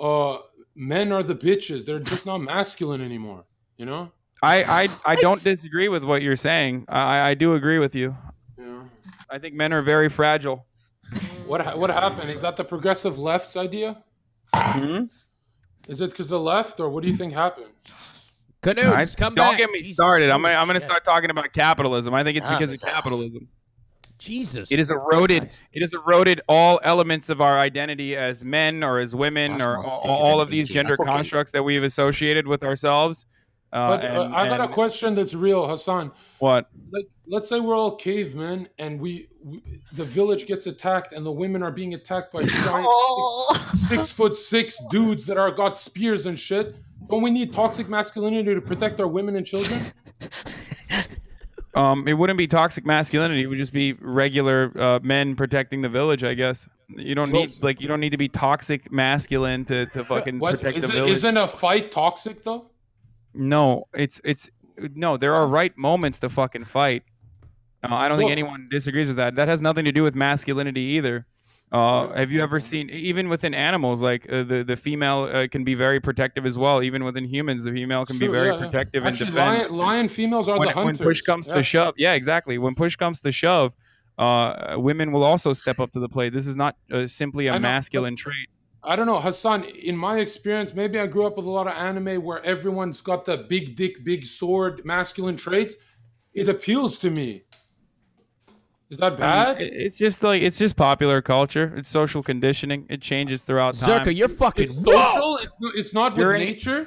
uh men are the bitches. They're just not masculine anymore. You know? I I, I don't disagree with what you're saying. I I do agree with you. Yeah. I think men are very fragile. What what happened? Is that the progressive left's idea? Hmm? Is it because the left, or what do you think happened? Knut, I- come don't back. get me Jesus started. I'm gonna, I'm gonna start talking about capitalism. I think it's Ah, because of his ass. capitalism. Jesus. It has eroded. Christ. It has eroded all elements of our identity as men or as women That's or all, all of these gender Okay. constructs that we've associated with ourselves. Uh, But uh, I got a question that's real, Hasan. what? Like, let's say we're all cavemen, and we, we the village gets attacked, and the women are being attacked by giant Oh. six foot six dudes that are got spears and shit. Don't we need toxic masculinity to protect our women and children? Um, it wouldn't be toxic masculinity. It would just be regular uh, men protecting the village. I guess you don't need like you don't need to be toxic masculine to, to fucking What protect the it, village. isn't a fight toxic though? No, it's it's no. There are right moments to fucking fight. Uh, I don't think anyone disagrees with that. That has nothing to do with masculinity either. Uh, have you ever seen even within animals like uh, the the female uh, can be very protective as well. Even within humans, the female can be very yeah, yeah. protective Actually, and defend. lion, lion females are when, the when push comes Yeah. to shove, yeah, exactly. When push comes to shove, uh, women will also step up to the plate. This is not uh, simply a masculine trait. I don't know, Hasan. In my experience, maybe I grew up with a lot of anime where everyone's got the big dick, big sword, masculine traits. It appeals to me. Is that bad? It- It's just like it's just popular culture. It's social conditioning. It changes throughout time. Zherka, you're fucking. It's social. It's not, it's not with During- nature.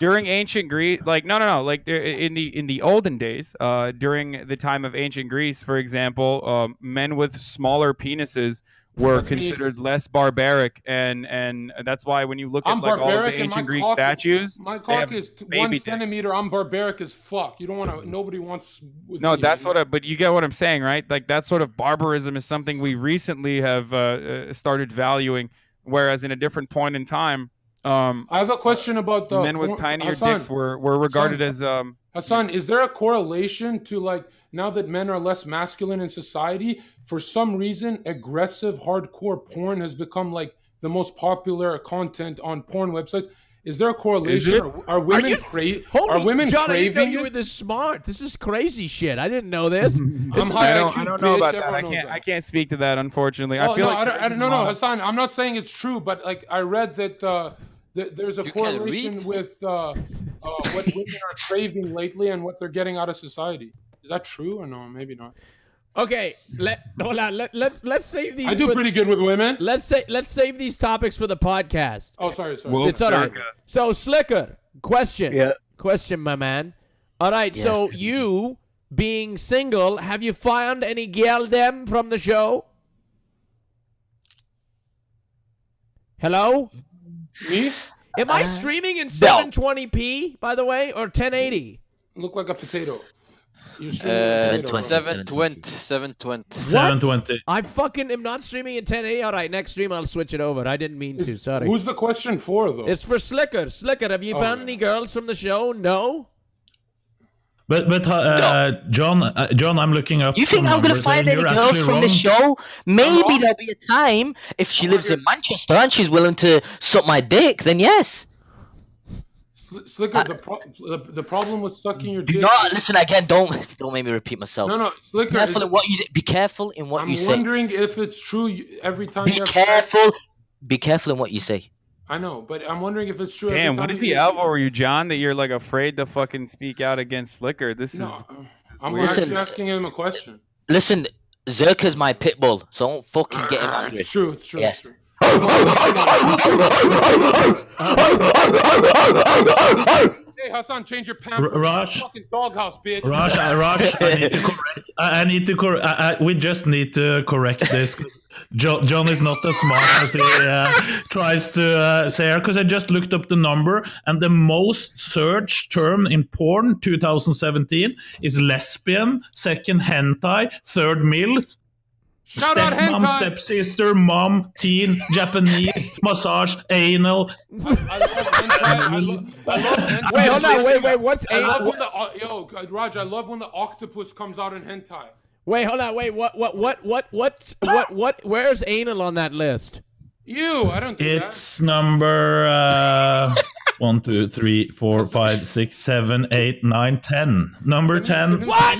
during ancient Greece, like no, no, no, like in the in the olden days, uh, during the time of ancient Greece, for example, um, men with smaller penises were That's me. considered less barbaric, and and that's why when you look at I'm like all the my ancient Greek cock- statues, My cock is one dick. centimeter. I'm barbaric as fuck. You don't want to. Nobody wants. With No, me, that's what I. But you get what I'm saying, right? Like that sort of barbarism is something we recently have uh, uh, started valuing, whereas in a different point in time, um, I have a question about the men with tinier Hasan, dicks were were regarded as um. Hasan, is there a correlation to like now that men are less masculine in society? For some reason, aggressive hardcore porn has become like the most popular content on porn websites. Is there a correlation? Are, are women you- cra- Holy are women John, I didn't know craving you were it? this smart. This is crazy shit. I didn't know this. This I'm high I don't, I don't know bitch, about that. I can't. that. I can't speak to that. Unfortunately, I Oh, feel no, like I don't, I don't, no, no, Hasan. I'm not saying it's true, but like I read that uh, th- there's a You correlation with uh, uh, what women are craving lately and what they're getting out of society. Is that true or no? Maybe not. okay, let hold on. Let let's let's save these. I do for- pretty good with women. Let's say let's save these topics for the podcast. Oh, sorry, sorry. Well, It's all right. So Sliker, question. Yeah. Question, my man. All right. Yes, so Kenny. you being single, have you found any girl them from the show? Hello. Me Am I Uh, streaming in 720p by the way, or 1080? look like a potato. You're streaming Uh, potato, bro. 720. 720. 720. I fucking am not streaming in 1080. All right, next stream I'll switch it over. I didn't mean to. Sorry. Who's the question for though? It's for Sliker. Sliker, have you Oh, found yeah. any girls from the show? No. But but uh, John, uh, John, I'm looking up. You think I'm gonna find any girls actually from the show? Maybe there'll be a time if she lives in Manchester and she's willing to suck my dick. Then yes. Sl- Sliker, the, pro- the the problem with sucking your Do dick. not listen again. Don't don't make me repeat myself. no, no, Sliker. Be Sliker. careful is- in what you be careful in what I'm you say. wondering if it's true every time. Be you have sex- careful. Be careful in what you say. I know, but I'm wondering if it's true. every Damn, time what is you- the alpha or you, John, that you're like afraid to fucking speak out against Sliker? This is I'm weird. actually Listen. asking him a question. Listen, Zherka's my pit bull, so don't fucking get him Ah, angry. It's true. It's true. Yes. It's true. Hey Hasan, change your pants. R- Raj? Fucking doghouse, bitch. Raj, uh, Raj, I need to correct. I, I need to cor- I, I, We just need to correct this. 'cause John, John is not as smart as he uh, tries to uh, say. Because I just looked up the number, and the most searched term in porn 2017 is lesbian, second hentai, third milf, Shout out stepmom, hentai. stepsister, mom, teen, Japanese, massage, anal. I love hentai. I, lo- I love hentai. Wait, hold on. Wait, wait. What's I love when the uh, yo Raj. I love when the octopus comes out in hentai. Wait, hold on. Wait, what? What? What? What? What? What? What? Where's anal on that list? Ew, I don't do that. It's number uh, one, two, three, four, five, six, seven, eight, nine, ten. Number ten. What?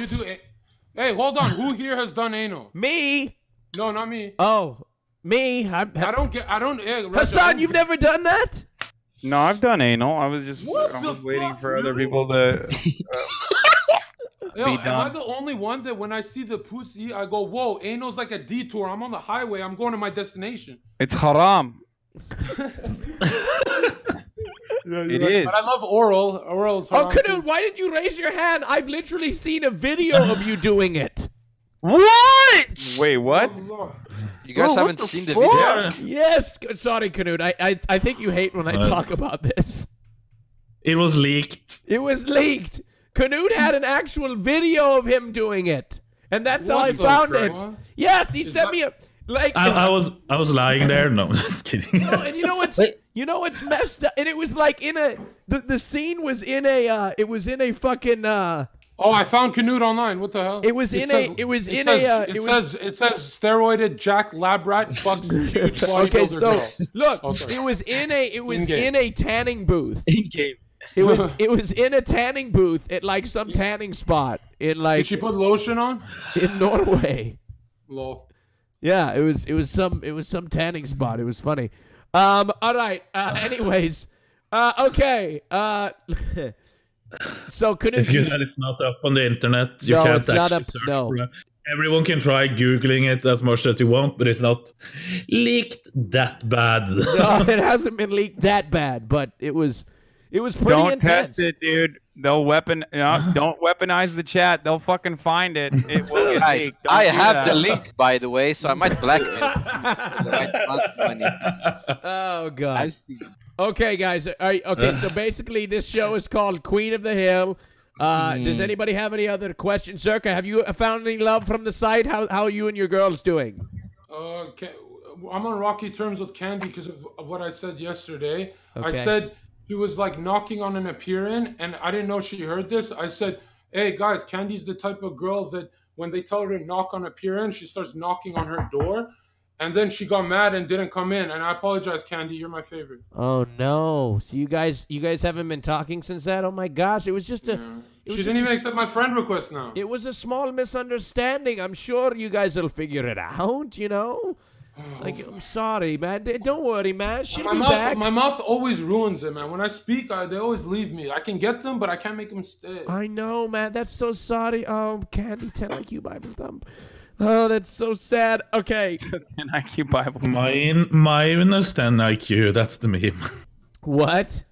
You do a- Hey, hold on. Who here has done anal? Me? No, not me. Oh, me? I'm, I don't get. I don't. Hey, Reza, I Hasan, don't you've get- never done that? No, I've done anal. I was just What I was waiting fuck, for other people to. Uh, Yo, be am I the only one that when I see the pussy, I go, "Whoa, anal's like a detour. I'm on the highway. I'm going to my destination." It's haram. It is. But I love oral. Oral's Oh, haram too. Knut, why did you raise your hand? I've literally seen a video of you doing it. What? Wait, what? Oh, You guys Bro, haven't the seen the video? Yes. Sorry, Knut. I, I, I think you hate when I Uh, talk about this. It was leaked. It was leaked. Knut had an actual video of him doing it. And that's how I found frick? it. Yes, he sent that- me a like I, I was I was lying there. No, just kidding. No, and you know what's Wait. you know what's messed up, and it was like in a the, the scene was in a uh it was in a fucking uh Oh, I found Knut online. What the hell? It was in a- it was in a, uh, it, it was- says it says steroided Jack Labrat fucks huge bodybuilder okay so girl. look Oh, it was in a it was In-game. in a tanning booth In game. it was it was in a tanning booth at like some tanning spot in like. Did she put lotion on? in Norway Lol. yeah it was it was some it was some tanning spot it was funny um all right uh anyways uh okay uh so couldn't It's good that it's not up on the internet. You No, can't it's not actually up- search no. for it. Everyone can try googling it as much as you want, but it's not leaked that bad. no, it hasn't been leaked that bad, but it was it was pretty Don't intense. test it, dude. They'll weapon. No, don't weaponize the chat. They'll fucking find it. It will get Guys, leaked. Don't I do have that. the link, by the way, so I might blackmail right amount of money. Oh god. I've seen. Okay, guys. All right, okay, so basically this show is called Queen of the Hill. Uh, Does anybody have any other questions, Zherka? Have you found any love from the site? How how are you and your girls doing? Uh, Ca- I'm on rocky terms with Candy because of what I said yesterday. I said she was like knocking on an appearance, and I didn't know she heard this. I said, "Hey guys, Candy's the type of girl that when they tell her to knock on appearance, she starts knocking on her door." And then she got mad and didn't come in. And I apologize, Candy. You're my favorite. Oh no! So you guys you guys haven't been talking since that? Oh my gosh! It was just a was She didn't even a- accept my friend request now. It was a small misunderstanding. I'm sure you guys will figure it out. You know. Like I'm sorry, man. Don't worry, man. She'll my be mouth, back. my mouth always ruins it, man. When I speak, I, they always leave me. I can get them, but I can't make them stay. I know, man. That's so sorry. Oh, Candy 10 IQ Bible Thump. Oh, that's so sad. Okay. 10 IQ Bible. Mine, minus 10 IQ, that's the meme. What?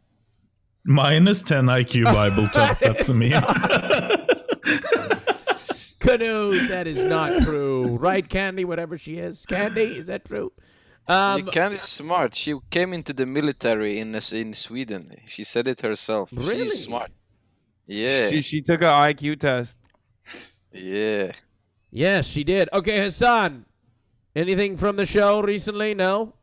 Minus 10 IQ Bible top, that's the meme. Knut, that is not true. Right, Candy, whatever she is. Candy, is that true? Um, Candy's smart. She came into the military in in Sweden. She said it herself. Really? She's smart. Yeah, She, she took an IQ test. yeah. yes, she did. Okay, Hasan. Anything from the show recently? No?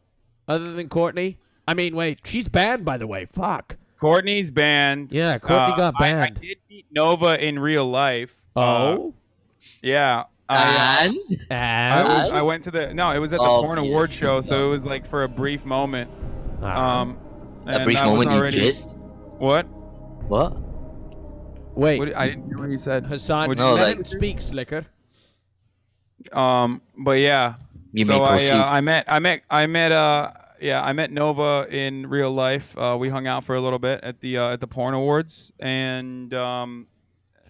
Other than Courtney? I mean, wait, she's banned, by the way. Fuck. Courtney's banned. Yeah, Courtney Uh, got I- I, banned. did meet Nova in real life. Uh, oh? Yeah. I, uh, And I, was, I went to the no, it was at the porn Obviously. award show, so it was like for a brief moment. Um, a brief I was moment you already- jizzed. What? What? wait, what? I didn't hear what you said. Hasan, Would you No, let like- him speak, Sliker. Um, but yeah. You so may I, uh, I met, I met, I met, uh, yeah, I met Nova in real life. Uh, we hung out for a little bit at the uh, at the porn awards, and um,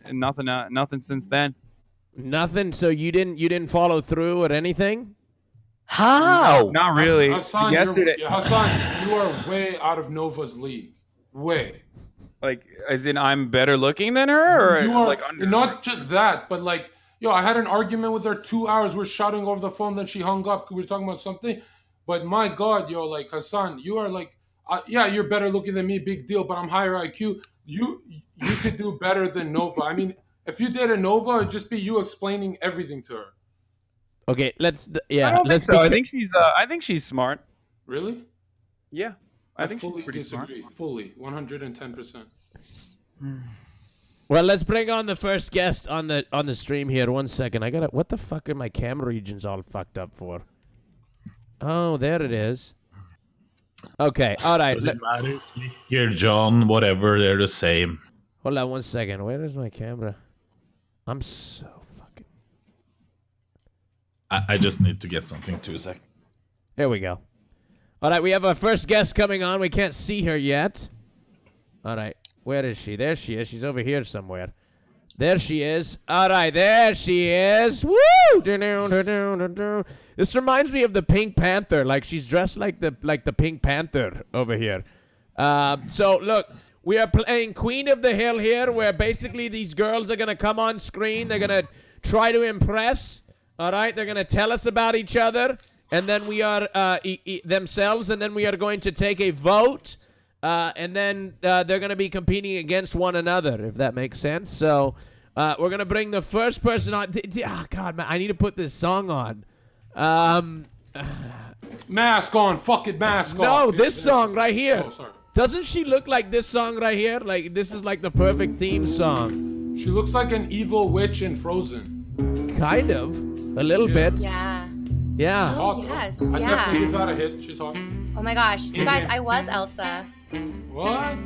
and nothing, uh, nothing since then. Nothing. So you didn't you didn't follow through or anything? How? Not really. Hasan, Yesterday, You're, Hasan, you are way out of Nova's league. Way. like, as in, I'm better looking than her, or you are like under not just that, but like, yo, I had an argument with her two hours. We're shouting over the phone. Then she hung up. We were talking about something. But my God, yo, like Hasan, you are like, uh, yeah, you're better looking than me. Big deal. But I'm higher IQ. You you could do better than Nova. I mean, if you did a Nova, it'd just be you explaining everything to her. Okay, let's th- I yeah, don't think let's so. be I think she's, uh, I think she's smart. Really? Yeah, I, think fully she's pretty disagree. smart. Fully, 110 percent. Well, let's bring on the first guest on the on the stream here. One second. I got to What the fuck are my camera regions all fucked up for? Oh, there it is. Okay, all right. Does let- it matter? Here, John, whatever, they're the same. hold on one second. Where is my camera? I'm so fucking. I, I just need to get something two sec. There we go. All right, we have our first guest coming on. We can't see her yet. All right, where is she? There she is. She's over here somewhere. There she is. All right, there she is. Woo! This reminds me of the Pink Panther. Like she's dressed like the like the Pink Panther over here. Um, so look, we are playing Queen of the Hill here, where basically these girls are gonna come on screen. They're gonna try to impress. All right, they're gonna tell us about each other, and then we are uh, e- e- themselves, and then we are going to take a vote, uh, and then uh, they're gonna be competing against one another, if that makes sense. So uh, we're gonna bring the first person on. Ah, God, man, I need to put this song on. Um, Mask on, fucking mask no, off. this song right here. Oh, sorry. Doesn't she look like this song right here? Like this is like the perfect theme song. She looks like an evil witch in Frozen. Kind of, a little bit. Yeah. Yeah. Hot, yes, I yeah. definitely give that a hit. She's hot. Oh my gosh. You guys, I was Elsa. What?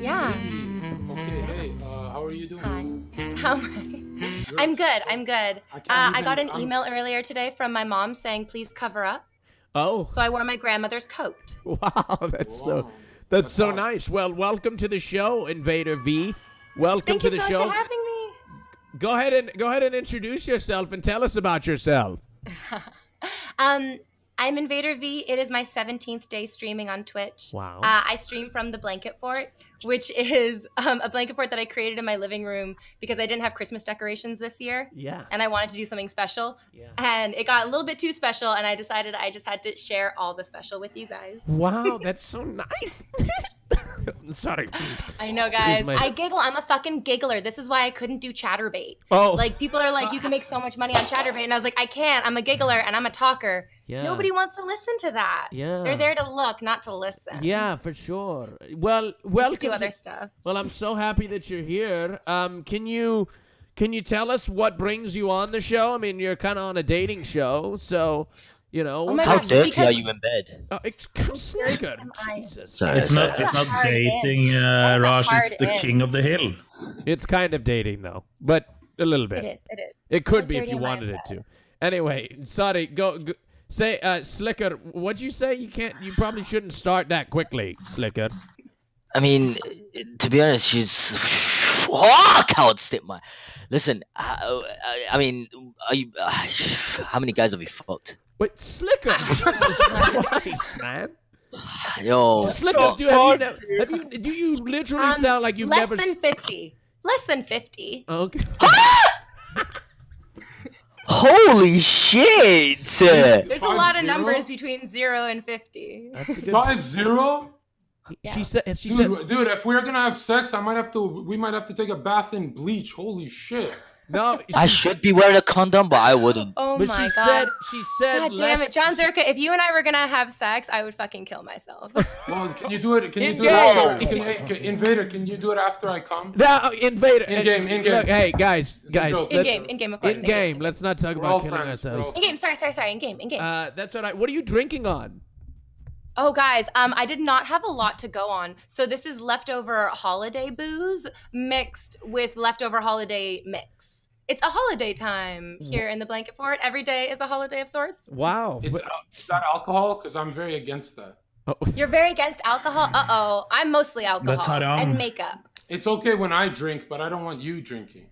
Yeah. Okay, hey, uh, how are you doing? Hi. How am I? I'm good. I'm good. I Uh, can't I got an I'm- email earlier today from my mom saying please cover up. Oh, So I wore my grandmother's coat. wow, that's so Wow. That's so nice. Well, welcome to the show, Invader V. Welcome Thank to you the so much show. for having me. Go ahead and go ahead and introduce yourself and tell us about yourself. Um, I'm Invader V. It is my 17th day streaming on Twitch. Wow. Uh, I stream from the Blanket Fort, which is um, a blanket fort that I created in my living room because I didn't have Christmas decorations this year. Yeah. and I wanted to do something special. Yeah. And it got a little bit too special, and I decided I just had to share all the special with you guys. Wow, that's so nice. Sorry. I know, guys. my- I giggle. I'm a fucking giggler. This is why I couldn't do Chaturbate. Oh. Like, people are like, you can make so much money on Chaturbate. And I was like, I can't. I'm a giggler and I'm a talker. Yeah. Nobody wants to listen to that. Yeah. They're there to look, not to listen. Yeah, for sure. Well, We welcome. could do to- other stuff. Well, I'm so happy that you're here. Um, can you can you tell us what brings you on the show? I mean, you're kind of on a dating show, so you know. Oh How gosh, dirty because- are you in bed? Uh, it's Sliker. am I? Jesus. Sorry, It's not. It's not dating, uh, Raj. It's the in. king of the hill. It's kind of dating though, but a little bit. It is. It is. It could How be if you wanted it to. Anyway, sorry. Go, go say, uh, Sliker. What'd you say? You can't. You probably shouldn't start that quickly, Sliker. I mean, to be honest, she's. Oh, can't stick my. Listen, I, I mean, are you? Uh, how many guys have you fucked? Wait, Sliker. Jesus Christ, man. Yo, Sliker, do you, have, you never, have you? Do you literally Um, sound like you've less never? than 50. Less than 50. Okay. holy shit! There's a Five lot of zero? numbers between 0 and 50. That's a good. Five zero. She said. She said. Dude, dude, if we're gonna have sex, I might have to. We might have to take a bath in bleach. Holy shit! No. I should be wearing a condom, but I wouldn't. Oh But my she god. said. She said. God damn it, Jon Zherka, if you and I were gonna have sex, I would fucking kill myself. Well, can you do it? Can you In do it? game. After, can, can, Invader, can you do it after I come? No, invader. In game, in game. Look, hey guys, a guys. in game, in game, of course. In game. Let's not talk We're about killing friends, ourselves. In game, sorry, sorry, sorry, in game, in game. Uh, that's all right. What are you drinking on? oh guys, um, I did not have a lot to go on. So this is leftover holiday booze mixed with leftover holiday mix. It's a holiday time here in the blanket fort. Every day is a holiday of sorts. Wow. Is, But- is that alcohol? Because I'm very against that. oh, You're very against alcohol. Uh oh, I'm mostly alcohol That's haram. and makeup. It's okay when I drink, but I don't want you drinking.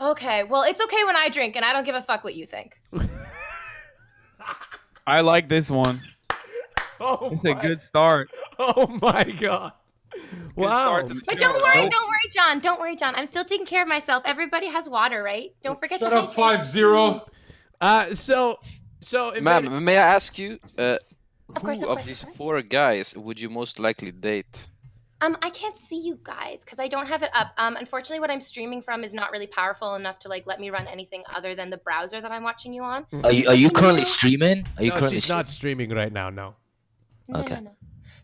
Okay, well, it's okay when I drink, and I don't give a fuck what you think. I like this one. oh, It's a good start. Oh my god. Good Wow. start to the But don't worry, Nope. don't worry, John. Don't worry, John. I'm still taking care of myself. Everybody has water, right? Don't forget Shut to up, five zero. Uh, so, so. Ma'am, may I ask you, uh, Of course, who of of course, these of course. four guys would you most likely date? Um, I can't see you guys because I don't have it up. Um, unfortunately, what I'm streaming from is not really powerful enough to like let me run anything other than the browser that I'm watching you on. Are you? Are you currently streaming? Are you No, currently? she's streaming? not streaming right now. No. No, Okay. no, no.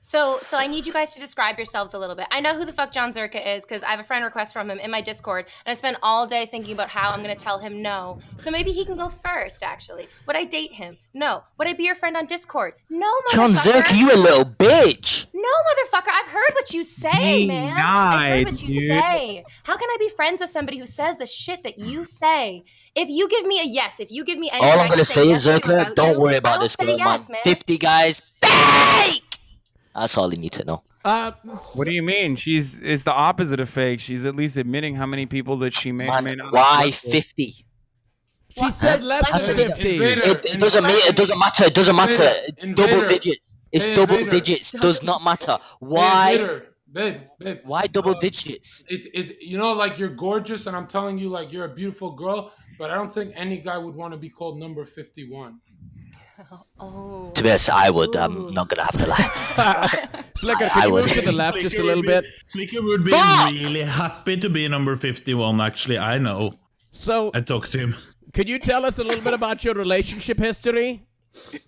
So, so I need you guys to describe yourselves a little bit. I know who the fuck Jon Zherka is because I have a friend request from him in my Discord, and I spent all day thinking about how I'm gonna tell him no. So maybe he can go first. Actually, would I date him? No. Would I be your friend on Discord? No, John motherfucker. Zherka, you a little bitch. No, motherfucker. I've heard what you say, man. I've heard what you dude. say. How can I be friends with somebody who says the shit that you say? If you give me a yes, if you give me any, all I'm gonna to say is, yes to Zherka, don't you, worry about this girl, yes, man. 50 guys, fake! That's all you need to know. Uh, What do you mean? She's is the opposite of fake. She's at least admitting how many people that she may or may not. why 50? she said Less less than than 50. Invader. It, it doesn't mean it doesn't matter. It doesn't matter. Invader. Double digits. It's Hey, double digits. Does not matter. Why? Invader, babe, babe. Why double Uh, digits? It, it, you know, like you're gorgeous, and I'm telling you, like you're a beautiful girl. But I don't think any guy would want to be called number 51. Oh. To be honest, I would. I'm not gonna have to lie. Sliker, I- can I you would- move to the left just a little would bit? be- Sliker would be Fuck! really happy to be number 51, actually. I know. So, I talked to him. could you tell us a little bit about your relationship history?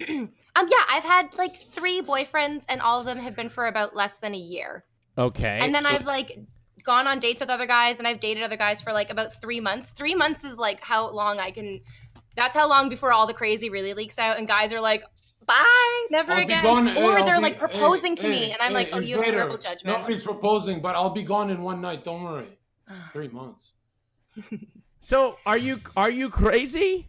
Um, yeah, I've had like three boyfriends, and all of them have been for about less than a year. Okay. And then I've like gone on dates with other guys, and I've dated other guys for like about three months. Three months is like how long I can. That's how long before all the crazy really leaks out, and guys are like, "Bye, never I'll again," gone- or I'll they're be- like eh, proposing hey, to eh, me, hey, and I'm eh, like, "Oh, you have terrible judgment." Nobody's proposing, but I'll be gone in one night. Don't worry. Three months. so, are you are you crazy?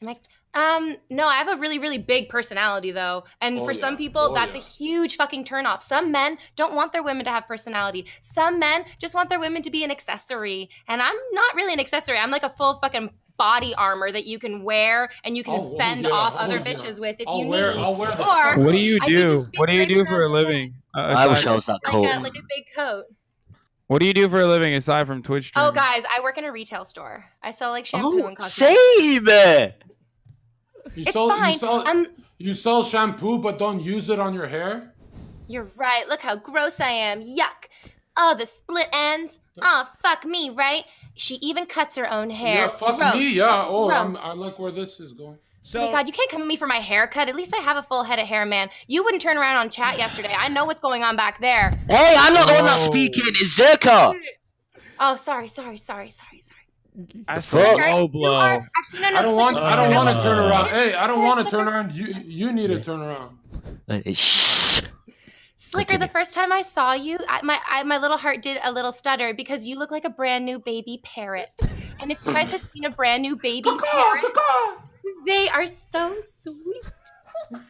I'm like, um, no, I have a really, really big personality though. And Oh, for some people, Oh, that's yeah. a huge fucking turnoff. Some men don't want their women to have personality. Some men just want their women to be an accessory. And I'm not really an accessory. I'm like a full fucking body armor that you can wear and you can Oh, oh, fend yeah. off Oh, other yeah. bitches with if I'll you wear- need. I'll wear the or What do you do? What do you do for a living? Uh, I wish aside- I was that like cold. a, like a big coat. What do you do for a living aside from Twitch streaming? Oh, guys, I work in a retail store. I sell like shampoo Oh, and cosmetics. same! eh? You It's sell, fine. You sell, I'm you sell shampoo, but don't use it on your hair. You're right. Look how gross I am. Yuck. Oh, the split ends. Oh, fuck me, right? She even cuts her own hair. Yeah, fuck Gross. me. Yeah. Oh, I'm, I like where this is going. So, Oh my god, you can't come at me for my haircut. At least I have a full head of hair, man. You wouldn't turn around on chat yesterday. I know what's going on back there. Hey, I'm not the one that's speaking. It's Zherka. Oh, sorry, sorry, sorry, sorry, sorry. I fuck? a Right? low You blow. are- actually, no, no. I don't want. Sliker, I don't uh, no, want to turn around. Hey, I don't want to turn around. You you need to turn around. Uh, Sliker, Continue. the first time I saw you, I, my I, my little heart did a little stutter because you look like a brand new baby parrot. And if you guys have seen a brand new baby parrot, they are so sweet.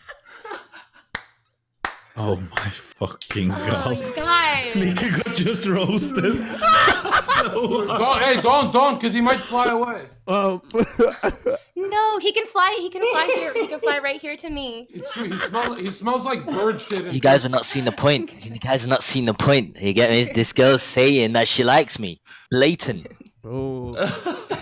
Oh my fucking Oh, god. you guys. Sliker got just roasted. so. Don't, hey, don't, don't, because he might fly away. um, No, he can fly. He can fly here. He can fly right here to me. It's true. He smells. He smells like bird shit. You guys are not seeing the point. You guys are not seeing the point. You get me? This girl's saying that she likes me. Blatant. oh,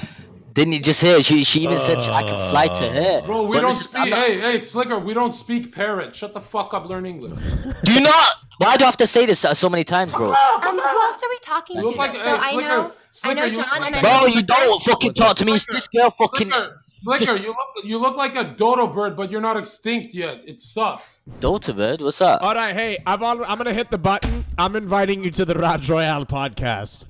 Didn't you just hear? She she even said I can fly to her. Bro, we But don't listen, speak. not- Hey, hey, Sliker, we don't speak parrot. Shut the fuck up. Learn English. Do you not? Why do I have to say this so many times, bro? Um, who else are we talking You to? look like- so hey, I Sliker, know, I know John, like and I a- know Bro, you don't fucking talk to me. This girl fucking Sliker, Sliker, you look. You look like a dodo bird, but you're not extinct yet. It sucks. Dodo bird. What's up? all right. Hey, I've al- I'm gonna hit the button. I'm inviting you to the Raj Royale podcast.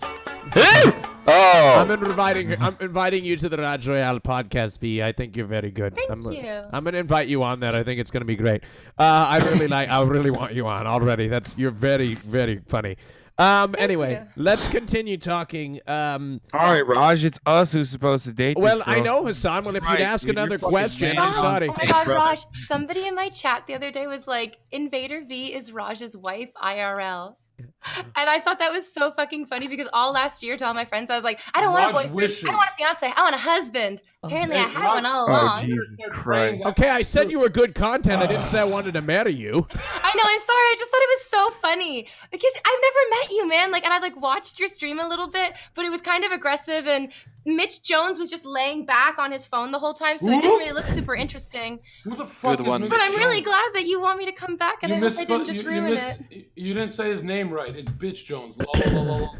Who? I'm Oh, inviting I'm inviting you to the Raj Royale podcast, V. I think you're very good. Thank I'm, you. I'm gonna invite you on that. I think it's gonna be great. Uh, I really like. I really want you on already. That's you're very very funny. Um. Anyway, you. let's continue talking. Um. All right, Raj, it's us who's supposed to date Well, this I know Hasan. Well, if Right, you'd ask you're another question, I'm Raj, sorry. Oh my god. Raj! Somebody in my chat the other day was like, "Invader V is Raj's wife IRL," and I thought that was so fucking funny because all last year to all my friends, I was like, "I don't want a Raj boyfriend. wishes. I don't want a fiance. I want a husband." Oh, Apparently, Hey, I had one all Oh, along. Jesus Christ. Okay, I said you were good content. I didn't ah. say I wanted to marry you. I know. I'm sorry. I just thought it was so funny because I've never met you, man. Like, and I like watched your stream a little bit, but it was kind of aggressive. And Mitch Jones was just laying back on his phone the whole time, so it didn't really look super interesting. Who the fuck Good is one. Mitch But I'm really Jones? glad that you want me to come back, and You I hope I missed. didn't just You, you, ruin miss, it. you didn't say his name right. It's Bitch Jones. Lol, lol, lol, lol.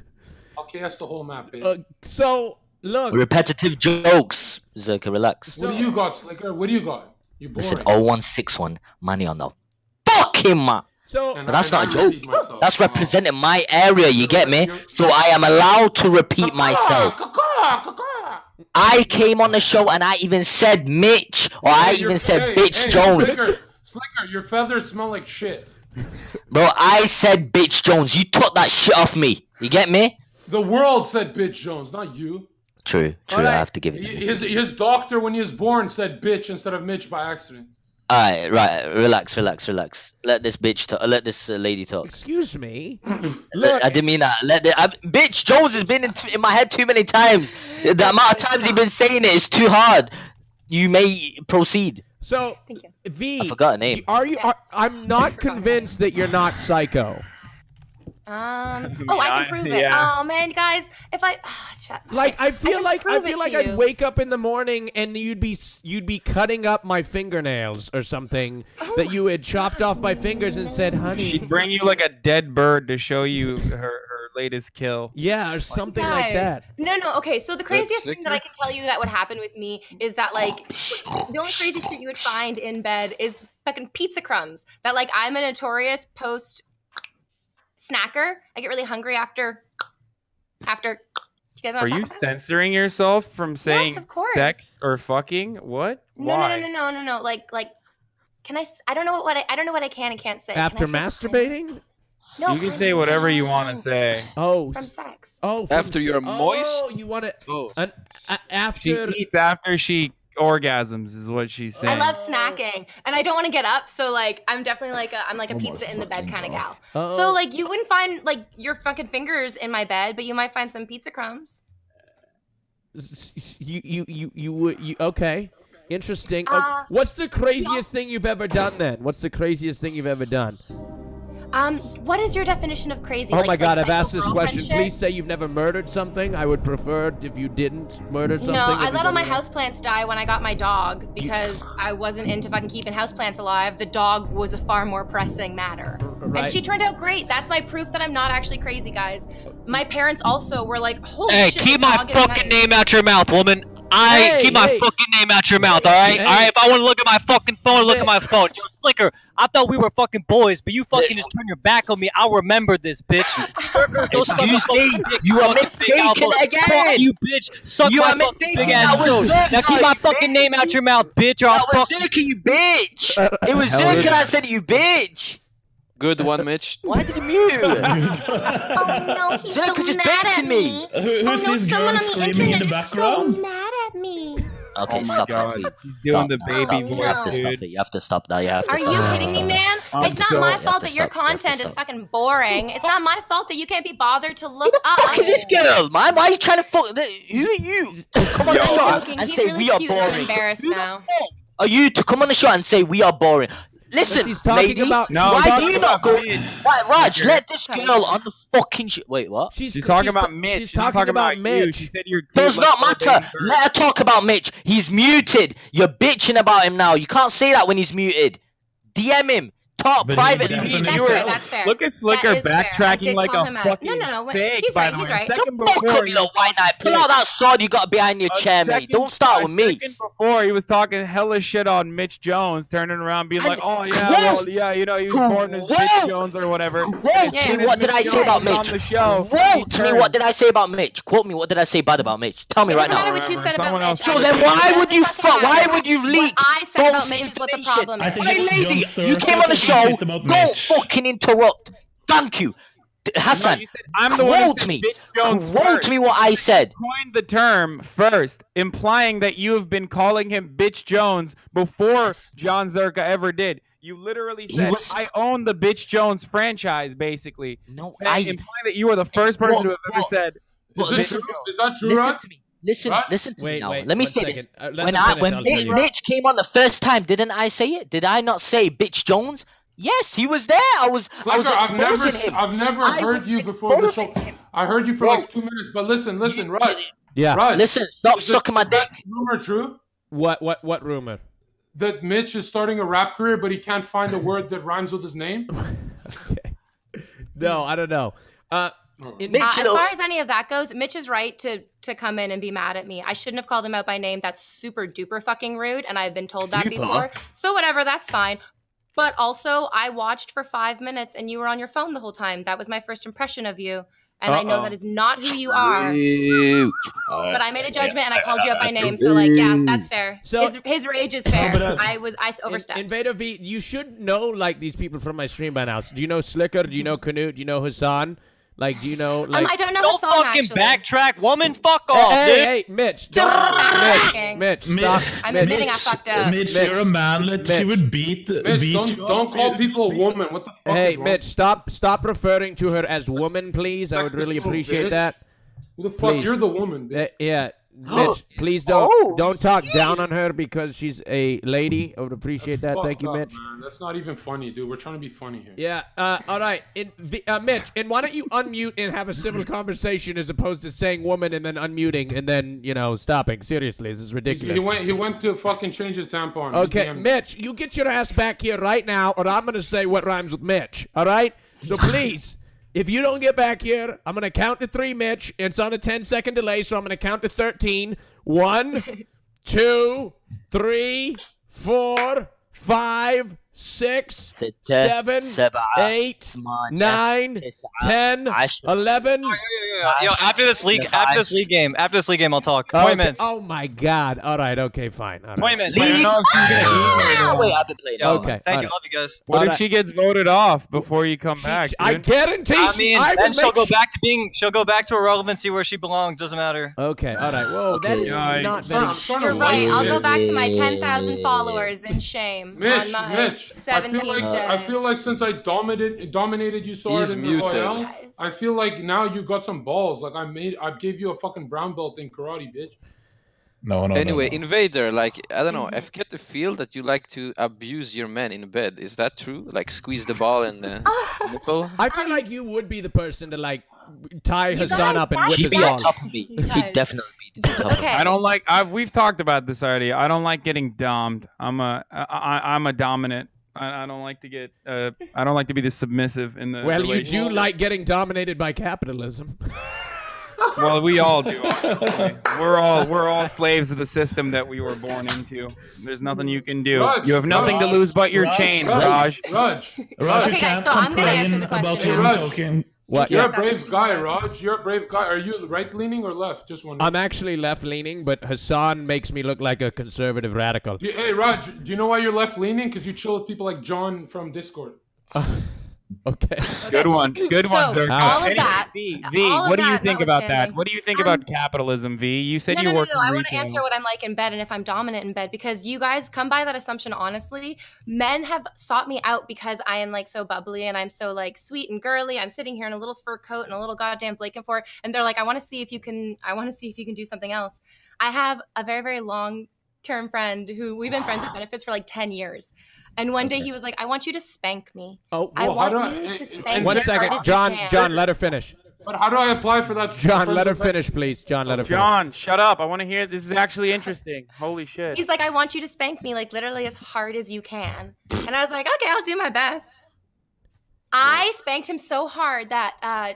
I'll cast the whole map, bitch. Uh, so look, repetitive jokes. Zherka, relax. what do you got, Sliker? What do you got? You boring. Listen, 0161, money on the fucking map. So But that's not a joke. repeat myself. That's Oh. representing my area, you get me? So I am allowed to repeat myself. Caca, caca. I came on the show and I even said Mitch, or I even said hey, Bitch hey, Jones. Sliker, Sliker, your feathers smell like shit. Bro, I said Bitch Jones. You took that shit off me. You get me? The world said bitch Jones, not you. True, true. I Alright. have to give it. He- His his doctor when he was born said bitch instead of Mitch by accident. Alright, right. Relax, relax, relax. Let this bitch talk. Let this uh, lady talk. excuse me. Look, I didn't mean that. Let the, I, bitch Jones has been in, t- in my head too many times. The amount of times he's been saying it is too hard. You may proceed. so Thank you. V. I forgot her name. Are you? Are, I'm not convinced that you're not psycho. Um. Oh, I can prove it. yeah. Oh man, guys, if I ah, shut. Like I feel can like I feel like I'd you. wake up in the morning and you'd be you'd be cutting up my fingernails or something Oh that you had chopped off my fingers and said, "Honey." She'd bring you like a dead bird to show you her, her latest kill. yeah, or something like that. No, no. Okay, so the craziest thing that I can tell you that would happen with me is that like the only crazy shit you would find in bed is fucking pizza crumbs. That like I'm a notorious post snacker. I get really hungry after after. You guys Are want to you talk about? it? censoring yourself from saying Yes, of course. sex or fucking? What? No, Why? no, no, no, no, no, no. Like, like, can I? I don't know what I. I don't know what I can and can't say. Can I After say- masturbating? No, You can from- say whatever you want to say. Oh. From sex. Oh, from After se- you're Oh, you want to Oh, an, a, She eats after she orgasms, is what she's saying. I love snacking, and I don't want to get up, so like I'm definitely like a, I'm like a pizza in the bed kind of gal. Oh. So like you wouldn't find like your fucking fingers in my bed, but you might find some pizza crumbs. S- s- you you you you would you okay interesting Okay. Uh, what's the craziest thing you've ever done then what's the craziest thing you've ever done Um, what is your definition of crazy? oh like, my like god i've asked this question please say you've never murdered something i would prefer if you didn't murder something No, I let all my houseplants die when I got my dog because I wasn't into fucking keeping houseplants alive. The dog was a far more pressing matter. right. And she turned out great. That's my proof that I'm not actually crazy, guys. My parents also were like, holy Hey, shit. keep my fucking nice. name out your mouth, woman. I Hey, keep my hey. fucking name out your mouth, all right? Hey. All right. If I want to look at my fucking phone, look Hey. at my phone. Yo, Sliker, I thought we were fucking boys, but you fucking just turned your back on me. I'll remember this, bitch. Sliker, go suck Excuse me, you are mistaken again. Fuck you, bitch. Suck You my are fucking mistaken. big ass That was throat. Now keep my fucking name out your mouth, bitch, or I'll That was fuck Zherka, you bitch. It was Hell Zherka yeah. said you bitch. Good one, Mitch. Why did you mute? Oh no, he's Zherka so just mad at me. me. Who- who's oh, no, this girl on screaming in the background? so mad at me. Okay, oh stop god. that, please. She's doing Stop the baby stop voice, You have to stop dude. it. You have to stop that. You have to Are stop you that. kidding me, man? I'm it's not so- my fault to that your stop, you content is fucking boring. It's not my fault that you can't be bothered to look Who the up. fuck is this girl, man? Why are you trying to fuck? Who are you come on Yo. the I'm show and say really we are cute. I'm boring? embarrassed now. Are you to come on the show and say we are boring? Listen, He's talking lady, about- No, why do you not go? Mitch. Why, Raj, Sliker. let this girl on the fucking sh- Wait, what? she's, She's talking about Mitch. she's She's not talking about, you. Mitch She said you're Does not matter. Let her talk about Mitch. He's muted. You're bitching about him now. You can't say that when he's muted. DM him. Talk But he privately. That's You were- fair. That's fair. Look at Sliker is fair. I backtracking like a him fucking No, no, no. When- pig, he's right, the he's right. A second Fuck before, up, you little white knight. Pull out that sword you got behind your a chair, mate. Don't start a with me. second before, he was talking hella shit on Mitch Jones, turning around being And- like, "Oh yeah, well, yeah, you know, he was born as Mitch Jones or whatever." Quote As Yeah. soon me what did I say about Mitch? On the show, Quote me what did I say about Mitch? Quote me what did I say bad about Mitch? Tell me right now. matter what you said Someone about else Mitch. said So then why would you fuck? Why would you leak I said about false Mitch is the information? problem I is. think Hey it was lady, you came on the talking show. shit Don't Mitch. fucking interrupt. Thank you, D- No, Hasan. you said, I'm the one who quote me. Quote first. me what I said. coined the term first, implying that you have been calling him Bitch Jones before Jon Zherka ever did. You literally said, was- "I own the Bitch Jones franchise," basically, No, saying, I. implying that you are the first person Well, to have ever well, said. well, Is, it listen, true? Is that true, listen Rod? to me. Listen, Right? listen to me wait now. wait Let me say second. this. Uh, When them I when I'll Mi- tell you. Mitch came on the first time, didn't I say it? Did I not say bitch Jones? Yes, he was there. I was I was Sliker, I've never, him. I've never I heard you before the show. exposing him. I heard you for Bro. like two minutes, but listen, listen, Raj, yeah Raj. Listen, stop is sucking my dick. Rumor true what what what rumor that Mitch is starting a rap career, but he can't find a word that rhymes with his name. okay no i don't know uh in- Mitch, Uh, as far as any of that goes, Mitch is right to to come in and be mad at me. I shouldn't have called him out by name. That's super duper fucking rude, and I've been told that Duper? before. So whatever, that's fine. But also, I watched for five minutes and you were on your phone the whole time. That was my first impression of you. And I know that is not who you are. Ew. But I made a judgment and I called you up by name. So, like, yeah, that's fair. So- his, his rage is fair. but, uh, I was, I In- overstepped. Invader V, you should know like these people from my stream by now. So do you know Sliker? Do you know Knut? Do you know Hasan? Like, do you know like? um, I don't know Don't Hasan, fucking actually. backtrack, woman. Fuck off, hey, dude. hey, Mitch! Don't, backtracking. Mitch, Mitch, stop! I'm Mitch. admitting I fucked up. Mitch, Mitch. you're a manlet. She Mitch. would beat, Mitch, beat don't you don't up. call people a woman. What the fuck Hey, is wrong? Mitch, stop! Stop referring to her as woman, please. I would really appreciate bitch. that. Who the fuck? please. You're the woman, bitch. Uh, yeah, Mitch, please don't Oh, don't talk down on her because she's a lady. I would appreciate that. Thank you, up, Mitch. Man. That's not even funny, dude. We're trying to be funny here. Yeah. Uh, all right. In, V- uh, Mitch, and why don't you unmute and have a civil conversation as opposed to saying woman and then unmuting and then you know stopping? Seriously, this is ridiculous. He went. He went to fucking change his tampon. He Okay, Mitch, you get your ass back here right now, or I'm gonna say what rhymes with Mitch. All right? So please, if you don't get back here, I'm gonna count to three, Mitch. It's on a 10 second delay, so I'm gonna count to 13. One, two, three, four, five, six, ستة, seven, Yo, after this league, after this league game, after this league game, I'll talk. Twenty okay. minutes. Oh my god! All right, okay, fine. All right. Twenty minutes. League. Wait, I've been played. Okay, thank right. you, love you guys. What if she gets voted off before you come back? Dude? I guarantee. I mean, I then she'll go back to being. She'll go back to her relevancy where she belongs. Doesn't matter. Okay, all right. Whoa, okay. that is Yikes. not. That is You're right. I'll go back to my ten thousand followers in shame. Mitch, Mitch. 17 I feel like I feel like since I dominated dominated you so hard in the Royale. I feel like now you got some balls. Like I made I gave you a fucking brown belt in karate, bitch. No, no. Anyway, no, no. invader, like I don't know, I get the feel that you like to abuse your men in bed. Is that true? Like squeeze the ball in the nipple. I feel like you would be the person to like tie you Hasan up and whip his balls. Top of me. He definitely be the top. Okay. I don't like. I've, we've talked about this already. I don't like getting domed. I'm a I, am a dominant I, I don't like to get. Uh, I don't like to be the submissive in the. Well, you do like getting dominated by capitalism. Well, we all do. honestly. we're all we're all slaves of the system that we were born into. There's nothing you can do. Raj, You have nothing to lose but your Raj, chain, Raj, Raj. Raj, Raj, you Okay, can't so I'm gonna answer complain the about question. him Raj. talking. What? you're Yeah. a brave guy, Raj. You're a brave guy. Are you right leaning or left? Just one. I'm actually left leaning, but Hasan makes me look like a conservative radical. Hey, Raj, do you know why you're left leaning? Because you chill with people like John from Discord. Okay. Good one. Good one, So, sir. all of Anyway, that- V, v all of what do you think about that? What do you think um, about capitalism, V? You said no, you no, no, work no. in I want to answer what I'm like in bed and if I'm dominant in bed because you guys come by that assumption honestly. Men have sought me out because I am like so bubbly and I'm so like sweet and girly. I'm sitting here in a little fur coat and a little goddamn Blake for, and they're like, I want to see if you can. I want to see if you can do something else. I have a very very long term friend who we've been friends with benefits for like 10 years. And one day he was like, I want you to spank me. Oh, I Well, how want do I- you to spank one me as hard as you John. can." John, let her finish. But how do I apply for that? John, let her with finish, please. John, let her finish. John, shut up. I want to hear. This is actually interesting. Holy shit. He's like, I want you to spank me like literally as hard as you can. And I was like, okay, I'll do my best. I spanked him so hard that uh,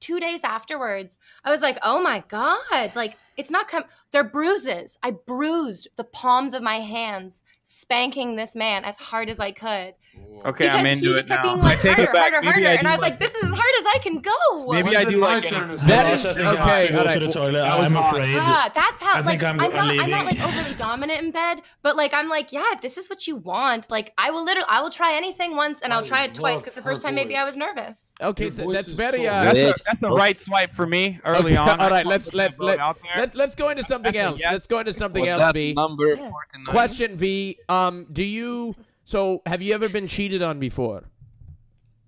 two days afterwards, I was like, oh my God, like it's not come. They're bruises. I bruised the palms of my hands spanking this man as hard as I could. Okay, because I'm he into just it now. like I take harder, it back. harder, Maybe harder. I and do I was like like, this is as hard as I can go. Maybe I do like turn getting- is- That Raj, is I think I have okay. to go all to right. the toilet. That was I'm afraid. Ah, that's how. I like, think I'm I'm, not. I'm not like overly dominant in bed, but like I'm like, yeah, if this is what you want, like I will literally, I will try anything once, and I'll try it twice because the first time maybe I was nervous. Okay, Your so voice that's very. so Uh, That's a that's a right swipe for me early on. all I right, want let's let's let, vote out there. let's let's go into something else. yes. Let's go into something else. V. number Yeah. 49? Question V. Um, do you? So, have you ever been cheated on before?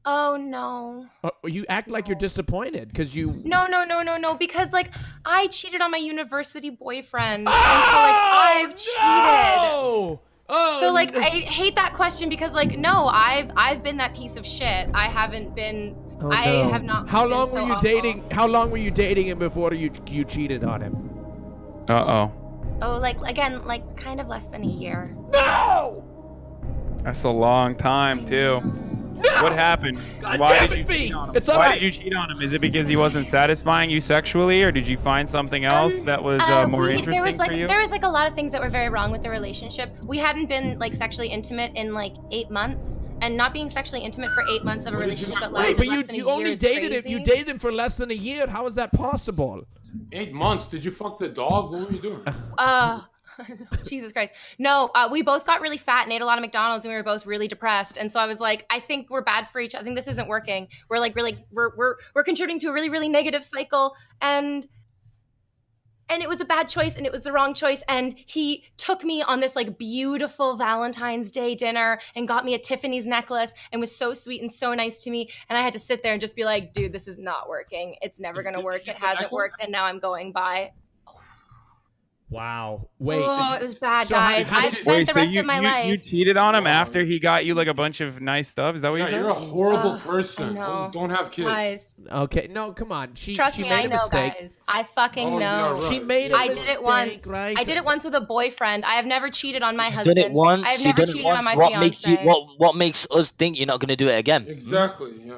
Oh no, Uh, you act like you're disappointed because you. no, no, no, no, no, because like I cheated on my university boyfriend, and so like I've cheated. Oh, oh So like no. I hate that question because like no, I've I've been that piece of shit. I haven't been. Oh, I no. have not. How been long so were you awful. dating? How long were you dating him before you you cheated on him? Uh oh. Oh, like again, like kind of less than a year. No. That's a long time too. What happened? God Why damn did you V! cheat on him? It's Why alright. did you cheat on him? Is it because he wasn't satisfying you sexually, or did you find something else Um, that was uh, Uh, more we- interesting there was like for you? there was like a lot of things that were very wrong with the relationship. We hadn't been like sexually intimate in like eight months, and not being sexually intimate for eight months of a What did you relationship guys that wait, Wait, but you, less than you a only is dated him. You dated him for less than a year. How is that possible? Eight months. Did you fuck the dog? What were you doing? Uh, Jesus Christ. No, uh, we both got really fat and ate a lot of McDonald's, and we were both really depressed. And so I was like, I think we're bad for each other. I think this isn't working. We're like, really, we're we're we're contributing to a really, really negative cycle. And and it was a bad choice, and it was the wrong choice. And he took me on this like beautiful Valentine's Day dinner and got me a Tiffany's necklace, and was so sweet and so nice to me. And I had to sit there and just be like, dude, this is not working. It's never gonna work. It hasn't worked, and now I'm going by. Wow. Wait. oh, it was bad, so guys. how I've spent Wait, the so rest you, of my you, life. you cheated on him after he got you like a bunch of nice stuff? Is that what you Yeah, said? you're a horrible Ugh, person. I know. Don't have kids. guys, Okay. No, come on. She trust she me, made I a know, mistake. guys. I fucking Oh, yeah, know. right. She made a I did it once. right? I did it once with a boyfriend. I have never cheated on my You've husband. done it once. I have You've never done it cheated on once. my What fiance. makes you? What What makes us think you're not gonna do it again? Hmm? Exactly. Yeah.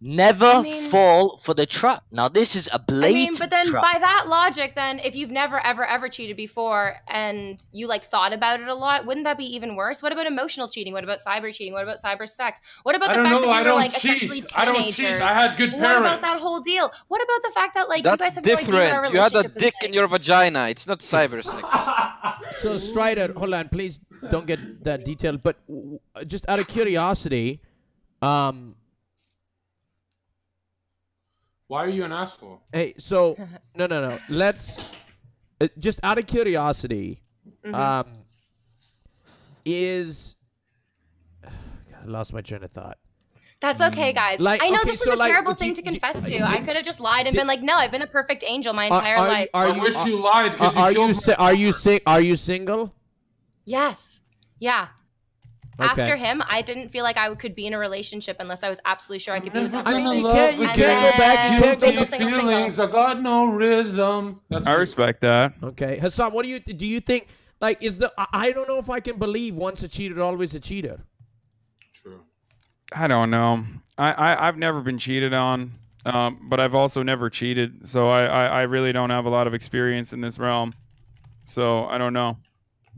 Never I mean- fall for the trap. Now this is a blatant mean, but then trap. by that logic, then if you've never, ever, ever cheated before and you like thought about it a lot, wouldn't that be even worse? What about emotional cheating? What about cyber cheating? What about cyber sex? What about the fact know. that I you were don't like essentially cheat. I don't cheat. I had good parents. what about that whole deal? What about the fact that like you guys have no idea what our different. You had a dick like? in your vagina. It's not cyber sex. So Strider, hold on, please don't get that detailed. But w- w- just out of curiosity, um, Why are you an asshole? hey, so no, no, no. Let's uh, just out of curiosity, Mm-hmm. um, is I lost my train of thought. That's okay, guys. Like, I know okay, this so, was a like, terrible do thing to do you- confess to. you- I could have just lied and Did- been like, "No, I've been a perfect angel my entire are, life." You, are I you, wish are, you lied because are you you killed si- my are you si- are you single? yes, yeah. Okay. After him, I didn't feel like I could be in a relationship unless I was absolutely sure I could be with him. I mean, you can't you again. can't go back. You can't then- go. Single, single, single. feelings. I got no rhythm. That's I respect that. Okay, Hasan, what do you do? You think like is the I, I don't know if I can believe once a cheater always a cheater. True. I don't know. I, I I've never been cheated on, um, but I've also never cheated. So I, I I really don't have a lot of experience in this realm. So I don't know.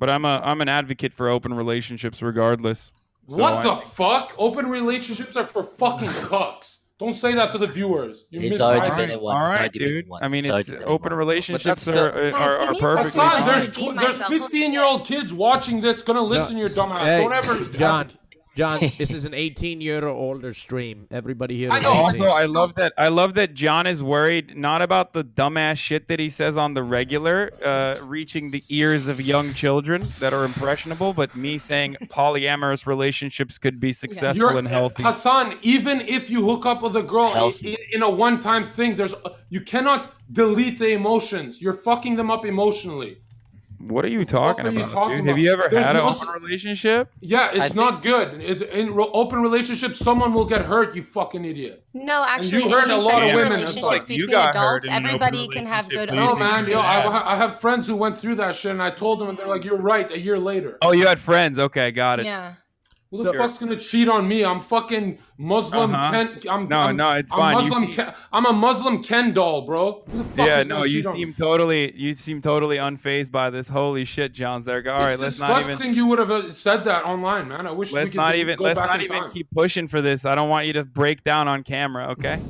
But I'm a I'm an advocate for open relationships regardless. So what I- the fuck? Open relationships are for fucking cucks. Don't say that to the viewers. You It's missed already my- been a one. All It's right, already dude. I mean, It's it's open relationships that's are, the- uh, are, are, Guys, give me a perfectly second. Hasan, fine. there's tw- there's 15 year old kids watching this gonna listen to your dumbass. Hey, Don't ever Jon. Jon, this is an 18 year older stream. Everybody here. I know, Also, I love that. I love that Jon is worried not about the dumbass shit that he says on the regular, uh, reaching the ears of young children that are impressionable, but me saying polyamorous relationships could be successful You're- and healthy. Hasan, even if you hook up with a girl in, in a one time thing, there's you cannot delete the emotions. You're fucking them up emotionally. What are you talking are you about, talking dude? Have you ever There's had an no open s- relationship? Yeah, it's think- not good. It's, in re- open relationships, someone will get hurt. You fucking idiot. No, actually, you heard a lot of consensual women, it's relationships like, you between got hurt adults, in an open everybody can have good. so No, man, yo, I. I have friends who went through that shit, and I told them, and they're like, "You're right." A year later, Oh, you had friends. Okay, got it. Yeah. Who the fuck's gonna cheat on me? I'm fucking Muslim. Uh-huh. Ken, I'm, No, I'm, no, it's I'm fine. Muslim see- Ken, I'm a Muslim Ken doll, bro. Who the fuck Yeah, is no, you cheat on seem totally, you seem totally unfazed by this. Holy shit, Jon's there. All right, it's let's not disgusting even. you would have uh, said that online, man. I wish we Let's could not go even. go Let's back not even time. keep pushing for this. I don't want you to break down on camera. Okay.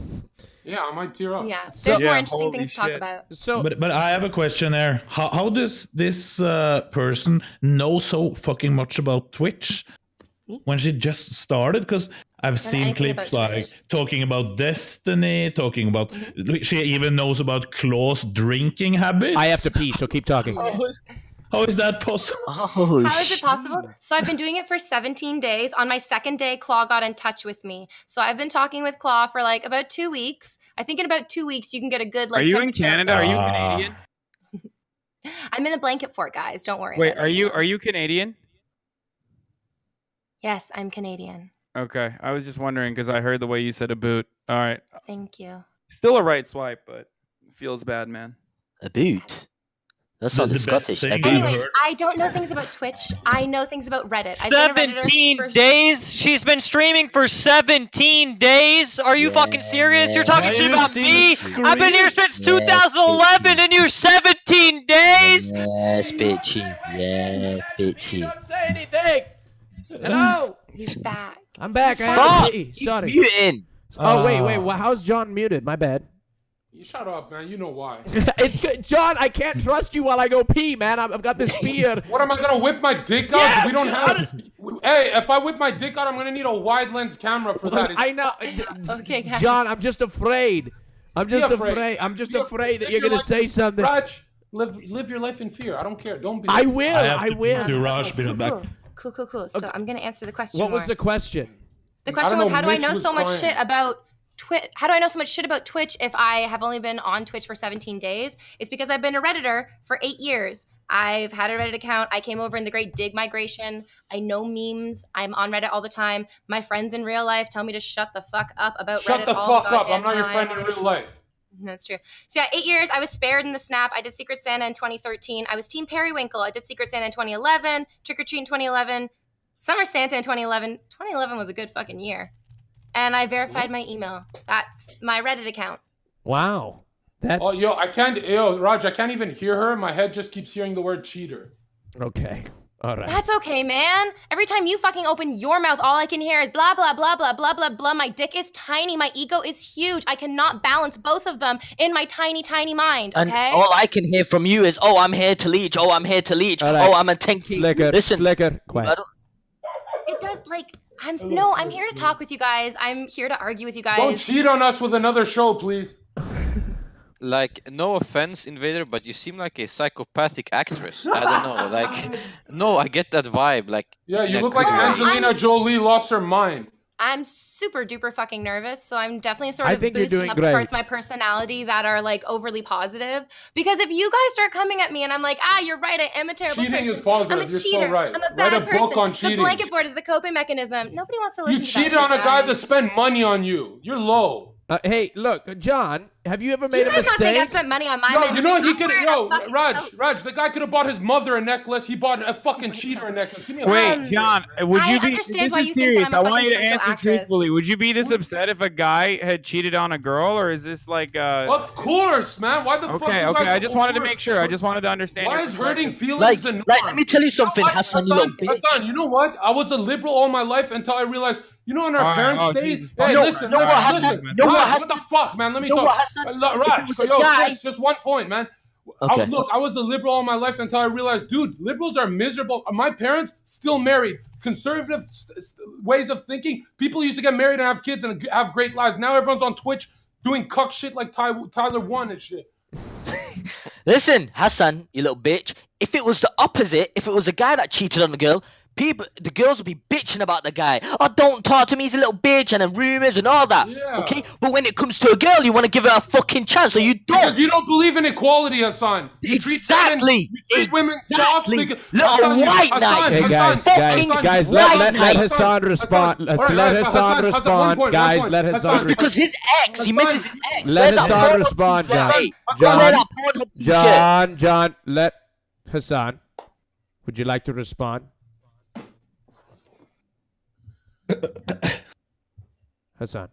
Yeah, I might tear up. Yeah. So- There's more Yeah, interesting holy things to talk about. So But but I have a question there. How how does this uh, person know so fucking much about Twitch Me? When she just started? Because I've seen clips like Twitch. Mm-hmm. talking about Destiny, talking about. She even knows about Claw's drinking habits. I have to pee, so keep talking. How is, how is that possible? Oh, How is it possible? So I've been doing it for 17 days. On my second day, Claw got in touch with me. So I've been talking with Claw for like about two weeks. I think in about two weeks you can get a good like. are you in Canada? Are you Ah. Canadian? I'm in the blanket fort, guys. Don't worry. Wait, about are you are you Canadian? Yes, I'm Canadian. Okay, I was just wondering because I heard the way you said a boot. All right, Thank you. still a right swipe, but feels bad, man. A boot. That's not the best Scottish. thing I I've. Anyways. I don't know things about Twitch. I know things about Reddit. I've been a Redditor 17 for- days? She's been streaming for 17 days? Are you fucking serious? You're talking Why shit you about still me? I've been here since Yeah, 2011 and you're 17 days? Yes, bitchy. Yes, bitchy. Don't say anything. Hello. He's back. I'm back. I had Fuck! to pee. Sorry. Muting. Oh wait, wait. Ah. Well, how's Jon muted? My bad. You shut up, man. You know why. it's good, Jon. I can't trust you while I go pee, man. I've, I've got this fear. What am I gonna whip my dick out? Yes, we don't have. Hey, if I whip my dick out, I'm gonna need a wide lens camera for that. I know, Okay, guys. Jon. I'm just afraid. I'm just afraid. afraid. I'm just Be afraid that you're gonna say something. Raj, live live your life in fear. I don't care. Don't be. I will. I have I to will. do Raj, be right back. Cool, cool, cool, cool. So I'm gonna answer the question. What was the question? The question was, know, how do I know so much crying. shit about Twitch? How do I know so much shit about Twitch if I have only been on Twitch for 17 days? It's because I've been a redditor for eight years. I've had a Reddit account. I came over in the Great Digg migration. I know memes. I'm on Reddit all the time. My friends in real life tell me to shut the fuck up about Shut Reddit Shut the all fuck up. I'm not your time. friend in real life. Mm-hmm, that's true. So yeah, eight years. I was spared in the snap. I did Secret Santa in 2013. I was Team Periwinkle. I did Secret Santa in 2011. Trick or Treat in 2011. Summer Santa in 2011. 2011 was a good fucking year. And I verified my email. That's my Reddit account. Wow. That's Oh, yo, I can't. Yo, Raj, I can't even hear her. My head just keeps hearing the word cheater. okay. All right. That's okay, man. Every time you fucking open your mouth, all I can hear is blah blah blah blah blah blah blah. My dick is tiny. My ego is huge. I cannot balance both of them in my tiny tiny mind. And Okay. all I can hear from you is, "Oh, I'm here to leech. Oh, I'm here to leech. All right. Oh, I'm a tanky." Sliker. Listen, Sliker. Quiet. It does like I'm no, I'm here to talk with you guys. I'm here to argue with you guys. Don't cheat on us with another show, please. Like, no offense, Invader, but you seem like a psychopathic actress. I don't know. Like, no, I get that vibe. Like, Yeah, you look like could be. Angelina I'm- Jolie lost her mind. I'm super duper fucking nervous, so I'm definitely sort I of think you're boosting doing up great. parts of my personality that are like overly positive. Because if you guys start coming at me and I'm like, ah, you're right, I am a terrible Cheating person. is positive. I'm a You're so cheater. right. I'm a Write bad a book person. on The blanket board is a coping mechanism. Nobody wants to You listen to that cheated on a guy that spent money on you. You're low. Uh, hey, look, Jon. Have you ever Do you made a guys not think I mistake? spent money on my Yo, men you know too? he could. wearing Yo, a Raj, coat. Raj, the guy could have bought his mother a necklace. He bought a fucking cheater a necklace. Give me a Wait, Um, Jon, uh, would I you be? This is you think that serious. I'm a I want you to answer actress. truthfully. Would you be this upset if a guy had cheated on a girl, or is this like? Uh, Of course, man. Why the fuck? okay, okay. I just wanted to make sure. I just wanted to understand. Why your is hurting feelings like, the norm? like, let me tell you something, What? Hasan, you little Hasan, bitch. Hasan, you know what? I was a liberal all my life until I realized, you know, in our All right, parents' oh, days. Jesus, Hey, no, listen, no, listen, what, listen. No, Raj, Hasan? what the fuck, man? Let me No, talk. Hasan? Uh, lo- If it Raj, so yo, Chris, just one point, man. Okay. was, look, I was a liberal all my life until I realized, dude, liberals are miserable. My parents still married. Conservative st- st- ways of thinking. People used to get married and have kids and g- have great lives. Now everyone's on Twitch doing cuck shit like Ty- Tyler1 and shit. Listen, Hasan, you little bitch. If it was the opposite, if it was a guy that cheated on a girl, people, the girls would be bitching about the guy. Oh, don't talk to me, he's a little bitch, and then rumors and all that. Yeah. Okay, but when it comes to a girl, you want to give her a fucking chance, so you don't. Because you don't believe in equality, Hasan. You treat Exactly. women, you treat women soft. Exactly. Little Hasan, you- white Hasan, knight. Hey guys, fucking guys, Hasan, guys, white let, let, let knight. Hasan respond. Hasan, Let's let Hasan, Hasan Hasan, respond, point, one guys. Let Hasan, Hasan It's because his ex, he misses his ex. Let Where's Hasan respond, t-shirt? Jon. Jon. where's that Pornhub t-shirt? Jon, Jon, let Hasan. Would you like to respond? Hasan.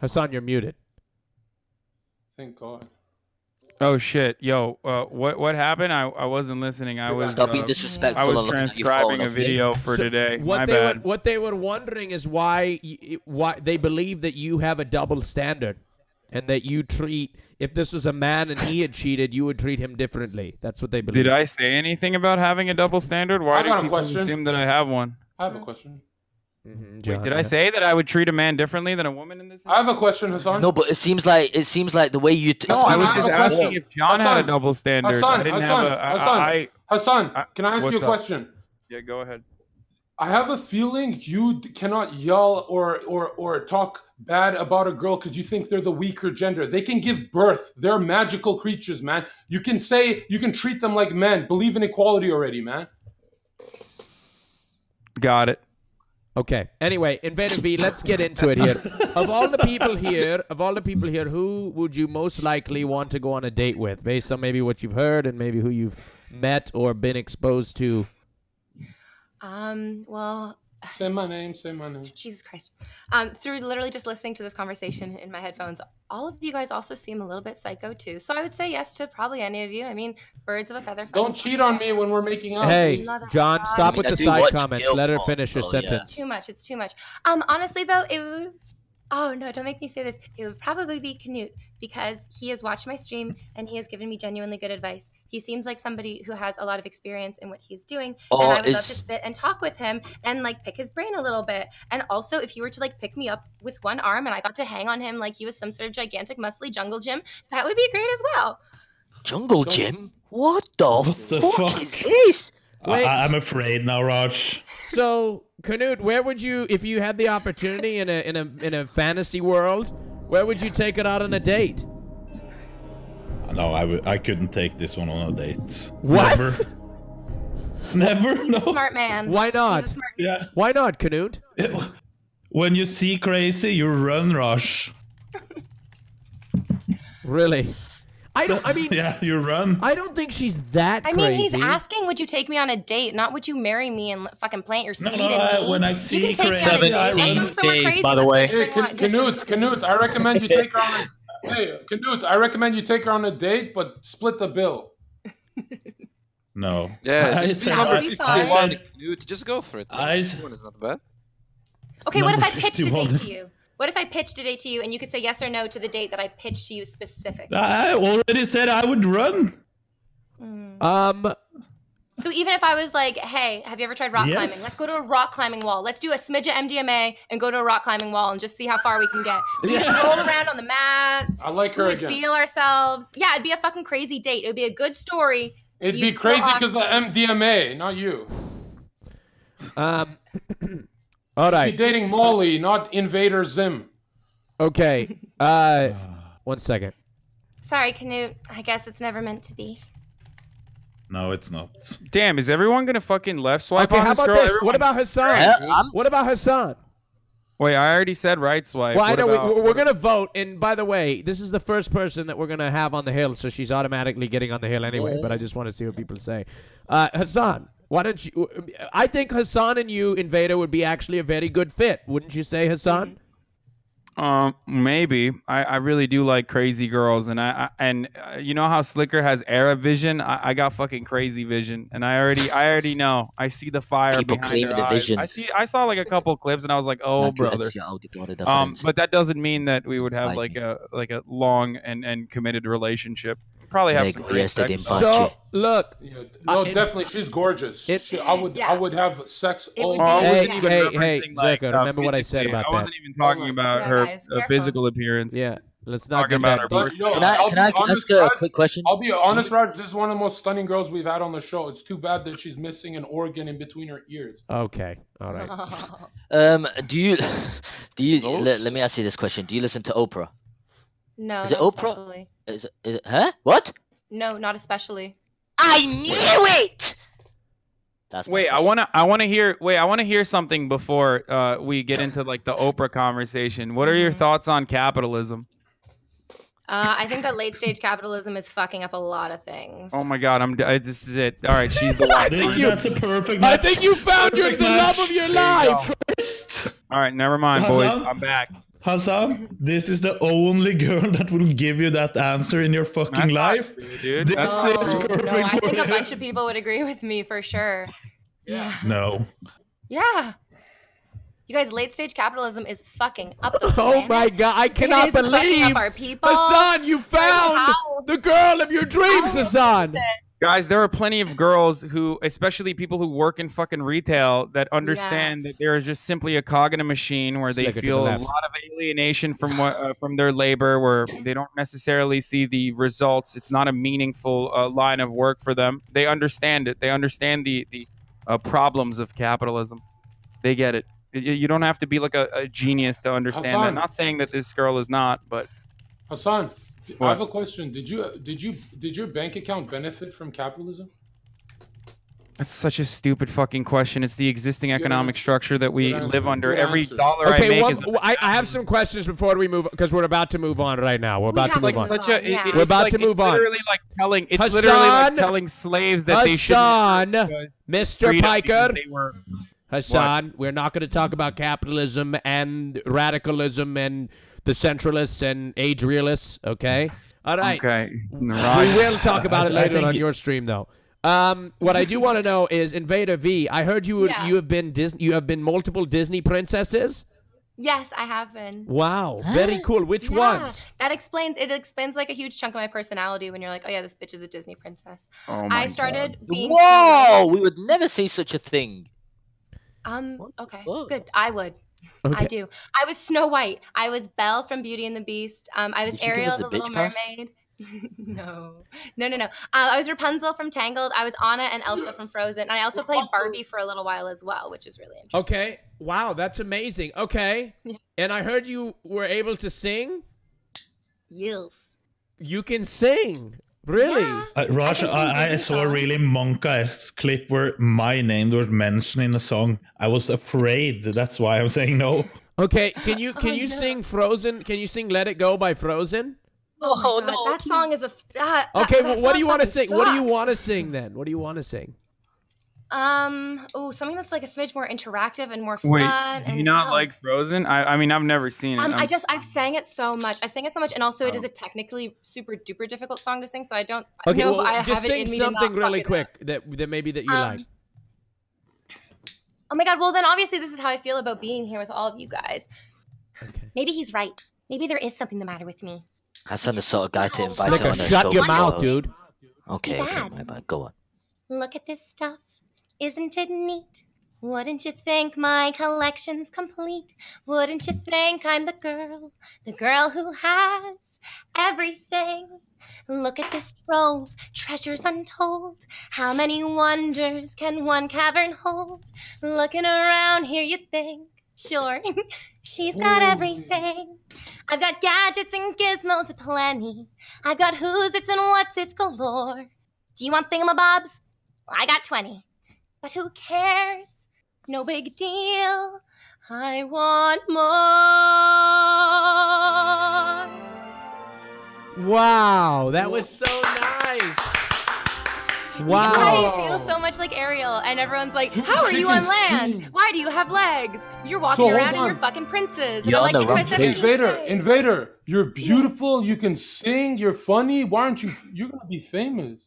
Hasan, you're muted. Thank God. Oh shit, yo, uh, what what happened? I I wasn't listening. I was Stop being uh, disrespectful. I was and looking at transcribing a okay? video for So today. What My they bad. Were, what they were wondering is why why they believe that you have a double standard, and that you treat if this was a man and he had cheated, you would treat him differently. That's what they believe. Did I say anything about having a double standard? Why I do got a people question. assume that I have one? I have a question. Mhm, Wait, did. I say that I would treat a man differently than a woman in this? I have a question, Hasan. No, but it seems like it seems like the way you. T- No, Hasan, I was just a question. asking if Jon had a double standard. Hasan, I didn't Hasan, have a. I, Hasan. I, Hasan, can I ask you a what's up? question? yeah, go ahead. I have a feeling you cannot yell or or or talk bad about a girl because you think they're the weaker gender. They can give birth. They're magical creatures, man. You can say you can treat them like men. Believe in equality already, man. Got it. Okay. Anyway, Invader V, let's get into it here. of all the people here, of all the people here, who would you most likely want to go on a date with, based on maybe what you've heard and maybe who you've met or been exposed to? Um, well, Say my name. Say my name. Jesus Christ. Um, through literally just listening to this conversation in my headphones, all of you guys also seem a little bit psycho too. So I would say yes to probably any of you. I mean, birds of a feather. Don't cheat on me when we're making out. Hey. Jon, stop I with mean, the I do side comments. Let her finish her so yeah. sentence. too much. It's too much. Um, honestly though, it would. Oh no! Don't make me say this. It would probably be Knut because he has watched my stream and he has given me genuinely good advice. He seems like somebody who has a lot of experience in what he's doing, Oh, and I would love to sit and talk with him and like pick his brain a little bit. And also, if you were to like pick me up with one arm and I got to hang on him like he was some sort of gigantic, muscly jungle gym, that would be great as well. Jungle Gym? What the, the fuck, fuck? is this? Wait. I, I'm afraid now, Raj. So, Knut, where would you, if you had the opportunity in a in a in a fantasy world, where would you take it out on a date? No, I w- I couldn't take this one on a date. What? Never. Never. No. Smart man. Why not? man. Yeah. Why not, Knut? When you see crazy, you run, Rush. Really? I don't. I mean, Yeah, you run. I don't think she's that I crazy. mean, he's asking, would you take me on a date? Not would you marry me and fucking plant your seed no, in I- me. when I see You can take me on a crazy, date. I Let's go run. somewhere Days, crazy. by the way. Hey, drink Can- wine. Get some- Knut, Knut, I recommend you take her on a. Hey, Knut, I recommend you take her on a date, but split the bill. No. Yeah, I just said, be That would number be 51, fine. Knut. Just go for it. I- 51 is not bad. Okay, what if I Number pitched a date to you? What if I pitched a date to you and you could say yes or no to the date that I pitched to you specifically? I already said I would run. Um, So even if I was like, hey, have you ever tried rock climbing? Let's go to a rock climbing wall. Let's do a smidge of MDMA and go to a rock climbing wall and just see how far we can get. We Yeah. just roll around on the mats. I like her we again. feel ourselves. Yeah, it'd be a fucking crazy date. It would be a good story. It'd You be crazy awesome. because the MDMA, not you. um. all Be dating Molly, not Invader Zim. Okay. Uh, one second. Sorry, Knut. I guess it's never meant to be. No, it's not. Damn, is everyone gonna fucking left swipe Okay, on how this about girl? this? Everyone- What about Hasan? Yeah, What about Hasan? Wait, I already said right swipe. Well, I know about- we, we're gonna vote, and by the way, this is the first person that we're gonna have on the hill, so she's automatically getting on the hill anyway. But I just want to see what people say. Uh, Hasan, why don't you? I think Hasan and you, Invader, would be actually a very good fit, wouldn't you say, Hasan? Um, maybe. I, I really do like crazy girls, and I, I and uh, you know how Sliker has Arab vision. I, I got fucking crazy vision, and I already I already know. I see the fire People behind claiming her the eyes. I see. I saw like a couple clips, and I was like, oh brother. sia auditore da Um, but that doesn't mean that we would have like a like a long and and committed relationship. Probably have some Leg great rested sex. in Pace. So look, Yeah, no, it- definitely, she's gorgeous. it- She- I would, Yeah. I would have sex all. would Oh, I wasn't Hey, even hey, hey, like, Zherka, uh, remember what I said physically. about I wasn't even talking about Yeah, her guys, uh, physical appearance. yeah, let's not Talking get about her deep. person. Yo, Can I I'll can I be honest, ask a Raj, quick question? I'll be honest, Raj. This is one of the most stunning girls we've had on the show. It's too bad that she's missing an organ in between her ears. Okay, all right. Um, do you do you let, let me ask you this question? Do you listen to Oprah? No, Is it Oprah? especially. Is it, is it huh? What? No, not especially. I knew it. That's my Wait, I want to I want to hear wait, I want to hear something before uh, we get into like the Oprah conversation. What are your Mhm. thoughts on capitalism? Uh, I think that late stage capitalism is fucking up a lot of things. Oh my god, I'm d- I- this is it. All right, she's the one. I you- that's a perfect Match. I think you found your, Perfect the love of your you life. All right, never mind, boys. I'm back. Hasan, mhm. this is the only girl that will give you that answer in your fucking That's not life. true, dude. This That's Oh, is perfect no, I think a bunch of people would agree with me for sure. Yeah. No. Yeah. You guys, late stage capitalism is fucking up the Oh my god, I It cannot is fucking believe up our people. Hasan, you found the girl of your dreams, how Hasan. Guys, there are plenty of girls who, especially people who work in fucking retail, that understand that there is just simply a cog in a machine where they Sliker to the feel a lot of alienation from what uh, from their labor, where they don't necessarily see the results. It's not a meaningful uh, line of work for them. They understand it. They understand the the uh, problems of capitalism. They get it. Y- y- You don't have to be like a, a genius to understand that. Hasan. Not saying that this girl is not, but Hasan, d- I have a question. Did you, did you, did your bank account benefit from capitalism? That's such a stupid fucking question. It's the existing economic answer. structure that we live under. Good Every answer. dollar I Okay, make one, is I, I have some questions before we move because we're about to move on right now. We're about to move to on. move such a. on, yeah. it- We're it's about like- to move it's on. Literally like telling. It's literally like telling slaves that they should. Hasan, Mr. Piker, They were. Hasan, we're not going to talk about capitalism and radicalism and the centralists and age realists, okay? All right. Okay. Right. We will talk about it I- I later on your stream, though. Um, what I do want to know is Invader V. I heard you Yeah. you have been Disney. You have been multiple Disney princesses. Yes, I have been. Wow, very cool. Which Yeah, ones? That explains it explains like a huge chunk of my personality when you're like, oh yeah, this bitch is a Disney princess. Oh my I started being Snow Whoa! We would never say such a thing. Um What okay. Good. I would. Okay. I do. I was Snow White. I was Belle from Beauty and the Beast. Um I was Ariel the Little pass? Mermaid. no. No, no, no. Uh, I was Rapunzel from Tangled. I was Anna and Elsa from Frozen. And I also played Barbie for a little while as well, which is really interesting. Okay. Wow, that's amazing. Okay. Yeah. And I heard you were able to sing. Yes. You can sing. Really? Yeah. Uh, Raj, I I, I saw a really monk-ass clip where my name was mentioned in the song. I was afraid. That's why I'm saying no. Okay. Can you can Oh, you no. sing Frozen? Can you sing Let It Go by Frozen? Oh, God, no. That song is a. That, that- Okay. that well, what do you want to fucking sing? What do you want to sing then? What do you want to sing? Um. Oh, something that's like a smidge more interactive and more Wait, fun. do you and, not oh. like Frozen? I, I mean, I've never seen it. Um, I I'm- just I've sang it so much. I've sang it so much, and also it is Oh. a technically super duper difficult song to sing. So I don't Okay. know well, if I just have it sing in me to something not really fuck it up. quick that that maybe that you Um, like. Oh my god. Well, then obviously this is how I feel about being here with all of you guys. Okay. Maybe he's right. Maybe there is something the matter with me. Hasan the sort of guy to invite Sliker, her on her shut show. your before. mouth, dude. Okay, okay, Bad. my bad. Go on. Look at this stuff. Isn't it neat? Wouldn't you think my collection's complete? Wouldn't you think I'm the girl, the girl who has everything? Look at this trove, treasures untold. How many wonders can one cavern hold? Looking around here, you think, sure, she's got everything. I've got gadgets and gizmos aplenty. I've got who's its and what's its galore. Do you want thingamabobs? I got 20. But who cares? No big deal. I want more. Wow, that was so nice. Wow. I feel so much like Ariel, and everyone's like, "How are She you on land? sing. Why do you have legs? You're walking So, around and you're fucking princes." And You're I'm on like, the wrong "Chris, page." every Invader, day." Invader, you're beautiful. You can sing. You're funny. Why aren't you? You're gonna be famous.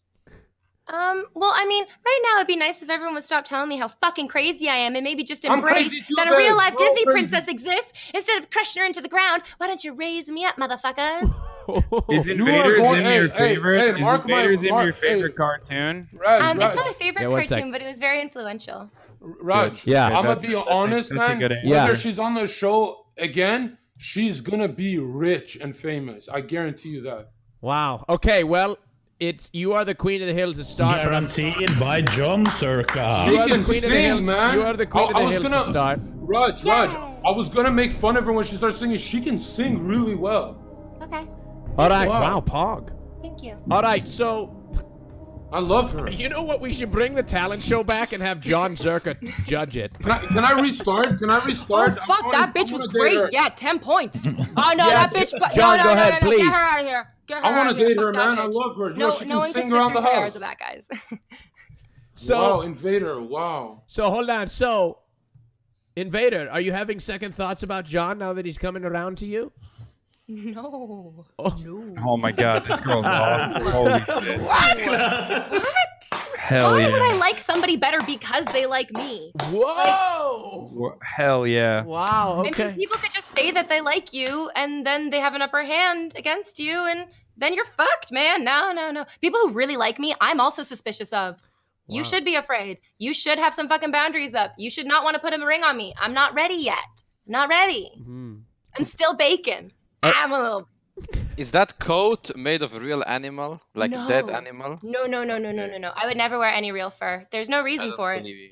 Um, well, I mean, right now it'd be nice if everyone would stop telling me how fucking crazy I am and maybe just embrace too, that a real life Disney crazy. princess exists instead of crushing her into the ground. Why don't you raise me up, motherfuckers? Is You are in hey, your favorite? hey, is mark my- Invaders in your favorite hey. cartoon? Raj, Um, Raj, it's not my favorite Yeah, cartoon, sec. but it was very influential. Raj. Yeah. I'm gonna be that's honest, a man. good. Yeah. Whether she's on the show again, she's gonna be rich and famous. I guarantee you that. Wow. Okay, well, it's you are the queen of the hill to start. Guaranteed by Jon Zherka. She You are the can queen of the sing, hill. man. You are the queen I- of the I was hill gonna- to start. Raj, Raj, I was gonna make fun of her when she starts singing. She can sing really well. Okay, All right. Wow. Wow, Pog. thank you. All right, so I love her. you know what? We should bring the talent show back and have Jon Zherka judge it. Can I, can I restart? Can I Oh restart? I fuck, wanna- that bitch was great. her. Yeah, ten points. Oh no, Yeah, that bitch. J- no, Jon, no, go no, ahead, no, no, please. Get her out of here. Get her I wanna date her, man. I love her. Yo, No, she no can one sing can sit around through the three house. hours of that, guys. So wow, Invader. Wow. so hold on. So Invader, are you having second thoughts about Jon now that he's coming around to you? no. Oh. No. Oh my god, this girl's awesome. Holy shit. What? Hell Why would I like somebody better because they like me? Whoa! Wha- Hell yeah. Wow. I mean, Okay. people could just say that they like you, and then they have an upper hand against you, and then you're fucked, man. No, no, no. People who really like me, I'm also suspicious of. You should be afraid. You should have some fucking boundaries up. You should not want to put a ring on me. I'm not ready yet. I'm not ready. Mhm. I'm still bacon. Uh, I'm a little. Is that coat made of a real animal, like a dead animal? No, no, no, no, no, no, no. I would never wear any real fur. There's no reason for it. you.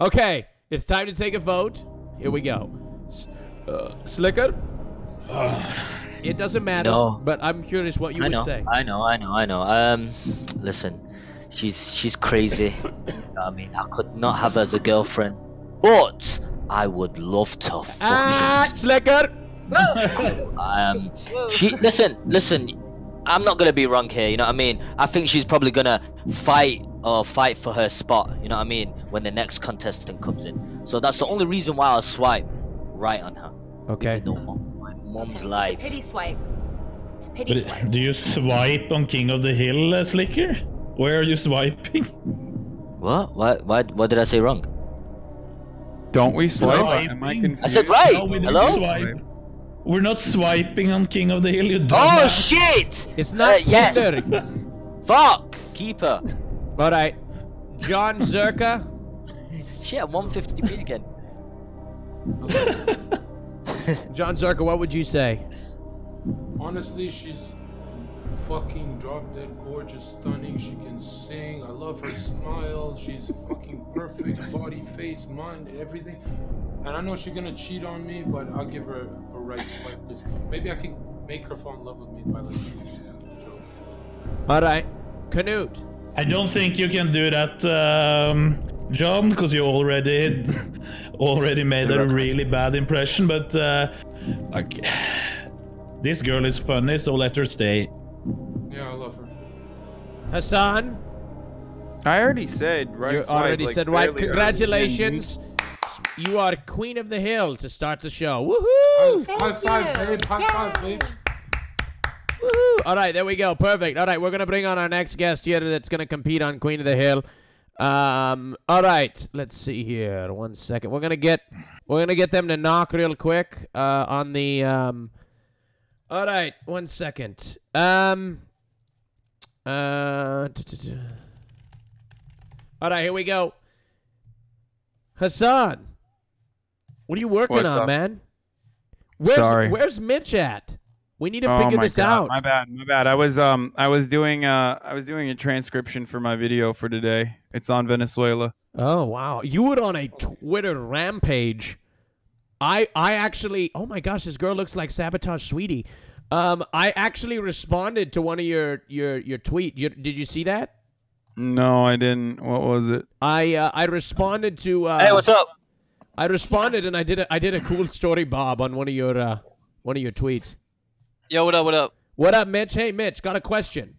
Okay, it's time to take a vote. Here we go. S- uh, Sliker. It doesn't matter. No. But I'm curious what you I would know, say. I know, I know, I know. Um, listen, she's she's crazy. You know what I mean, I could not have her as a girlfriend, but I would love to fucking. Ah, Sliker. Um, she listen, listen. I'm not gonna be wrong here. You know what I mean? I think she's probably gonna fight or fight for her spot. You know what I mean? When the next contestant comes in. So that's the only reason why I'll swipe right on her. Okay. No, my mom's It's a life. pity swipe. It's a pity swipe. Do you swipe on King of the Hill, uh, Sliker? Where are you swiping? What? What? What? What did I say wrong? Don't we swipe? Swiping. Am I confused? I said right. No, we don't Hello? swipe. We're not swiping on King of the Hill, you Oh dumbass. shit! It's not Uh, yes. Tinder. Fuck! Keeper. All right. Jon Zherka. Shit, I'm 150p again. Jon Zherka, what would you say? Honestly, she's fucking drop dead gorgeous, stunning. She can sing. I love her smile. She's fucking perfect body, face, mind, everything. And I know she's gonna cheat on me, but I'll give her a right swipe because maybe I can make her fall in love with me by like doing a stupid joke. All right. Knut. I don't think you can do that, um, Jon, because you already already made a really bad impression. But uh, like, this girl is funny, so let her stay. Yeah, I love her. Hasan. I already said right. You already like, said right. fairly early. Congratulations. You are queen of the hill to start the show. Woohoo! Thank high five, you. babe. High Yay. five, babe. Woohoo! All right, there we go. Perfect. All right, we're gonna bring on our next guest here that's gonna compete on Queen of the Hill. Um. All right, let's see here. One second. We're gonna get we're gonna get them to knock real quick. Uh, on the um. All right, one second. Um. Uh. All right, here we go. Hasan, what are you working What's on, up? man? Where's, Sorry. Where's Mitch at? We need to Oh figure this God, out. My bad. My bad. I was um I was doing uh I was doing a transcription for my video for today. It's on Venezuela. Oh wow, you were on a Twitter rampage. I I actually oh my gosh, this girl looks like Sabotage Sweetie. Um, I actually responded to one of your your your tweet. You, did you see that? No, I didn't. What was it? I uh, I responded to. Uh, Hey, what's up? I responded and I did a, I did a cool story, Bob, on one of your uh, one of your tweets. Yo, what up? What up? What up, Mitch? Hey, Mitch, got a question.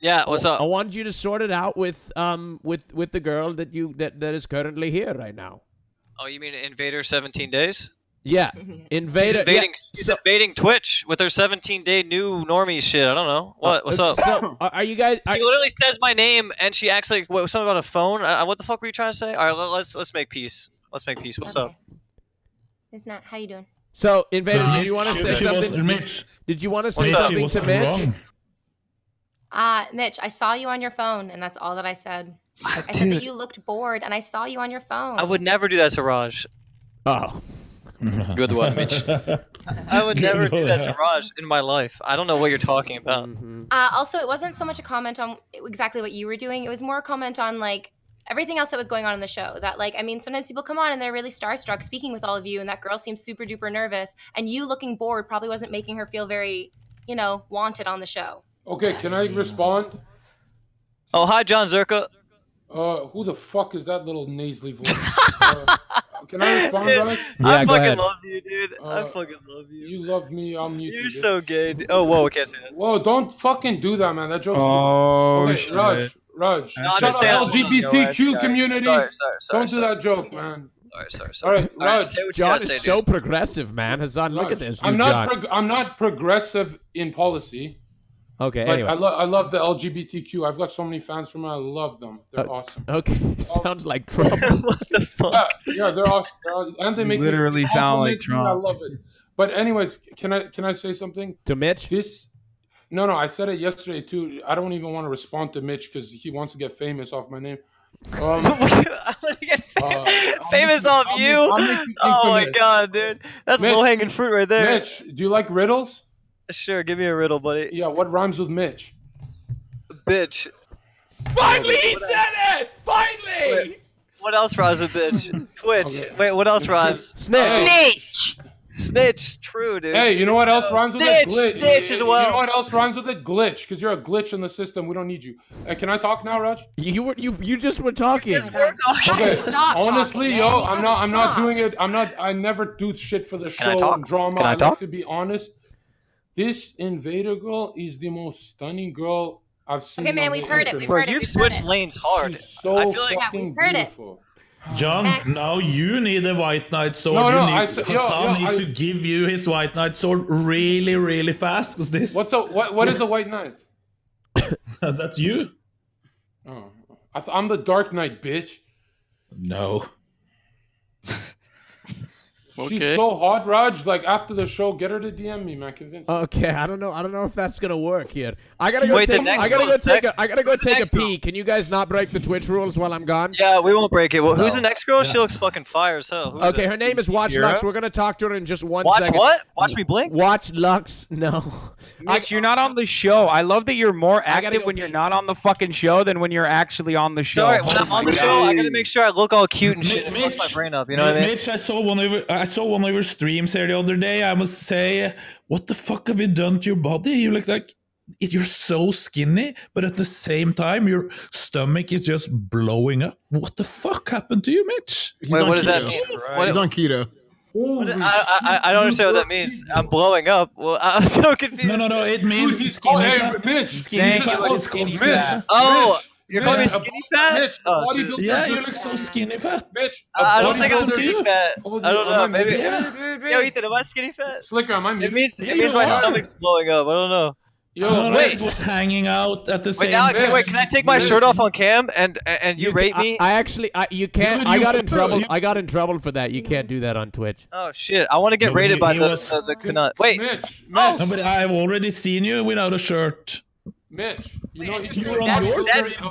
Yeah, what's up? I wanted you to sort it out with um with with the girl that you that that is currently here right now. Oh, you mean Invader 17 days? Yeah, She's Invader. invading. yeah, she's so- invading Twitch with her 17 day new normie shit. I don't know. What? What's Uh, up? So, are, are you guys? Are, She literally says my name and she acts like what, something about a phone. Uh, what the fuck were you trying to say? All right, let- let's let's make peace. Let's make peace. What's up? It's not. How you doing? So, Invader, did you want to say she was- something? Mitch, Did you want to say What's something to Mitch? wrong. Uh, Mitch, I saw you on your phone, and that's all that I said. I said that you looked bored, and I saw you on your phone. I would never do that to Raj. Oh, Good one, Mitch. I would never do that to Raj in my life. I don't know what you're talking about. mhm. Uh, also, it wasn't so much a comment on exactly what you were doing. It was more a comment on like everything else that was going on in the show. That like, I mean, sometimes people come on and they're really starstruck speaking with all of you, and that girl seems super duper nervous, and you looking bored probably wasn't making her feel very, you know, wanted on the show. Okay, can I respond? Oh, hi, Jon Zherka. Uh, who the fuck is that little nasally voice? uh, can I respond, Dude, Raj? Yeah, I fucking ahead. love you, dude. I Uh, fucking love you. You love me, I'm you. You're too, so gay. dude. Oh, whoa, I can't say that. Whoa, don't fucking do that, man. That joke's Oh okay, shit. Raj, Raj. No, I'm Shut just up, saying- LGBTQ community. Sorry, sorry, sorry. don't do that joke, man. Sorry, sorry, All sorry. All right, Raj. say what Jon is say, so dude. progressive, man. Hasan, look at this. I'm not. Prog- I'm not progressive in policy, okay, but anyway. I, lo- I love the LGBTQ. I've got so many fans from it. I love them. They're Uh, awesome. okay, sounds like Trump. what the fuck? Yeah, yeah, they're awesome. They're awesome. And they You make me literally sound like compliment me. I love it. But anyways, can I can I say something? to Mitch. This. No, no, I said it yesterday too. I don't even want to respond to Mitch because he wants to get famous off my name. Um, I wanna get Uh, fam- I'll famous make- off I'll you. make- I'll make you oh my infamous. god, dude, that's Mitch- low hanging fruit right there. Mitch, do you like riddles? Sure, give me a riddle, buddy. Yeah, what rhymes with Mitch? Bitch. Finally, he said it. Finally. What else rhymes with bitch? Twitch. Okay. Wait, what else rhymes? Snitch. Hey. Snitch! Snitch, true, dude. Hey, you know what else rhymes with Snitch, a glitch? snitch as You know what else rhymes with a glitch? Because you're a glitch in the system. We don't need you. Hey, can I talk now, Raj? You were you you just were talking. Okay. Stop Honestly, talking, yo, man. I'm not. I'm not doing it. I'm not. I never do shit for the show can I talk? and drama. Can I like talk? to be honest. This invader girl is the most stunning girl I've seen. Okay, man, on we've heard it, we've heard it, you've switched lanes hard. She's so I feel like- Yeah, we've heard it. Beautiful. Jon, Next. now you need a white knight sword. No, you no, need, I said- yo, Hasan yo, needs I- to give you his white knight sword really, really fast. Cause this, What's a what? What is a white knight? that's you? Oh, I th- I'm the Dark Knight, bitch. No. She's so hot, Raj. Like after the show, get her to DM me, man. Convince me. Okay, I don't know. I don't know if that's gonna work here. I gotta go Wait, take. I gotta go take. sex- A, I gotta go Who's take a next girl? pee. Can you guys not break the Twitch rules while I'm gone? Yeah, we won't break it. Well, who's the next girl? She looks fucking fire as hell. Who's Okay, it? her name is Watch Lux. We're gonna talk to her in just one Watch second. what? Watch me blink? Watch Lux. No. Mitch, you're not on the show. I love that you're more active go when pee. you're not on the fucking show than when you're actually on the show. Sorry, when Oh I'm on the God. show, I gotta make sure I look all cute and shit. and fuck my brain up, you know what I mean? Mitch, I saw one of your, I saw one of your streams here the other day. I must say, what the fuck have you done to your body? You look like you're so skinny, but at the same time, your stomach is just blowing up. What the fuck happened to you, Mitch? He's Wait, on what does that keto. mean? Right. What, He's on keto. what- I, I, I don't understand what that means. I'm blowing up. Well, I'm so confused. No, no, no. It means skinny called, hey. Mitch. Skinny Thank fat you. is called Mitch. skinny Mitch. fat. Oh, Mitch, you're calling me skinny fat? Mitch, Oh, bodybuilder Yeah, you look so skinny fat. Mitch, I don't think I'm skinny fat. I don't know. Maybe. Yeah. Yo, Ethan, am I skinny fat? Sliker, am I It means, Yeah, it means my are. stomach's blowing up. I don't know. Yo, No, no, wait. was hanging out at the Wait, same now I wait, can I take my Mitch. shirt off on cam and and, and you, rate me? I, actually. I, you can't. but I you- got in trouble. you- I got in trouble for that. You can't do that on Twitch. oh shit! I want to get No, rated he- by he the, was- the the Canuck. Wait, Mitch, Mitch, Oh. No, but I've already seen you without a shirt. Mitch. You know, Wait, you were on that's- yours? that's- a-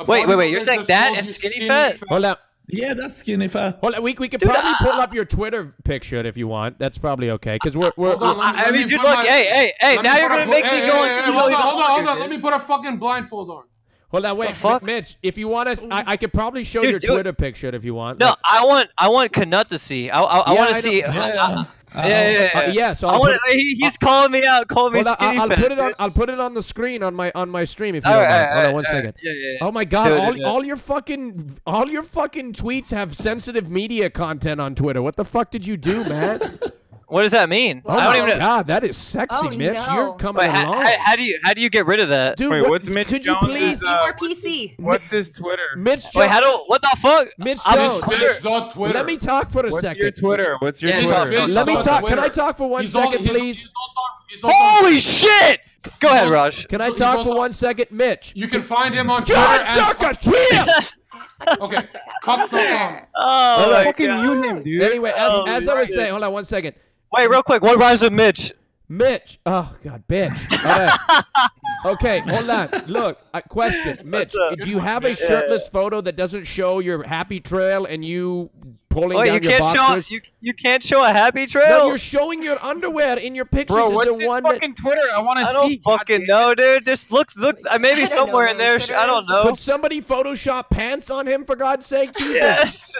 a Wait, wait, wait, you're saying just that calls is you skinny fat? Hold up. Yeah, that's skinny fat. Hold up. We, we could Dude, probably I- pull uh, up your Twitter picture if you want. That's probably okay. Because we're we're. Hold on, let me- I let mean, me dude, look, my- hey, hey, hey! Now you're gonna bl- make hey, me go hey, on hey, keto Hold on, hold on, hold on. Let me put a fucking blindfold on. Hold on, wait, fuck? Mitch. If you want us, I, I could probably show Dude, your do it. Twitter picture if you want. No, Like- I want I want Knut to see. I I, I Yeah, want to see. Yeah, I- yeah. Yeah, yeah, Uh, yeah. yeah, so I I'll want. put- He, he's calling me out, calling me Hold on, skinny I'll, I'll fat. put it on. dude. I'll put it on the screen on my on my stream if you All don't right, mind. all Hold on right, one all right. second. Yeah, yeah, yeah. Oh my god! Do all, do it. all your fucking all your fucking tweets have sensitive media content on Twitter. What the fuck did you do, man? What does that mean? Oh I don't my even. know. god, that is sexy, Oh, Mitch. no. You're coming Wait, how, along, how, how do you how do you get rid of that? dude. Wait, what- what's Mitch Could you Jones's, please, uh, more PC. What's his Twitter? Mitch? Jones. Wait, how do what the fuck? Mitch Jones. Mitch, dot Twitter. Let me talk for a What's second. your Twitter? What's your Yeah, Twitter? talk, talk, Let me Dot talk. Can I talk for one He's on- second, he's- please? he's also- he's also- Holy shit! Go ahead, Raj. Can I talk also- for one second, Mitch? You can find him on Twitter. John and- Circus, here! Okay, cock.com. Oh my fucking god. mute him, dude. Anyway, as, I was saying, hold on one second. Wait, real quick. What rhymes with Mitch? Mitch. Oh God, bitch. All right. okay, hold on. Look, uh, question, Mitch. Do you have a shirtless photo that doesn't show your happy trail and you pulling Wait, down you your can't boxers? show you you can't show a happy trail. no, you're showing your underwear in your pictures. Bro, Is what's there his one that- fucking Twitter? I want to see. I don't see. fucking know, dude. Just look, look. Uh, maybe I know somewhere in there. Twitter I don't know. Could somebody Photoshop pants on him for God's sake? Jesus. Yes.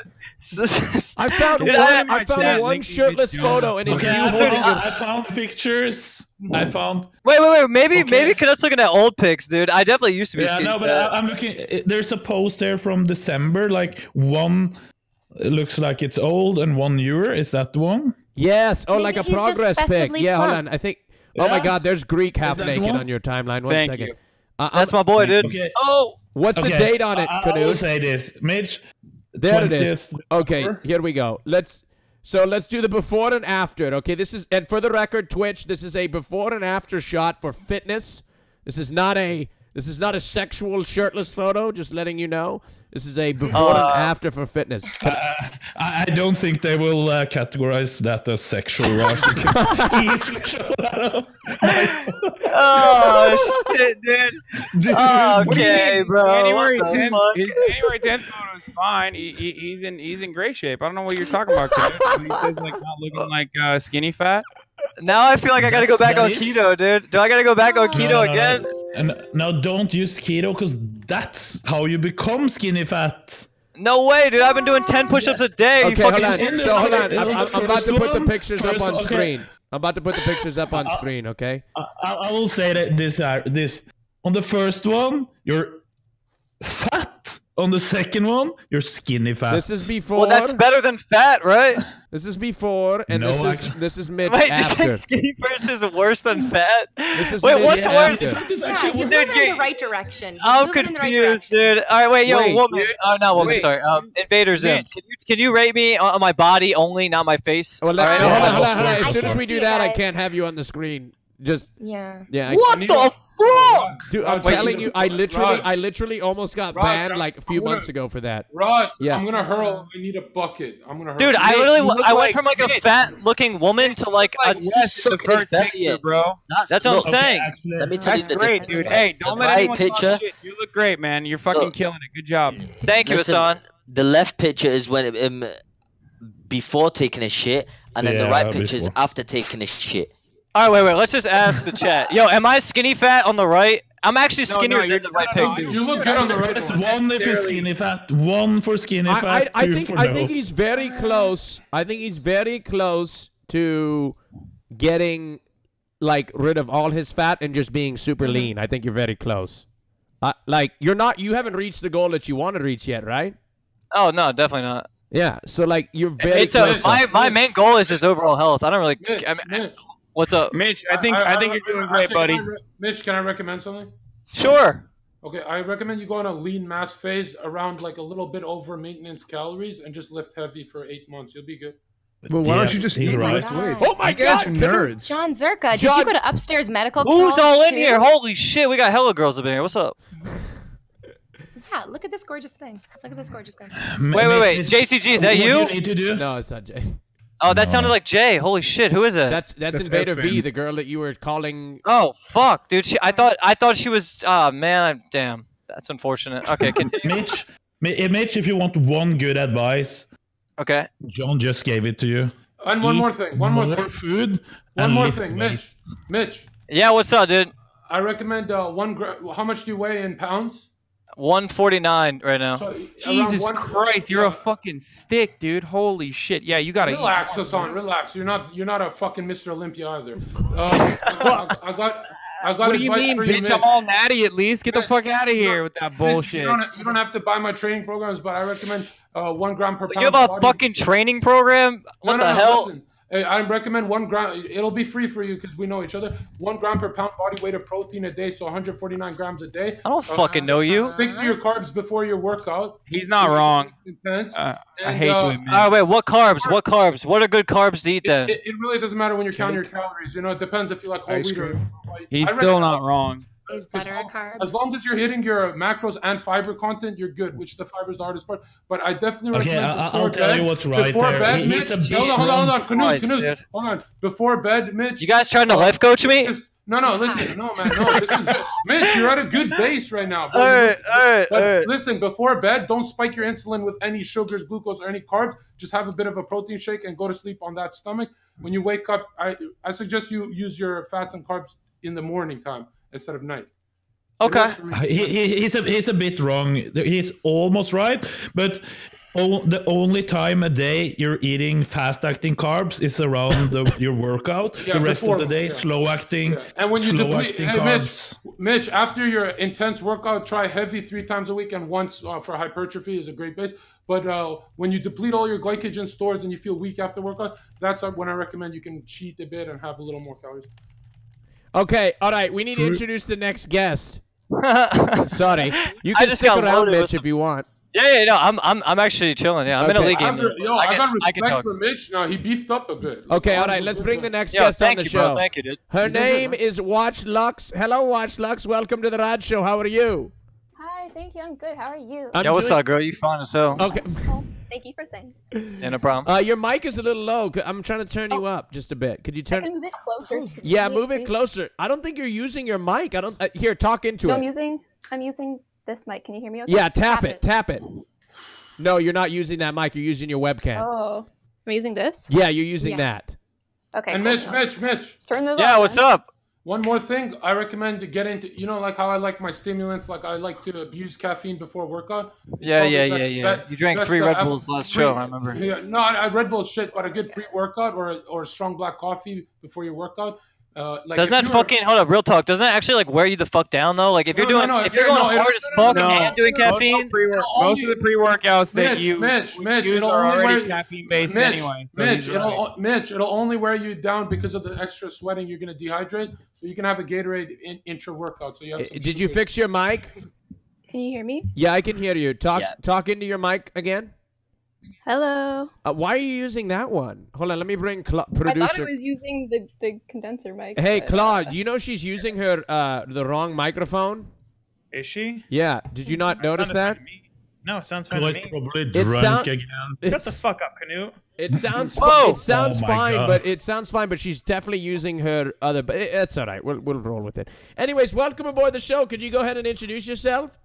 I found Dude, one. I- I, found one linking shirtless photo, and it's Okay, you I holding found, your. I found pictures. I found. Wait, wait, wait. Maybe, Okay. maybe Knut's looking at old pics, dude. I definitely used to be. Yeah, skinny no, but fat. I, I'm looking. it- There's a post there from December. Like one looks like it's old and one newer. Is that the one? Yes. Oh, Maybe like a progress pic. Yeah. Hold on. I think. Oh my God. There's Greek half naked on your timeline. One second. Thank you. Uh, That's my boy, dude. Okay. Oh, What's the date on it, I, I will say this, Mitch. There it is. Okay, here we go. Let's so let's do the before and after. Okay, this is and for the record, Twitch, this is a before and after shot for fitness. This is not a this is not a sexual shirtless photo. Just letting you know, this is a before Uh, and after for fitness. I, I don't think they will uh, categorize that as sexual. Right? You can easily show that up. oh shit, dude. Dude, okay, bro. January what the 10th. fuck? His January 10th photo is fine. He, he, he's in he's in great shape. I don't know what you're talking about. Kid. He says like not looking like uh, skinny fat. Now I feel like I gotta go That's back on nice. keto, dude. Do I gotta go back on keto No, no, no, again? no. And now don't use keto because that's how you become skinny fat. No way, dude. I've been doing 10 push-ups a day. you Okay, hold on. So hold on. In I'm, the I'm- I'm about to put the pictures up on screen. I'm about to put the pictures up on screen. Okay. I, I I will say that this uh, this on the first one you're fat. On the second one you're skinny fat. This is before. Well, that's better than fat, right? This is before, and No, this is this is mid Wait, you after. saying skinny versus worse than fat? This is Wait, what's after. worse? Fat is Yeah, actually he's worse. moving in the right direction. He's I'm moving in right confused, dude. All right, wait, yo, Wait, woman. dude. Oh, not woman. Wait. Sorry. Um, Invader Zim. Can you can you rate me on, on my body only, not my face? Well, let, All right? no, hold on, hold on, hold on. As soon as we do that, I can't have you on the screen. Just Yeah. yeah. What need the to- fuck? Dude, I'm wait, telling you- you, I literally, Raj. I literally almost got Raj, banned I'm- like a few gonna- months ago for that. Raj, Yeah. I'm gonna hurl. I need a bucket. I'm gonna hurl. Dude, I literally you look I went like- from like a fat-looking woman to like a. Like Wes is the first belly picture, in. bro. That's, That's what I'm look, Okay, saying. Let me tell That's you the great, dude. Hey, don't let right anyone talk picture. shit. You look great, man. You're fucking Look. killing it. Good job. Thank you, Hasan. The left picture is when um, before taking a shit, and then the right picture is after taking a shit. All right, wait, wait. Let's just ask the chat. Yo, am I skinny fat on the right? I'm actually No, skinnier no, than you're- the right no, no, pic. You look good on the right It's one. one if you're skinny fat, one for skinny I, I, fat, I two think, for I no. think he's very close. I think he's very close to getting like rid of all his fat and just being super Mm-hmm. lean. I think you're very close. Uh, like you're not, you haven't reached the goal that you want to reach yet, right? Oh no, definitely not. Yeah. So like you're very It's a, my my main goal is just overall health. I don't really. Mitch, I mean, Mitch, what's up? Mitch, I think I, think you're doing great, actually, buddy. can re- Mitch, can I recommend something? Sure. Okay, I recommend you go on a lean mass phase around like a little bit over maintenance calories and just lift heavy for eight months. You'll be good. Well, why don't you just he's eat right. lift weights? Oh my you guys God, are nerds. Jon Zherka, did John- you go to upstairs medical? Who's all in too? here? Holy shit, we got hella girls up in here. What's up? Yeah, look at this gorgeous thing. Look at this gorgeous thing. M- Wait, wait, wait. JCG, is that what you? need to do? no, it's not Jay. Oh, that No. sounded like Jay. Holy shit, who is it? That's that's, That's Invader V, the girl that you were calling. Oh fuck, dude. She, I thought I thought she was. Ah man, I, damn. That's unfortunate. Okay, continue. Mitch, Mi- eh, Mitch, if you want one good advice, okay. John just gave it to you. And one Eat more thing. One more more thing. food. One more thing, weights. Mitch. Mitch, Yeah, what's up, dude? I recommend uh, one gram. How much do you weigh in pounds? 149 right now. So, Jesus Christ, you're a fucking stick, dude. Holy shit. Yeah, you gotta. Relax, Hasan. Relax. You're not. You're not a fucking Mr. Olympia either. Uh, I, I got. I got What do you mean, you, bitch? Mitch. I'm all natty at least. Get the fuck out of here with that bullshit. You don't, you don't have to buy my training programs, but I recommend uh, one gram per pound. You have a body- fucking training program? What no, no, the no, hell? Listen. Hey, I recommend one gram. It'll be free for you because we know each other. One gram per pound body weight of protein a day, so 149 grams a day. I don't Uh, fucking know you. Stick to your carbs before your workout. He's not wrong. Intense. Uh, I And, hate uh, to admit. All right, wait. What carbs? What carbs? What are good carbs to eat It, then? it, it really doesn't matter when you're counting your calories. You know, it depends if you like whole Ice wheat or. cream. He's I still not wrong. Is As butter a long, carb? as long as you're hitting your macros and fiber content, you're good. Which the fiber is the hardest part. But I definitely Okay, recommend. I- I'll before tell you bed- what's right before there. Bed, He- Mitch, he's hold on, hold on, hold on, on. Knut, Christ, Knut, hold on. Before bed, Mitch. You guys trying to life coach me? Just, no, no, listen, no, man, no. This is good. Mitch. You're at a good base right now. bro. All right, all right, But all right. listen, before bed, don't spike your insulin with any sugars, glucose, or any carbs. Just have a bit of a protein shake and go to sleep on that stomach. When you wake up, I I suggest you use your fats and carbs in the morning time instead of night. Okay. works for me. He, he, he's a he's a bit wrong. He's almost right, but o- the only time a day you're eating fast acting carbs is around the, your workout. Yeah, the rest before, of the day, yeah. slow acting, Yeah. And when you slow deplete, acting hey, Mitch, carbs. Mitch, after your intense workout, try heavy three times a week and once uh, for hypertrophy is a great base. But uh, when you deplete all your glycogen stores and you feel weak after workout, that's uh, when I recommend you can cheat a bit and have a little more calories. Okay, all right. We need to introduce the next guest. Sorry, you can just stick got around, Mitch, some- if you want. Yeah, yeah, no, I'm, I'm, I'm actually chilling. Yeah, I'm in a Okay. league I game. have, yo, I can, I, can, got I can respect talk. for Mitch. Now he beefed up a bit. Okay, all right. Let's bring the next Yo, guest on thank the you, show. bro. Thank you, dude. Her You did name good, is Watch Lux. Hello, Watch Lux. Welcome to the Rod Show. How are you? Hi, thank you. I'm good. How are you? I'm Yo, what's doing- up, girl? You fine as hell. Okay. Oh, thank you for saying. Yeah, no problem. Uh, your mic is a little low. I'm trying to turn you up just a bit. Could you I turn? can move it closer. To Yeah, me, move it closer. I don't think you're using your mic. I don't. Uh, here, talk into No, it. I'm using. I'm using this mic. Can you hear me? Okay? Yeah, tap, Tap it, it. Tap it. No, you're not using that mic. You're using your webcam. Oh, I'm using this? Yeah, you're using Yeah. that. Okay. And cool. Mitch, Mitch, Mitch. Turn this Yeah, off what's then. up? One more thing, I recommend to get into. You know, like how I like my stimulants. Like I like to abuse caffeine before workout. It's Yeah, yeah, best- yeah, yeah. You drank three Red Bulls last pre- show, I remember. Yeah, no, I, I Red Bull shit, but a good pre-workout or a, or a strong black coffee before your workout. Uh, like Doesn't that you were- fucking hold up? Real talk. Doesn't that actually like wear you the fuck down though? Like if you're No, no, doing no, if if you're you're- going no, hard if- as fuck no, and doing most caffeine, pre-work- most of the pre-workouts that Mitch, you Mitch, Mitch, use it'll are only already wear- caffeine based Mitch, anyway. So Mitch, it'll right. Mitch, it'll only wear you down because of the extra sweating. You're gonna dehydrate, so you can have a Gatorade in, intra workout. So you have some Did you fix your mic? Can you hear me? Yeah, I can hear you. Talk Yeah. talk into your mic again. Hello. Uh, why are you using that one? Hold on, let me bring Cla- I thought it producer. was using the, the condenser mic. Hey, but, uh, Claude, do you know she's using her uh the wrong microphone? Is she? Yeah. Did you not notice that? No, it sounds fine Chloe's to me. probably It drunk sound- again. Shut the fuck up, Knut. it sounds Whoa! fi- it sounds Oh fine, God. but it sounds fine, but she's definitely using her other. But it- it's all right. We'll we'll roll with it. Anyways, welcome aboard the show. Could you go ahead and introduce yourself?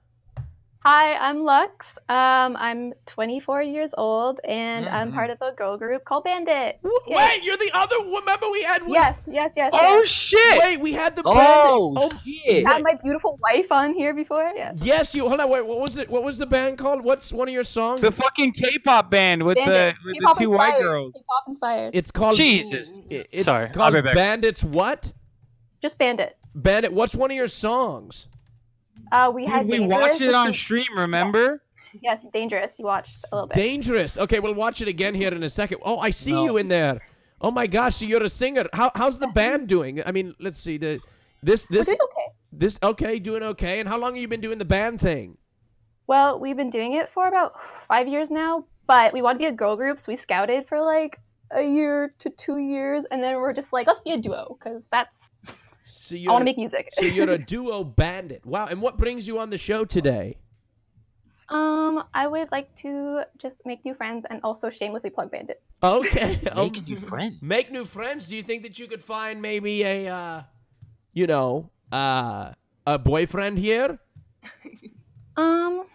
Hi, I'm Lux. Um, I'm 24 years old, and Mm-hmm. I'm part of a girl group called Bandit. W- Yes. Wait, you're the other. Remember we had. Yes, yes, yes. Oh yes. shit! Wait, we had the. Oh, bandit. shit. I had my beautiful wife on here before. Yes. Yes, you. Hold on. Wait. What was it? What was the band called? What's one of your songs? the fucking K-pop band with the with K-pop two white girls. K-pop inspired. It's called. Jesus. It's Sorry, I'll called be back. Bandits. What? Just Bandit. Bandit. What's one of your songs? Uh, we had Dude, we Dangerous, watched it on stream. Remember? Yes, Dangerous. You watched a little bit. Dangerous. Okay, we'll watch it again here in a second. Oh, I see you in there. Oh my gosh, so you're a singer. How how's the band doing? I mean, let's see the this We're this doing okay. this okay, doing okay. And how long have you been doing the band thing? Well, we've been doing it for about five years now, but we want to be a girl group, so we scouted for like a year to two years, and then we're just like, let's be a duo, because that's So you're want to make music. so you're a duo bandit. Wow. And what brings you on the show today? um, I would like to just make new friends and also shamelessly plug Bandit. Okay. um, Make new friends. Make new friends. Do you think that you could find maybe a uh you know, uh a boyfriend here? Um,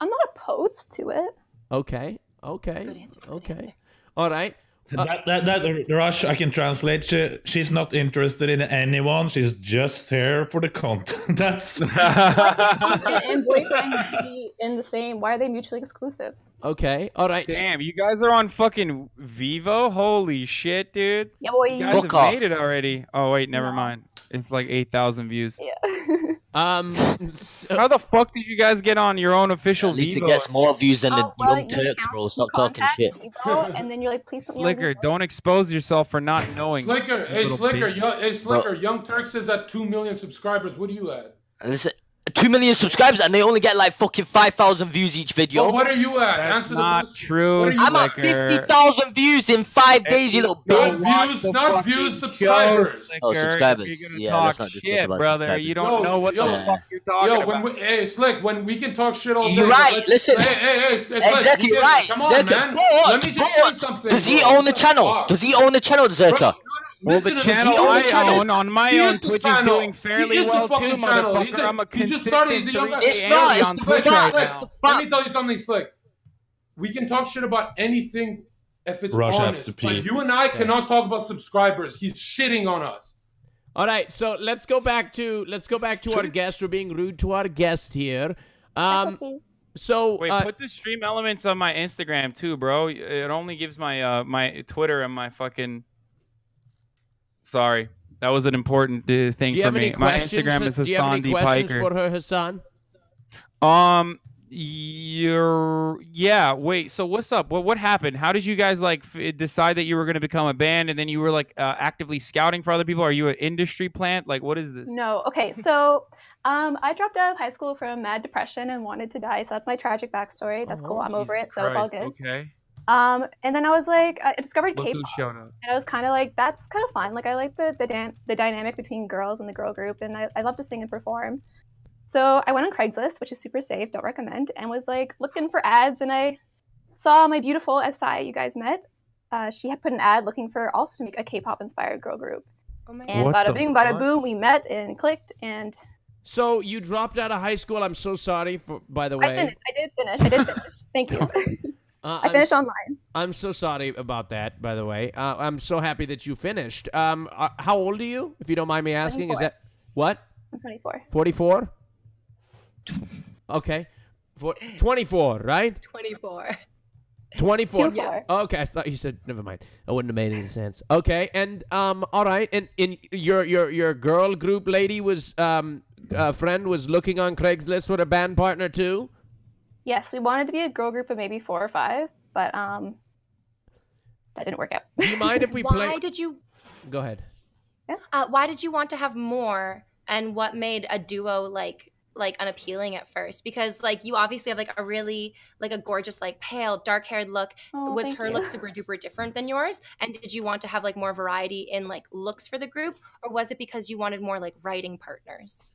I'm not opposed to it. Okay. Okay. Good answer, good okay. answer. All right. Uh, that, that, that Rush, I can translate. She, she's not interested in anyone. She's just here for the content. That's and, and boyfriends be in the same. Why are they mutually exclusive? Okay. All right. Damn, you guys are on fucking Vevo. Holy shit, dude. Yeah, boy. You guys Fuck have off. made it already. Oh wait, never No. mind. It's like eight thousand views. Yeah. Um so- How the fuck did you guys get on your own official At least Vevo? it gets more views than the Oh, well, Young you Turks, bro. Stop talking shit. people, and then you're like, please put Sliker, don't expose yourself for not knowing. Sliker, hey Sliker, yo, hey Sliker, Young Turks is at two million subscribers. What are you at? Listen, two million subscribers and they only get like fucking five thousand views each video. Yo, what are you at? That's Answer not question. true, What are you I'm at fifty thousand views in five days, you little Not bitch. watch views, the not views, subscribers. Sliker, Oh, subscribers. you're Yeah, talk let's not just shit, about brother. subscribers. You don't Yo, know what yo, the fuck you're talking Yo, when about. we, hey Slick, when we can talk shit all day. You're right, let's- listen. Hey, hey, hey, Slick, Exactly we right. Come on, Zherka, man. but- Let me just say something. Does he own the channel? Does he own the channel, Zherka? Bro, Well, the listen to this. channel He owns I channel. own on my He own is Twitch is doing fairly He is the well too, channel. He's motherfucker. a- I'm a he just started. A. It's consistent not, it's on the Twitch right now. Let me tell you something, Slick. We can talk shit about anything if it's Rush honest. to But pee. you and I cannot talk about subscribers. He's shitting on us. All right, so let's go back to let's go back to our guest. We're being rude to our guest here. Um so Wait, uh, put the stream elements on my Instagram too, bro. It only gives my uh my Twitter and my fucking. Sorry, that was an important uh, thing for me. any My questions? Instagram for, is do you have Hasan any D questions Piker. for her, Hasan? Um, you're yeah. Wait, so what's up? What what happened? How did you guys like f- decide that you were going to become a band, and then you were like uh, actively scouting for other people? Are you an industry plant? Like, what is this? No. Okay. So, um, I dropped out of high school from mad depression and wanted to die. So that's my tragic backstory. That's cool. I'm over it. So it's all good. Okay. Um, and then I was like, I discovered Look K-pop, who showed up. and I was kind of like, that's kind of fun. Like I like the the dan- the dynamic between girls and the girl group, and I, I love to sing and perform. So I went on Craigslist, which is super safe, don't recommend, and was like looking for ads, and I saw my beautiful Sai you guys met. Uh, she had put an ad looking for also to make a K-pop inspired girl group, Oh my and What bada bing, bada fuck? boom, we met and clicked, and So you dropped out of high school. I'm so sorry for by the I way. finished. I did finish. I did finish. Thank you. Uh, I I'm finished online. I'm so sorry about that, by the way. Uh, I'm so happy that you finished. Um, uh, how old are you, if you don't mind me asking? Is that what? I'm 24. 44? Okay. For, 24, right? 24. 24. Two four. Okay, I thought you said never mind. That wouldn't have made any sense. Okay, and um, all right, and in your your your girl group lady was um, uh, friend was looking on Craigslist for a band partner too. Yes, we wanted to be a girl group of maybe four or five, but um, that didn't work out. Do you mind if we Why play? did you Go ahead. uh, why did you want to have more and what made a duo like like unappealing at first because like you obviously have like a really like a gorgeous like pale dark haired look Oh, was her you. look super duper different than yours and did you want to have like more variety in like looks for the group or was it because you wanted more like writing partners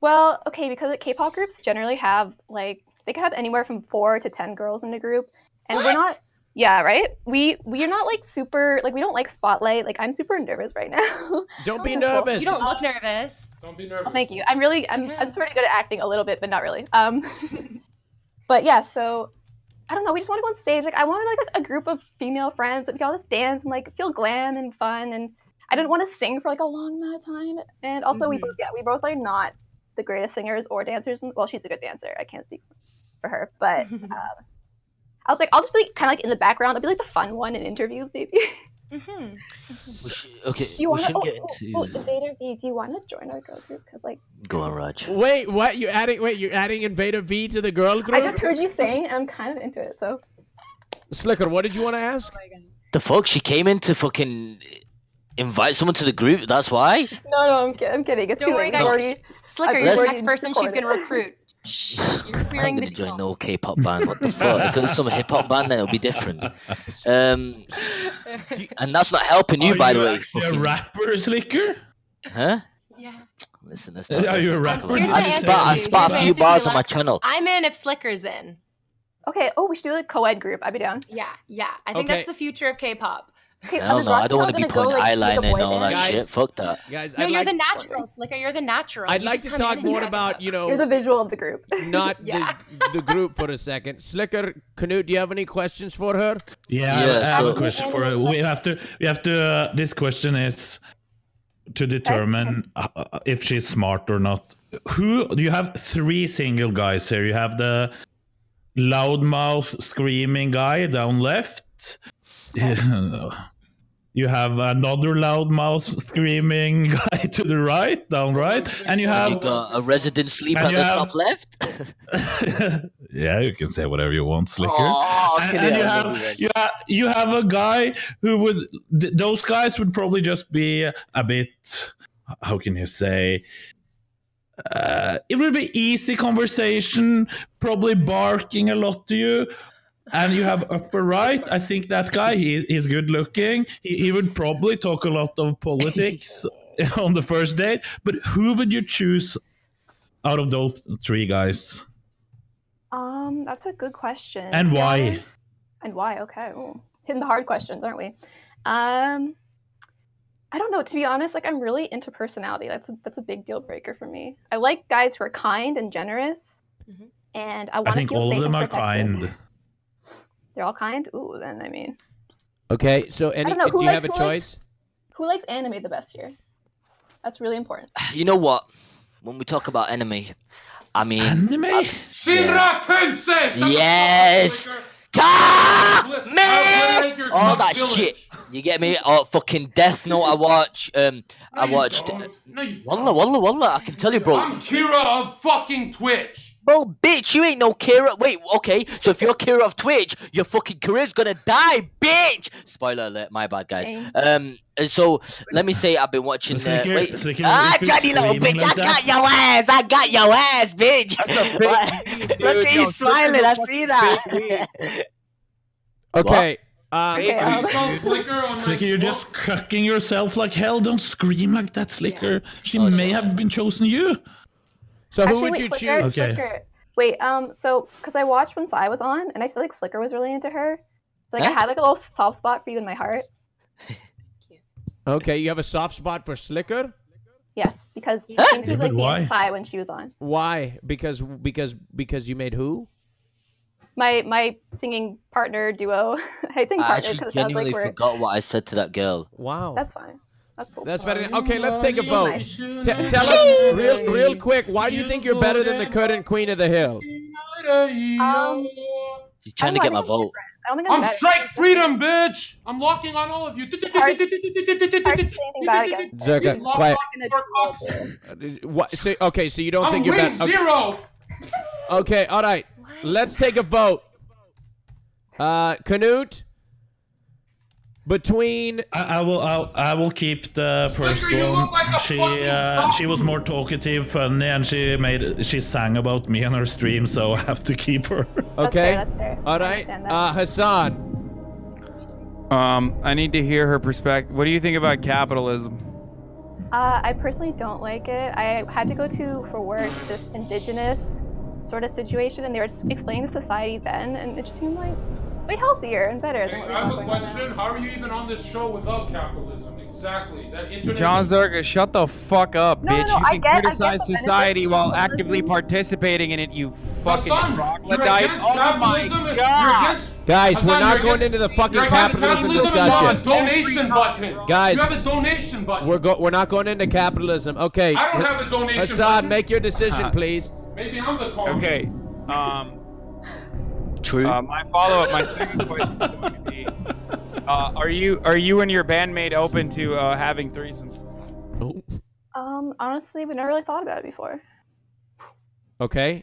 Well, okay, because K-pop groups generally have like they can have anywhere from four to ten girls in a group, and we're not. Yeah, right. We we're not like super like we don't like spotlight. Like I'm super nervous right now. Don't be Which is cool. nervous. you don't look nervous Don't be nervous. Oh, thank you. I'm really I'm I'm pretty good at acting a little bit, but not really. Um, but yeah. So I don't know. We just want to go on stage. Like I wanted like a, a group of female friends that we could all just dance and like feel glam and fun. And I didn't want to sing for like a long amount of time. And also we Mhm. both yeah we both are not the greatest singers or dancers. Well, she's a good dancer. I can't speak for her, but um, I was like I'll just be like, kind of like in the background. I'll be like the fun one in interviews, maybe. mm-hmm. Should, okay, do you we want to? shouldn't Oh, get oh, into. oh, Invader V, do you want to join our girl group? Cause like Go on, Raj. Wait, what? You adding? Wait, you're adding Invader V to the girl group? I just heard you saying, and I'm kind of into it. So Sliker, what did you want to ask? The fuck? She came in to fucking invite someone to the group. That's why. no, no, I'm, kid- I'm kidding. It's Don't too worry, late. guys. We've already- Sliker you're the already next person she's gonna recruit Shh, you're I'm gonna join deal. no K-pop band. What the fuck? If it's some hip-hop band, then it'll be different. Um, and that's not helping you, Are by the you way. actually a fucking- rapper, Sliker? Huh? yeah Listen, let's Are talk. let's you a rapper? about it. Here's I my just spat, I you. spat a few bars on my channel. i'm in if Sliker's in Okay. Oh, we should do a co-ed group. I'd be down. yeah yeah i think Okay. that's the future of k-pop Okay, Hell is no, I don't want to Top be putting go, like, eyeliner boy and all that band? Guys. shit. Fuck that. Guys, no I'd you're like, the natural Sliker you're the natural I'd You like to talk more about, you know, You're the visual of the group. not Yeah. the, the group for a second. Sliker, Knut, do you have any questions for her? Yeah, Yeah, I have so- a question for her. We have to. We have to. Uh, this question is to determine uh, uh, if she's smart or not. Who you have three single guys here. You have the loudmouth screaming guy down left. You have another loudmouth screaming guy to the right, down right, and you You have got a resident sleep at the have- top left. yeah, you can say whatever you want, Sliker. Oh, and, okay, and you have you have you have a guy who would th- those guys would probably just be a bit how can you say uh, it would be easy conversation probably barking a lot to you and you have upper right i think that guy he, he's good looking he, he would probably talk a lot of politics on the first date but who would you choose out of those three guys Um, that's a good question. and why honest- And why? Okay. Ooh. Hitting the hard questions, aren't we? Um, I don't know. To be honest, like I'm really into personality. That's a, that's a big deal breaker for me. I like guys who are kind and generous, Mhm. and I want i to think feel all of them are protected. kind They're all kind. Ooh, then I mean, Okay, so any, don't know, do who you have a who likes- choice? who likes anime the best here? That's really important. You know what? When we talk about enemy, I mean, anime Shinra Tensei! Shut the fuck up, Yes! Flicker. Ka- I'll play- man, I'll play like your all that villain. shit. You get me? Oh, fucking Death Note. I watch. Um, No, I watched. don't. No, you Wallah, wallah, wallah. I can tell you, bro. I'm Kira of fucking Twitch. Bro, bitch, you ain't no Kira. Wait, okay. So if you're Kira of Twitch, your fucking career's gonna die, bitch. Spoiler alert. My bad, guys. Um, so let me say I've been watching. Uh, wait. Ah, if Johnny, little bitch, I got your ass. I got your ass, bitch. Big Look dude, at you smiling. I see that. Okay. Um, Okay, um, spell Sliker Sliker, you're just cucking yourself like hell. Don't scream like that, Sliker. She Oh, may sorry. have been chosen you. So who Actually, would wait, you Sliker, choose? Okay. Sliker. Wait, um, so because I watched when Sai was on, and I feel like Sliker was really into her. Like I had like a little soft spot for you in my heart. Okay, you have a soft spot for Sliker? Yes, because you I think he Yeah, like but me why? and Sai when she was on. Why? Because because because you made who? my my singing partner duo. I sing I partner actually because it sounds genuinely like we're. forgot what I said to that girl. Wow. That's fine. That's cool. That's very okay. Let's take a vote. T- tell us real, real quick. Why do you think you're better than the current queen of the hill? Um, She's trying to get my vote. I don't think I'm, I'm strike freedom, bitch. I'm locking on all of you. hard- hard to say anything bad against her. Zherka, quiet. not gonna do it. What? So, okay, so you don't I'm think you're win better? zero. Okay, all right. Let's take a vote. Uh, Knut. Between I, I will. I'll, I will keep the first Sliker, one. like she uh, she was more talkative, funny, and she made she sang about me on her stream, so I have to keep her. okay, That's fair. all I right. understand that. Uh, Hasan. Um, I need to hear her perspective. What do you think about capitalism? Uh, I personally don't like it. I had to go to for work this indigenous sort of situation, and they were explaining the society then, and it just seemed like way healthier and better than Hey, what I have have a going now. question. How are you even on this show without capitalism? Exactly. That internet. Jon Zherka, shut the fuck up, No, no, bitch. no, you I can get- I get criticize the benefits society while actively participating in it, you fucking Hasan, troglodyte. Oh my capitalism. and god. You're against, Guys, Hasan, we're not you're going against- into the fucking you're against capitalism You discussion. have a donation button. Guys, you have a donation button. We're go- we're not going into capitalism. Okay. I don't have a donation Hasan, button. make your decision, Uh, please. Maybe I'm the call. Okay. Um, True. uh, my follow up, my second question is going to be: uh, Are you are you and your bandmate open to uh, having threesomes? Oh, Um, honestly, we never really thought about it before. Okay.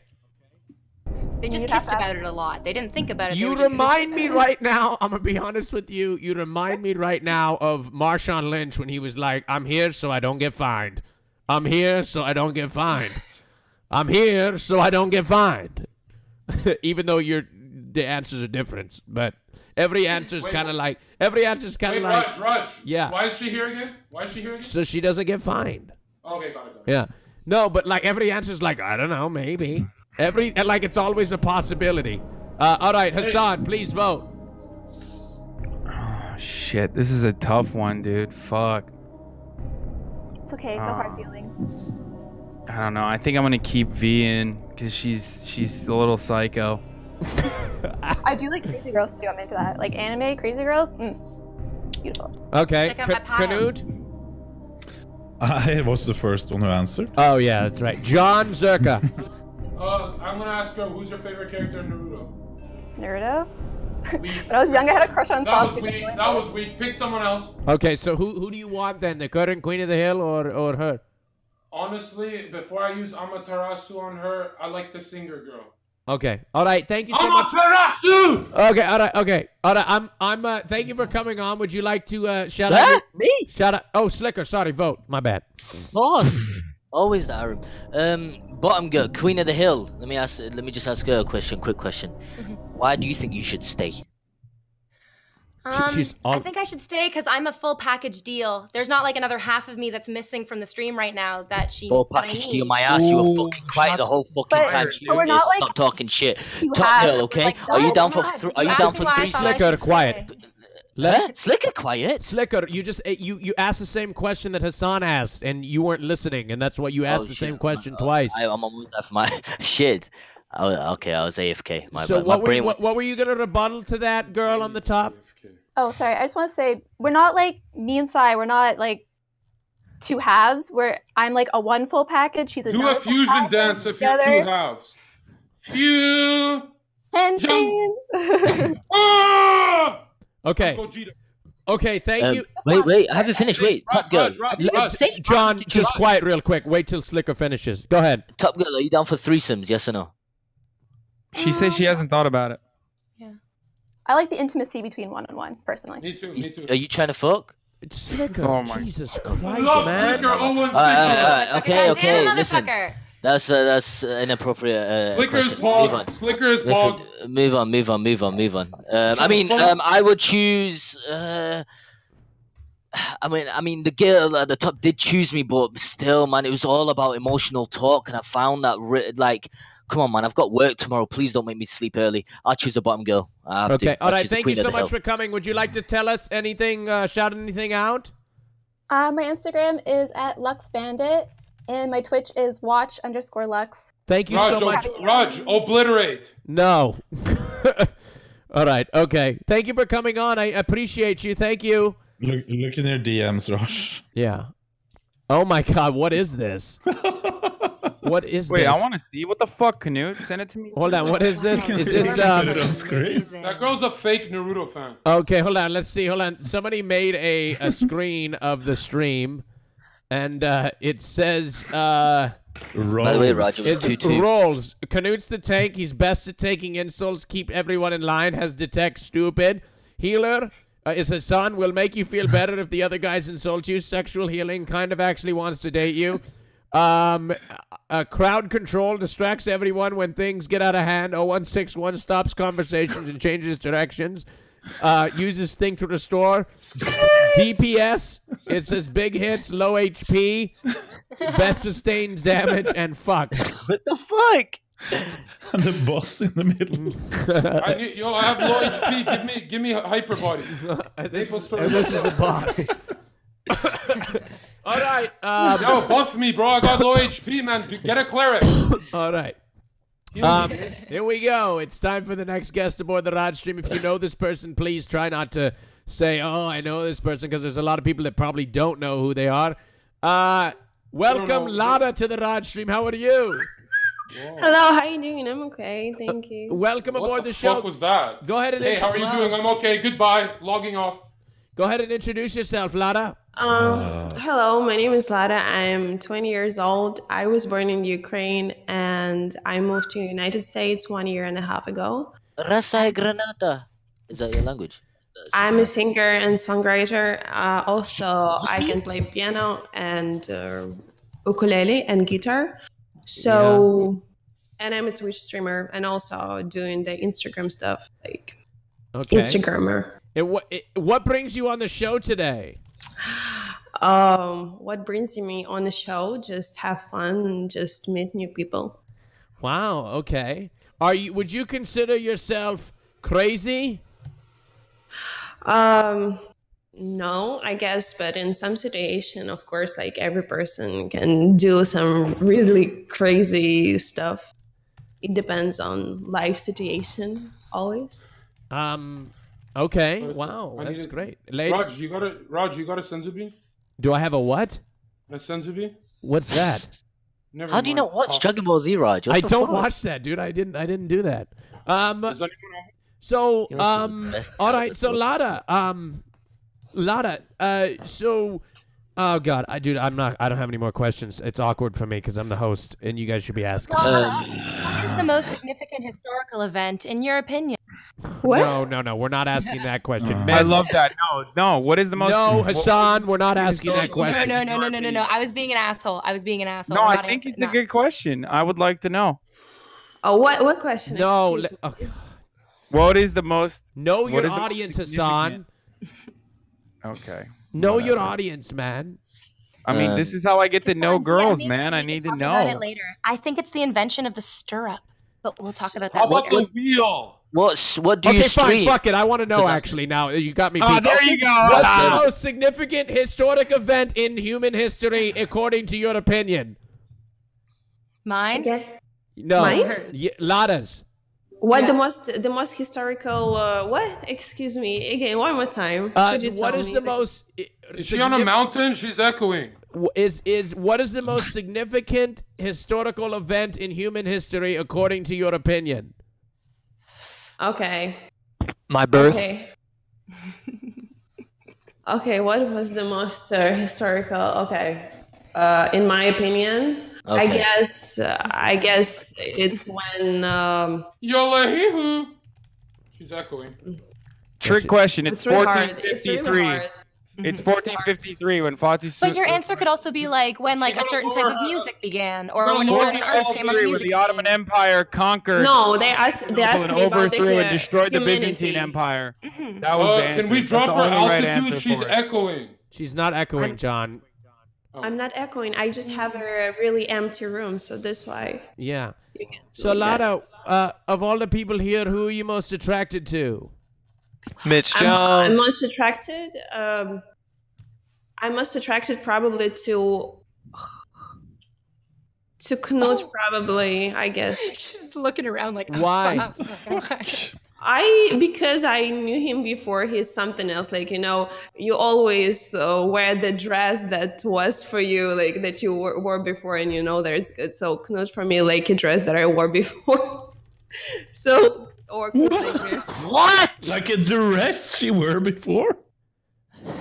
They just You'd kissed about it a lot. They didn't think about it. You remind me right now. I'm gonna be honest with you. You remind me right now of Marshawn Lynch when he was like, "I'm here so I don't get fined. I'm here so I don't get fined. I'm here so I don't get fined." Even though your the answers are different, but every answer is kind of like every answer is kind of like Raj, Raj. Yeah. Why is she here again? Why is she here again? so she doesn't get fined. Okay, got it, got it. Yeah. No, but like every answer is like I don't know, maybe. Every and like it's always a possibility. Uh, all right, Hasan, please vote. Oh, shit, this is a tough one, dude. Fuck. It's okay. No Ah. hard feelings. I don't know. I think I'm gonna keep V in because she's she's a little psycho. I do like crazy girls too. I'm into that. Like anime crazy girls. Mm. Beautiful. Okay, Check out my Knut. I was the first one who answered. Oh yeah, that's right. Jon Zherka. Uh, I'm gonna ask her who's your favorite character in Naruto. Naruto. Weak. When I was young, I had a crush on That was Sasuke. weak. That was weak. Pick someone else. okay, so who who do you want then? The current queen of the hill or or her? Honestly, before I use Amaterasu on her, I like the singer girl. Okay. All right. Thank you so much. Amaterasu! Okay. All right. Okay. All right. I'm I'm. Uh, thank you for coming on. Would you like to uh, shout out? Me? Shout out. Oh, Sliker. Sorry. Vote. My bad. Boss. Always the Arab. Um, bottom girl, Queen of the Hill. Let me ask. Let me just ask her a question. Quick question. Why do you think you should stay? Um, she's I think I should stay because I'm a full package deal. There's not like another half of me that's missing from the stream right now that she. Full package deal my ass. You were fucking quiet the whole fucking But- time. but we're not, like, Stop talking shit. Top have, girl, okay? like, are you down for? God, Th- are you asked down for three? Sliker, quiet. stay. Let Huh? Sliker, quiet. Sliker, you just eh, you you asked the same question that Hasan asked, and you weren't listening, and that's why you asked Oh, the shit. same question Uh, twice. I, I'm almost off my shit. I was, okay, I was AFK. My, so bad. my what were brain you, was. what, what were you gonna rebuttal to that girl on the top? Oh, sorry. I just want to say we're not like me and Sai. We're not like two halves. Where I'm like a one full package. She's a Do a fusion dance if you're two halves. Few. Henshin. Ah! Okay. Gogeta. Okay. Thank Um, you, wait, wait, I haven't finished. Wait, Raj, Top Girl. Raj, Raj, Let- say- John. Just quiet, real quick. Wait till Sliker finishes. Go ahead. Top Girl, are you down for threesomes? Yes or no? She says she hasn't thought about it. I like the intimacy between one on one, personally. Me too. Me too. Are you trying to fuck? It's Sliker. Oh my Jesus Love Christ, man. Sliker 0 Alright, alright, alright. Okay, And okay. Listen, that's uh, that's uh, inappropriate. Uh, Sliker's question. Move on. Sliker's Listen, bog. uh, move on, move on, move on, move on. Um, I mean, um, I would choose. Uh, I mean, I mean, the girl at the top did choose me, but still, man, it was all about emotional talk, and I found that ri- like, come on, man, I've got work tomorrow. Please don't make me sleep early. I'll choose a bottom girl. I have Okay. to. All I'll right. choose the Thank you so much hill. for coming. Would you like to tell us anything? Uh, shout anything out? Uh, my Instagram is at Lux Bandit, and my Twitch is watch underscore Lux. Thank you Raj, so much. ob- Raj, obliterate. No. All right. Okay. Thank you for coming on. I appreciate you. Thank you. Look, look in their DMs, Rush. Yeah. Oh my God. What is this? what is this? Wait, this? I want to see. What the fuck, Knut? Send it to me. Hold on. What is this? Is this Put it um? screen. That girl's a fake Naruto fan. Okay, hold on. Let's see. Hold on. Somebody made a, a screen of the stream, and uh, it says uh, By the way, Roger, it's two two. rolls. Knut's the tank. He's best at taking insults. Keep everyone in line. Has detect stupid. Healer uh, is Hasan. Will make you feel better if the other guys insult you. Sexual healing. Kind of actually wants to date you. Um, uh, crowd control distracts everyone when things get out of hand. 0161 stops conversations and changes directions. Uh, uses thing to restore. DPS. It says big hits, low HP, best sustains damage, and fuck. What the fuck? And the boss in the middle. I need, yo, I have low HP. Give me, give me hyper body. I think Maple and this is the boss. all right. Um, Yo, buff me, bro. I got low HP, man. Get a cleric. all right. Um, here we go. It's time for the next guest aboard the Rod stream. If you know this person, please try not to say, "Oh, I know this person," because there's a lot of people that probably don't know who they are. Uh, welcome. Lada, to the Rod stream. How are you? Hello, how are you doing? I'm okay, thank you. Welcome What aboard the the, show. fuck was that? Go ahead and Hey, how are you doing? I'm okay. Goodbye. Logging off. go ahead and introduce yourself, Lada. Um, hello, my name is Lada. I'm 20 years old. I was born in Ukraine and I moved to the United States one year and a half ago. Rasai Granata. Is that your language? I'm a singer and songwriter. Uh, also, I can play piano and uh, ukulele and guitar. So, and I'm a Twitch streamer and also doing the Instagram stuff, like Okay. Instagrammer. It, what, it, what brings you on the show today? Um, what brings me on the show? Just have fun and just meet new people. Wow. Okay. Are you? Would you consider yourself crazy? Um, no, I guess, but in some situation, of course, like every person can do some really crazy stuff. It depends on life situation, always. Um. Okay. Listen, Wow. I That's a- great. Lady, Raj, you got a Raj, you got a senzubi? do I have a what? A senzubi? What's that? Never How do you mind. not watch Oh, Dragon Ball Z, Raj? What I don't fuck? watch that, dude. I didn't. I didn't do that. Um. Does anyone know? So, He um, be best all out of right. the So. Lada, um, Lada, uh, so, oh god, I dude, I'm not. I don't have any more questions. It's awkward for me because I'm the host, and you guys should be asking. What is the most significant historical event in your opinion? What? No, no, no. We're not asking that question. I love that. No, no. What is the most? No, Hasan, we're not asking that question. No, no, no, no, no, no, no. I was being an asshole. I was being an asshole. No, I'm I not think answering- it's a no. good question. I would like to know. Oh, what? What question? No, le- okay. What is the most? know What your is the most audience, Hasan. Okay. Know your audience, man. I mean, Um, this is how I get to know Hasan, girls, maybe man. I need to talk about know. it later. I think it's the invention of the stirrup, but we'll talk about How that about later. the wheel? What's what do okay, you fine. Fuck it. I want to know. Does that- Actually, now you got me. Oh, beat. there you go. What's the Ah. most significant historic event in human history, according to your opinion? Mine? Okay. No, Mine? Y- Lada's. What Yeah. the most the most historical? Uh, what? Excuse me again. One more time. Uh, Could you what tell is me the most? Is she on a mountain? She's echoing. Is is what is the most significant historical event in human history, according to your opinion? Okay. My birth. Okay. okay. What was the most uh, historical? Okay. Uh, in my opinion, I guess uh, I guess it's when um, Yola She's echoing. Trick question. It's it's really hard. It's really 1453. hard. It's 1453 when Fatih. But your answer could also be like when like a certain type of music began, or when a certain artist came on the 1453 when music the Ottoman scene. Empire conquered No, they asked. They asked and me about overthrew and destroyed the. Byzantine Empire. Mhm. That was Uh, the answer. can we That's drop the her only right She's echoing. She's not echoing, Jon. I'm not echoing. I just have a really empty room, so that's why Yeah. So, do that. Lada, uh, of all the people here, who are you most attracted to? Mitch I'm, I'm most attracted. Um, I'm most attracted probably to to Knut. Probably, I guess. She's looking around like Why? Why? I because I knew him before. He's something else. Like you know, you always uh, wear the dress that was for you, like that you wore, wore before, and you know that it's good. So Knut for me, like a dress that I wore before. so or like, What? Like a dress she wore before?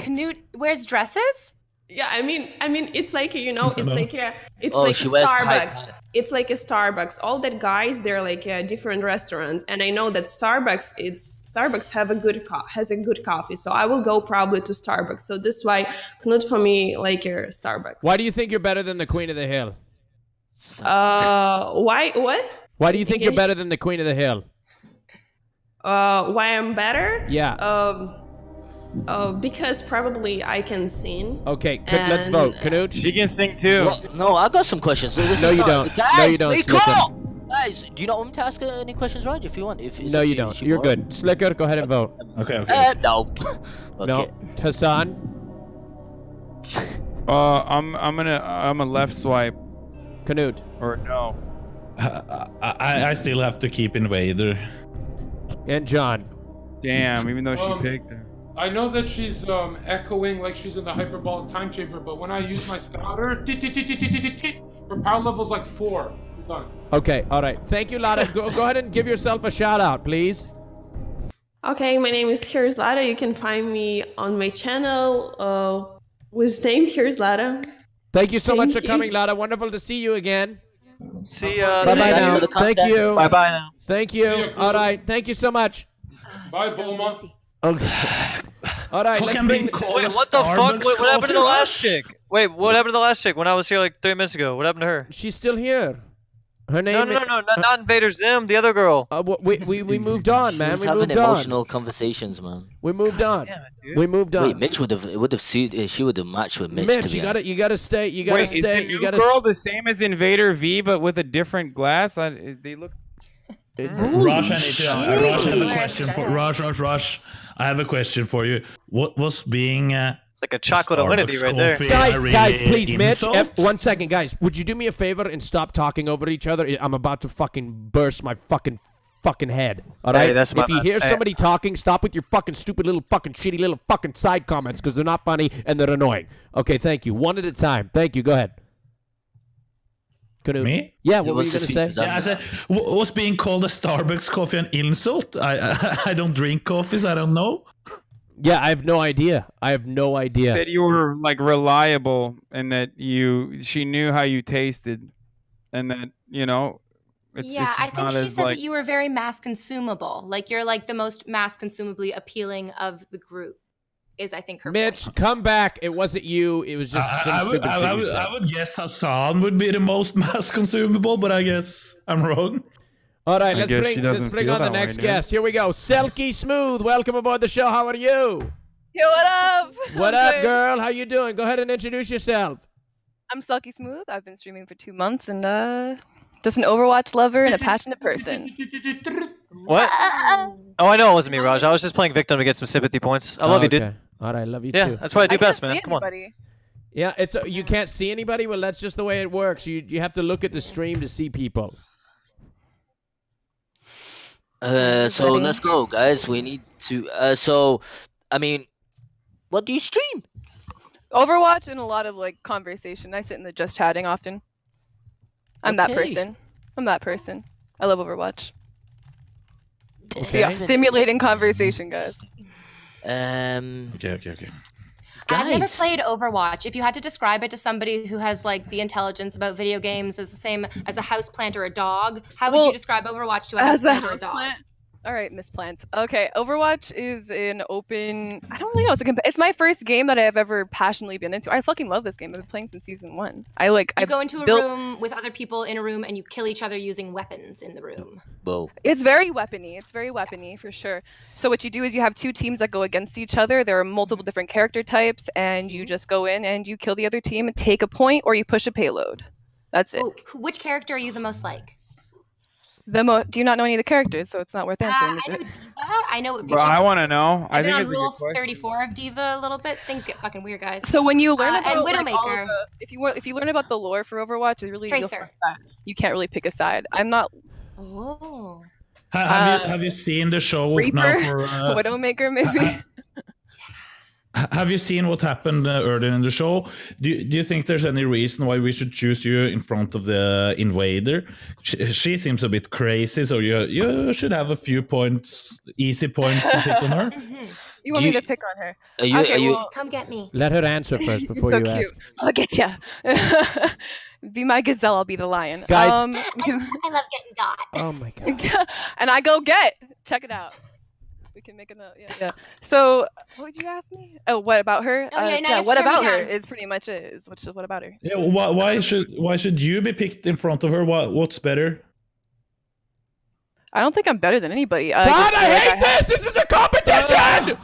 Knut wears dresses? Yeah, I mean, I mean, it's like you know, it's No. like a, it's Oh, like she a wears tight Starbucks. It's like a Starbucks. All that guys, they're like uh, different restaurants, and I know that Starbucks, it's Starbucks have a good co- has a good coffee, so I will go probably to Starbucks. So this is why Knut for me like your Starbucks. Why do you think you're better than the Queen of the Hill? Uh, why what? Why do you think you're better than the Queen of the Hill? Uh, why I'm better? Yeah. Um, uh, because probably I can sing. Okay, c- let's vote. uh, Knut? She can sing too. Well, no, I got some questions. So this No, is you not- don't. Guys, No, you don't, Be Sliker. cool. Guys, do you not want me to ask any questions, right? If you want, if No, you don't. You're won't. good. Sliker, go ahead and vote. Okay, okay. Uh, no. okay. No. Hasan? Uh, I'm I'm gonna I'm a left swipe. Knut. Or no. I, I, I still have to keep Invader. And John. Damn, even though she Um, picked her. I know that she's um, echoing like she's in the hyperbolic time chamber, but when I use my scouter, her power level's like four. Done. Okay, all right. Thank you, Lada. go, go ahead and give yourself a shout out, please. Okay, my name is Kirs Lada. You can find me on my channel uh, with name Kirs Lada. Thank you so much for you. coming, Lada. Wonderful to see you again. See ya. Bye bye now. Thank you. Bye bye now. Thank you. See ya, All cool. right. Thank you so much. Bye, Bulma. Okay. All right. Let's bring. Wait, what the fuck? Wait, what happened to the last chick? Wait, what happened to the last chick when I was here like three minutes ago? What happened to her? She's still here. Her name. No, no, no, no, not, not Invader Zim, the other girl. Uh, w- we we we moved on, man. We having moved on. emotional conversations, man. We moved on. Damn it. We moved on. Wait, Mitch would have would have suited. She would have matched with Mitch. to Mitch, be you honest. gotta you gotta stay. You gotta Wait, is stay. the You new gotta. girl the same as Invader V but with a different glass? I, they look. Rush, I need to. Uh, Rush, I have a question for Rush. Rush, Rush. I have a question for you. What was being uh, It's like a chocolate alinity Starbucks right there. Guys, a really guys, please, Mitch. insult? eh, one second, guys. Would you do me a favor and stop talking over each other? I- I'm about to fucking burst my fucking fucking head. All Hey, right. that's my if you hear Hey. somebody talking, stop with your fucking stupid little fucking shitty little fucking side comments because they're not funny and they're annoying. Okay, thank you. One at a time. Thank you. Go ahead. Knut. Me? Yeah. He What were you gonna say? Yeah, I said, w- was being called a Starbucks coffee an insult? I, I I don't drink coffees. I don't know. Yeah, I have no idea. I have no idea. That you were like reliable and that you she knew how you tasted, and that you know. It's, yeah, it's I think not she as, said like, that you were very mass consumable. Like you're like the most mass consumably appealing of the group. Is I think her Mitch, point. come back. It wasn't you. It was just I, some I, would, stupid I, I would. I would guess Hasan would be the most mass consumable, but I guess I'm wrong. All right, I let's bring let's bring on the that way, next dude. guest. Here we go. Selkie Smooth, welcome aboard the show. How are you? Yo, what up? What I'm up, good. girl? How you doing? Go ahead and introduce yourself. I'm Sulky Smooth. I've been streaming for two months and uh, just an Overwatch lover and a passionate person. What? Oh, I know it wasn't me, Raj. I was just playing victim to get some sympathy points. I love you, dude. Okay. All right, I love you Yeah, too. that's what I do I best, man. see Come on. Yeah, it's uh, you can't see anybody. Well, that's just the way it works. You you have to look at the stream to see people. Uh, so Everybody. let's go, guys. We need to. Uh, so, I mean, what do you stream? Overwatch and a lot of like conversation. I sit in the just chatting often. I'm that person. I'm that person. I love Overwatch. Okay. Yeah, simulating conversation, guys. Um, Okay, okay, okay. I've never played Overwatch. If you had to describe it to somebody who has like the intelligence about video games as the same as a houseplant or a dog, how would you describe Overwatch to a As a houseplant or a dog? houseplant. All right, Miss Plant. Okay, Overwatch is an open. I don't really know. It's a. Comp- it's my first game that I have ever passionately been into. I fucking love this game. I've been playing since season one. I like. You I go into a built- room with other people in a room and you kill each other using weapons in the room. Whoa. It's very weapony. It's very weapony for sure. So what you do is you have two teams that go against each other. There are multiple mm-hmm. different character types, and you mm-hmm. just go in and you kill the other team and take a point, or you push a payload. That's it. Oh, which character are you the most like? The mo- do you not know any of the characters? So it's not worth Uh, answering. I know it? D.Va. I know what Bro, bitches I want to know. I I've been think on it's a rule good 34 of D.Va a little bit. Things get fucking weird, guys. So when you learn Uh, about and like, all Widowmaker. the, if you wa- if you learn about the lore for Overwatch, it really you'll Tracer. that you can't really pick a side. I'm not. Oh. Ha- have Uh, you have you seen the show Reaper, now for? Uh, Widowmaker, maybe. Ha- have you seen what happened uh, earlier in the show? Do you, do you think there's any reason why we should choose you in front of the invader? She, she seems a bit crazy, so you you should have a few points, easy points to pick on her. You want Do me you- to pick on her? Are you- okay, are you- well, Come get me. Let her answer first before so you cute. ask. I'll get you. be my gazelle. I'll be the lion. Guys- Um, I love getting got. Oh my god. and I go get. Check it out. We can make another. Yeah, yeah. So, what did you ask me? Oh, what about her? Oh, yeah, uh, now you what about her down. is pretty much it. Is what? What about her? Yeah, why, why should why should you be picked in front of her? What what's better? I don't think I'm better than anybody. I God, just I feel like hate have- this! This is a competition!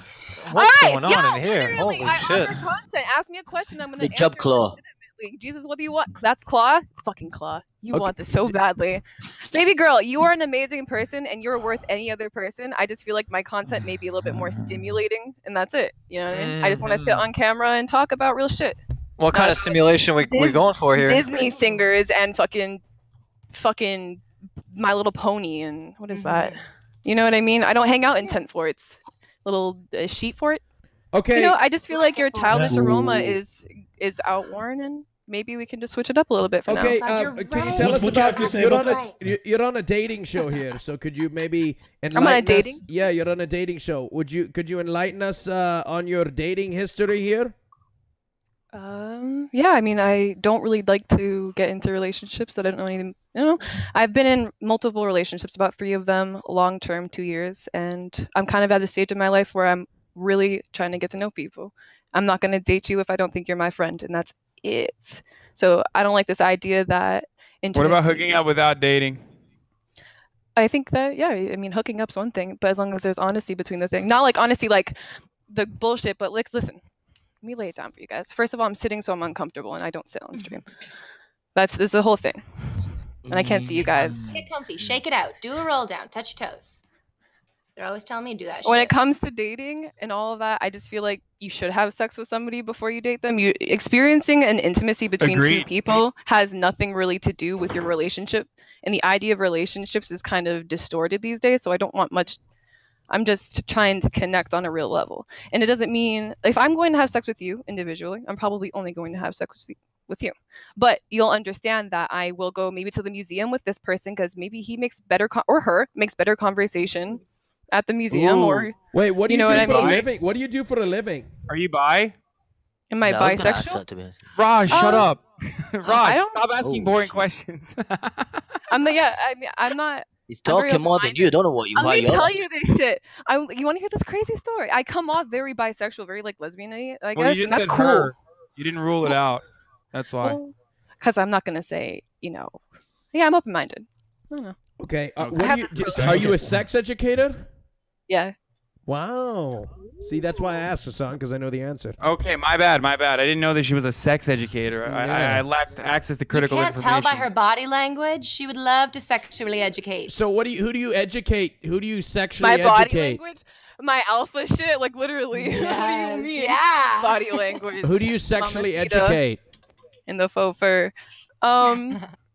What's Alright, going on yeah, in here? Holy I shit. content. Ask me a question. I'm gonna Good job, answer Claw. Legitimately. Jesus, what do you want? That's Claw. Fucking Claw. You Okay. want this so badly, baby girl. You are an amazing person, and you're worth any other person. I just feel like my content may be a little bit more stimulating, and that's it. You know what I mean? I just want to sit Mhm. on camera and talk about real shit. What kind Uh, of stimulation we we going for here? Disney singers and fucking, fucking My Little Pony and what is that? You know what I mean? I don't hang out in tent forts. Little uh, sheet fort. Okay. You know, I just feel like your childish aroma is is outworn, and maybe we can just switch it up a little bit for Okay, now. uh, You're can you tell What- us what you have about to say you're on a that? you- you're on a dating show here, so could you maybe enlighten I'm on a enlighten us? dating? Yeah, you're on a dating show. Would you could you enlighten us uh, on your dating history here? Um, yeah, I mean, I don't really like to get into relationships that I don't know anything. You know, I've been in multiple relationships, about three of them long term, two years, and I'm kind of at a stage in my life where I'm really trying to get to know people. I'm not going to date you if I don't think you're my friend, and that's it. So I don't like this idea that. What about hooking up without dating? I think that yeah, I mean hooking up's one thing, but as long as there's honesty between the thing, not like honesty like the bullshit, but like listen, let me lay it down for you guys. First of all, I'm sitting so I'm uncomfortable and I don't sit on mm-hmm. stream. That's is the whole thing, and I can't see you guys. Get comfy. Shake it out. Do a roll down. Touch your toes. They're always telling me to do that When it comes to dating and all of that, I just feel like you should have sex with somebody before you date them. You experiencing an intimacy between two people has nothing really to do with your relationship, and the idea of relationships is kind of distorted these days. So I don't want much. I'm just trying to connect on a real level, and it doesn't mean if I'm going to have sex with you individually, I'm probably only going to have sex with you. With you, but you'll understand that I will go maybe to the museum with this person because maybe he makes better con- or her makes better conversation at the museum, or Wait, what do You you, know do what I for a living? What do you do for a living? Are you bi? am I Yeah, I was gonna ask bisexual? that, to be honest. Raj, shut Um, up. Raj, stop asking Oh, boring shit. questions. I'm not, yeah, I mean, I'm not. He's talking more than you. Don't know what you. why Let me you're tell you this shit. I, you want to hear this crazy story? I come off very bisexual, very like lesbian I guess, well, and that's cool. her. You didn't rule it out. That's why. Because I'm not gonna say, you know, yeah, I'm open minded. I don't know. Okay, uh, what do you, just- are you a sex educator? Yeah. Wow. See, that's why I asked Hasan because I know the answer. Okay, my bad, my bad. I didn't know that she was a sex educator. I, I, Yeah. I lacked access to critical you critical can't information. tell by her body language. She would love to sexually educate. So, what do you? Who do you educate? Who do you sexually educate? My body educate? language, my alpha shit, like literally. what do you mean? yeah. Body language. Who do you sexually Mamacita. educate? in the faux fur. Um,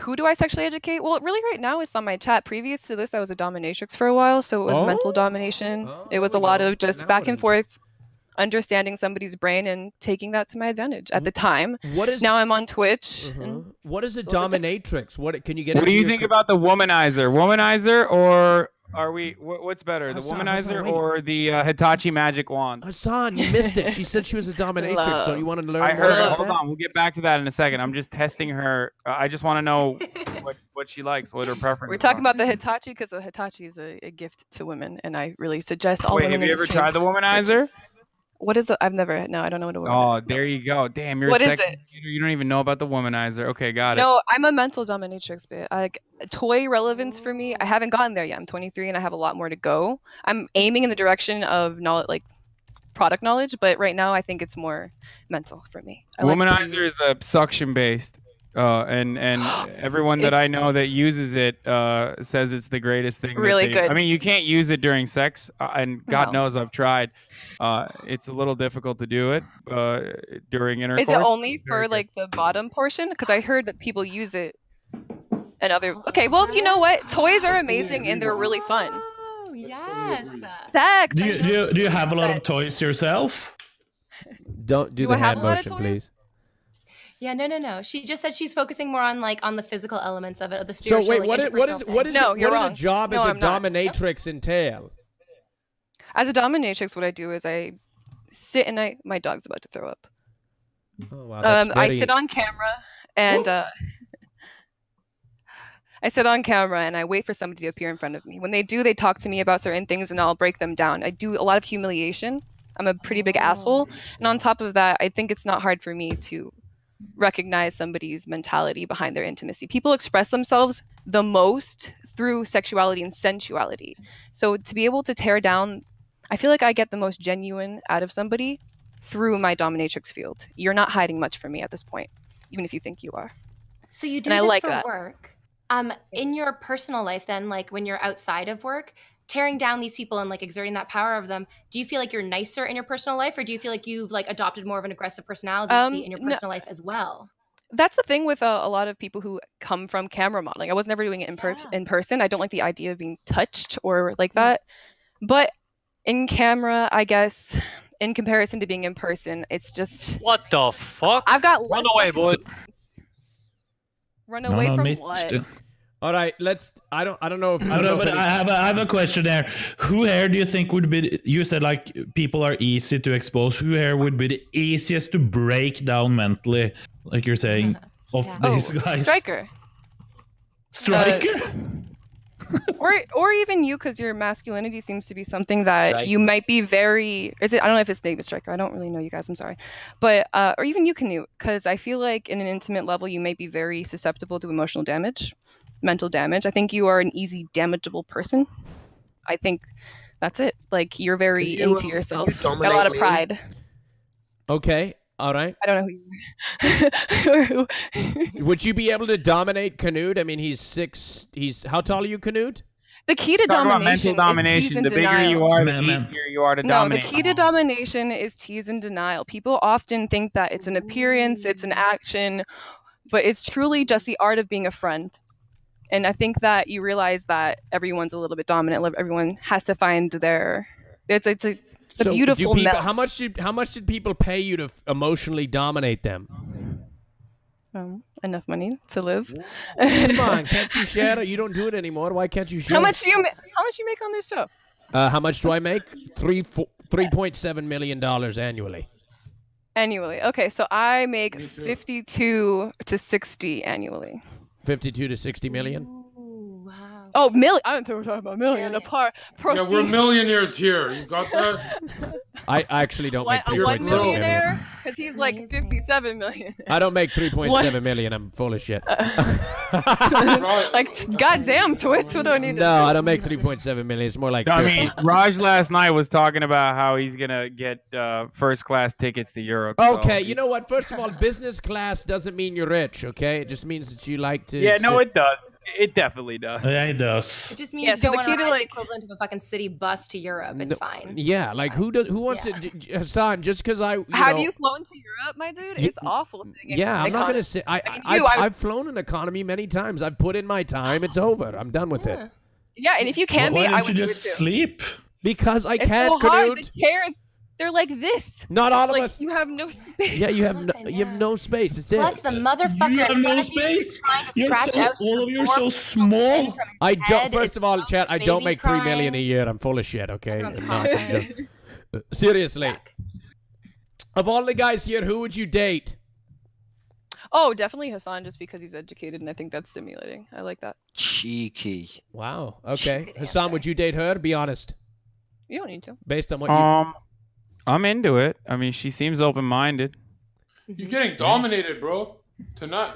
who do I sexually educate? Well, really, right now it's on my chat. Previous to this, I was a dominatrix for a while, so it was mental Oh. domination. Oh, it was a lot of just back and forth, understanding somebody's brain and taking that to my advantage at the time. What is Now I'm on Twitch. Uh-huh. What is a it's a dominatrix? What can you get? What do you think about the womanizer? Womanizer or are we? wh- What's better, the womanizer Hasan, or the uh, Hitachi magic wand? Hasan? You missed it. She said she was a dominatrix. Don't you want to learn I more heard. about Hold that? on, we'll get back to that in a second. I'm just testing her. Uh, I just want to know what what she likes, what her preference. We're talking are. about the Hitachi because the Hitachi is a, a gift to women, and I really suggest all Wait, women have you ever tried the womanizer? What is it? I've never. No, I don't know what a womanizer. Oh, there you go. Damn, you're What a is sex it? You don't even know about the womanizer. Okay, got it. No, I'm a mental dominatrix, but like toy relevance for me, I haven't gotten there yet. I'm 23 and I have a lot more to go. I'm aiming in the direction of knowledge, like product knowledge, but right now I think it's more mental for me. I like to- Womanizer is a suction based, uh, and and everyone that I know that uses it uh, says it's the greatest thing. that Really they- good. I mean, you can't use it during sex, uh, and God No. knows I've tried. Uh, it's a little difficult to do it uh, during intercourse. Is it only for good. like the bottom portion? Because I heard that people use it and other. Okay, well, you know what? Toys are amazing and they're really fun. Oh, yes. Sex. Do you, do you do you have a lot of toys yourself? Don't do Do the I have hand a lot of motion, toys? please. Yeah, no, no, no. She just said she's focusing more on like on the physical elements of it, or the So spiritual. wait, like, what is what is interpersonal what thing. is No, it- you're what wrong. a job No, as a I'm not. dominatrix entail? As a dominatrix, what I do is I sit and I. My dog's about to throw up. Oh wow, that's Um, I sit on camera and uh, I sit on camera and I wait for somebody to appear in front of me. When they do, they talk to me about certain things and I'll break them down. I do a lot of humiliation. I'm a pretty big asshole, and on top of that, I think it's not hard for me to recognize somebody's mentality behind their intimacy. People express themselves the most through sexuality and sensuality. So to be able to tear down, I feel like I get the most genuine out of somebody through my dominatrix field. You're not hiding much from me at this point, even if you think you are. So you do And I this like for that. work. Um, in your personal life, then, like when you're outside of work, tearing down these people and like exerting that power of them, do you feel like you're nicer in your personal life, or do you feel like you've like adopted more of an aggressive personality Um, in your no- personal life as well? That's the thing with uh, a lot of people who come from camera modeling. I was never doing it in, per- in person. I don't like the idea of being touched or like that. But in camera, I guess, in comparison to being in person, it's just. What the fuck? I've got Run away, boy. Run away no, from miss- what? All right, let's. I don't. I don't know if. I don't no, know but I have a, I have a question there. Who here do you think would be? You said like people are easy to expose. Who here would be the easiest to break down mentally? Like you're saying, of these Oh, guys. Striker. Striker. or or even you because your masculinity seems to be something that you might be very is it i don't know if it's david striker i don't really know you guys i'm sorry but uh or even you knut because i feel like in an intimate level you might be very susceptible to emotional damage mental damage i think you are an easy damageable person i think that's it like you're very you, into yourself you got a lot of dominate me? pride Okay. All right. i don't know who you are. Would you be able to dominate Knut? I mean, he's six. He's how tall are you, Knut? the key to Talk domination mental is tease domination. and The bigger denial. you are, the Man, man. easier you are to no, dominate. the key to domination is tease and denial. People often think that it's an appearance, it's an action, but it's truly just the art of being a friend. And I think that you realize that everyone's a little bit dominant. Everyone has to find their. It's it's a, it's So do beautiful people- melt. How much did how much did people pay you to f- emotionally dominate them? Um, enough money to live. Come on, can't you share? You don't do it anymore. Why can't you share? How much do you ma- how much you make on this show? Uh, how much do I make? Three four, three point seven million dollars annually. Annually. Okay, so I make fifty-two to sixty annually. Fifty-two to sixty million. Oh, million! I don't think we're talking about million. A par. Yeah, we're millionaires here. You got that? I I actually don't What, make a three one point seven million. millionaire? Because he's like fifty-seven million. I don't make three point seven million. I'm full of shit. like, goddamn, Twitch. What do I need to no, do? I don't make three point seven million. It's more like. I mean, Raj last night was talking about how he's gonna get uh, first class tickets to Europe. so- Okay, you know what? First of all, business class doesn't mean you're rich. Okay, it just means that you like to. Yeah, no, it does. It definitely does. Yeah, it does. It just means Yeah, you so don't the key to to, like- equivalent of a fucking city bus to Europe. It's fine. Yeah, like who does? Who wants to? j- j- Hasan, just because I. You Have know, you flown to Europe, my dude? Ye- It's awful sitting in Yeah, I'm not gonna say. I, I mean, I, you, I I've, was- I've flown an economy many times. I've put in my time. It's over. I'm done with it. Yeah, and if you can Why be, I don't would you do just it too. sleep? Because I It's can't, so hard. Knut. The chairs, they're like this. Not all of like, us. You have no space. Yeah, you have no, you have no space. It's Plus, it. the motherfucker You have no front you is space. trying to You're scratch so, out all of you are so small. I don't. First of all, chat. I don't babies make three million a year. I'm full of shit. Okay. Everyone's No, I'm just- Uh, seriously. Of all the guys here, who would you date? Oh, definitely Hasan, just because he's educated, and I think that's stimulating. I like that. Cheeky. Wow. Okay. Hasan, would you date her? Be honest. You don't need to. Based on what you. Um, I'm into it. I mean, she seems open minded. Mm-hmm. You're getting dominated, bro. Tonight.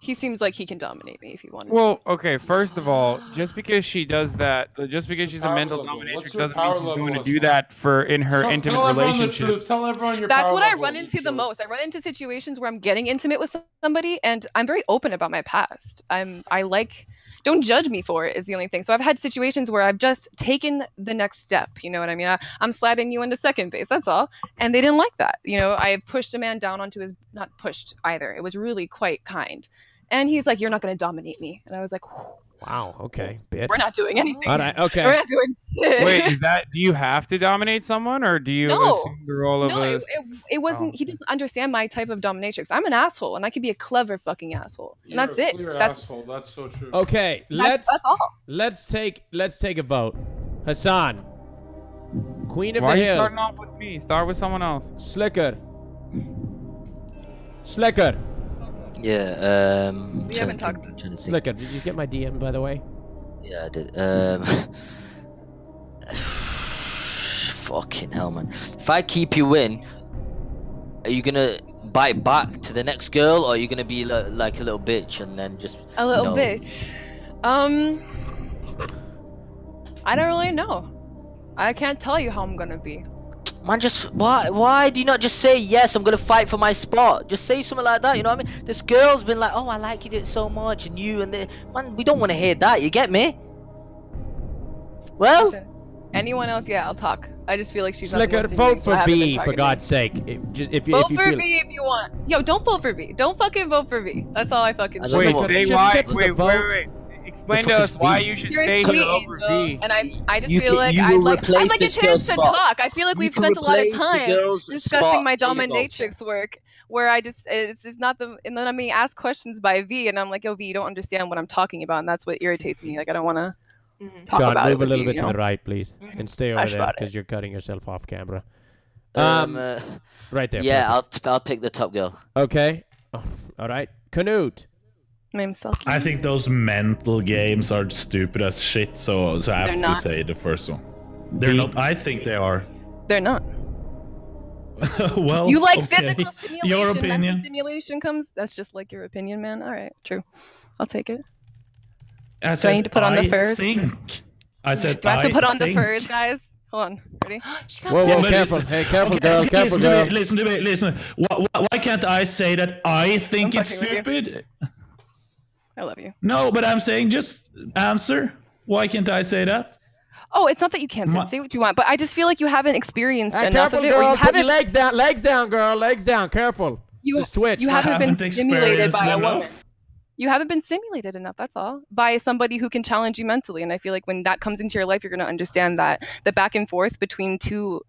He seems like he can dominate me if he wanted. Well, okay. First of all, just because she does that, uh, just because she's a mental level? dominatrix doesn't mean she's level going to do that for in her Tell- intimate tell everyone the relationship. truth. Tell everyone your That's power what I run into the most. I run into situations where I'm getting intimate with somebody, and I'm very open about my past. I'm I like don't judge me for it is the only thing. So I've had situations where I've just taken the next step. You know what I mean? I, I'm sliding you into second base. That's all, and they didn't like that. You know, I have pushed a man down onto his not pushed either. It was really quite kind. And he's like, "You're not gonna dominate me." And I was like, Wow. Okay, bitch. "We're not doing anything. All right. Okay. We're not doing shit." Wait, is that? Do you have to dominate someone, or do you No. assume the role of no, a? it, it, it wasn't. Oh, he didn't understand my type of dominatrix. I'm an asshole, and I could be a clever fucking asshole, You're that's a it. clear That's asshole. That's so true. Okay. that's, Let's that's all. let's take let's take a vote. Hasan. Queen of Why are the you Hill. starting off with me? Start with someone else. Sliker. Sliker. Yeah, um. We haven't to talked- think, trying to think. Sliker. Did you get my DM by the way? Yeah, I did. Um. fucking hell, man. If I keep you in, are you gonna bite back to the next girl, or are you gonna be li- like a little bitch and then just A little no? bitch. Um, I don't really know. I can't tell you how I'm gonna be. Man, just why? Why do you not just say yes? I'm gonna fight for my spot. Just say something like that. You know what I mean? This girl's been like, oh, I like you did so much, and you and the man. We don't want to hear that. You get me? Well, Listen, anyone else? Yeah, I'll talk. I just feel like she's not Sliker, listening to me, vote so for haven't V for. God's sake. If, just, if you, Vote if you for feel V if you want. Yo, don't vote for V. Don't fucking vote for V. That's all I fucking I say. Wait, say why. give us a Wait, wait, wait. Explain to us why you should You're a stay sweet here over angel, V. and I, I just You feel can- like I'd like, I'd like a chance to spot. talk. I feel like You we've spent a lot of time discussing my dominatrix work, where I just it's, it's not the and then I mean ask questions by V, and I'm like, yo V, you don't understand what I'm talking about, and that's what irritates me. Like I don't want to Mhm. talk John, about move it a little you, bit you to know? the right, please, and stay over there because you're cutting yourself off camera. um, Um, uh, right there. yeah, perfect. I'll I'll pick the top girl. Okay. Oh, all right. Knut. My name's I think those mental games are stupid as shit. So, so I have They're to not. say the first one. They're not. I think they are. They're not. well, You like okay. physical stimulation? Your mental opinion. stimulation comes. That's just like your opinion, man. All right, true. I'll take it. I Do I need to put on the I furs? think. I said. Do I have to put on think. the furs, guys? Hold on. Ready? Whoa, whoa, careful. Hey, careful, Okay, girl. Careful, listen girl. To me, listen to me. Listen. Why, why, why can't I say that I think I'm it's fucking with you. stupid? I love you. No, but I'm saying just answer. Why can't I say that? Oh, it's not that you can't My- say what you want, but I just feel like you haven't experienced Hey, enough careful, of it, or girl. you Put your haven't. legs down. Legs down, girl. Legs down. Careful. You, Just twitch. you haven't been haven't stimulated by a experienced woman. You haven't been stimulated enough. That's all. By somebody who can challenge you mentally, and I feel like when that comes into your life, you're going to understand that the back and forth between two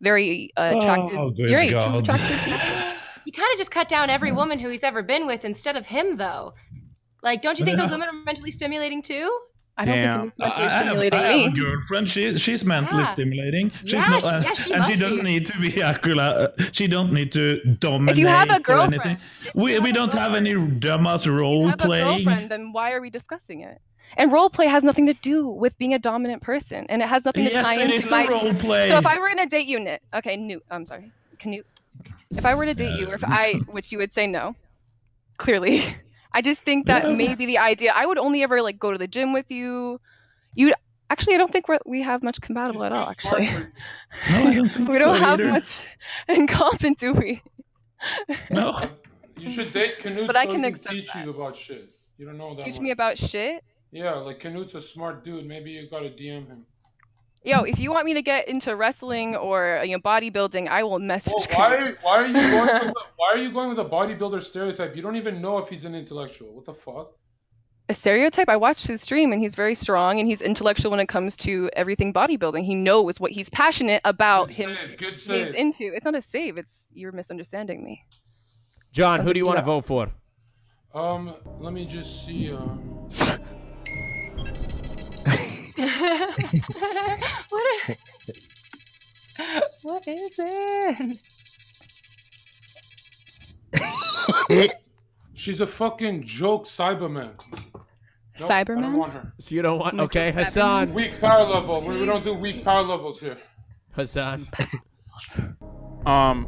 very uh, attractive. Oh, good you're right, two God. attractive people. He kind of just cut down every woman who he's ever been with instead of him, though. Like, don't you think those women are mentally stimulating too? I don't think it's I, mentally I have, stimulating I have a girlfriend. She's she's mentally Yeah. stimulating. She's Yeah, not, she- uh, yeah, she and she doesn't be. need to be accurate. Uh, she don't need to dominate. If you have a girlfriend, anything. we have we don't have any dumbass If you role have a girlfriend, then why are we discussing it? And role play has nothing to do with being a dominant person, and it has nothing to Yes, tie it into is my. a role play. So if I were in a date unit, okay, Newt, I'm sorry, Knut. If I were to date you, or if I, which you would say no, clearly, I just think that Yeah. maybe the idea I would only ever like go to the gym with you. You actually, I don't think we're, we have much compatible at all. Actually, no, I don't think we don't so have either. much in common, do we? No. You should date Knut But so I can he can accept teach you about shit. You don't know that Teach much. me about shit. Yeah, like Knut's a smart dude. Maybe you gotta DM him. Yo, if you want me to get into wrestling or you know bodybuilding, I will message. Well, why, Knut. are, why are you going with a, why are you going with a bodybuilder stereotype? You don't even know if he's an intellectual. What the fuck? a stereotype. I watched his stream and he's very strong and he's intellectual when it comes to everything bodybuilding. He knows what he's passionate about. Good him, save, good he's into. It's not a save. It's you're misunderstanding me. Jon, Sounds who do you you want to know. vote for? Um, let me just see. Um, what, is, what is it? she's a fucking joke, Cyberman. Nope, I don't Cyberman? want her. So you don't want? No, Okay, Hasan. Weak power level. We, we don't do weak power levels here. Hasan. Um,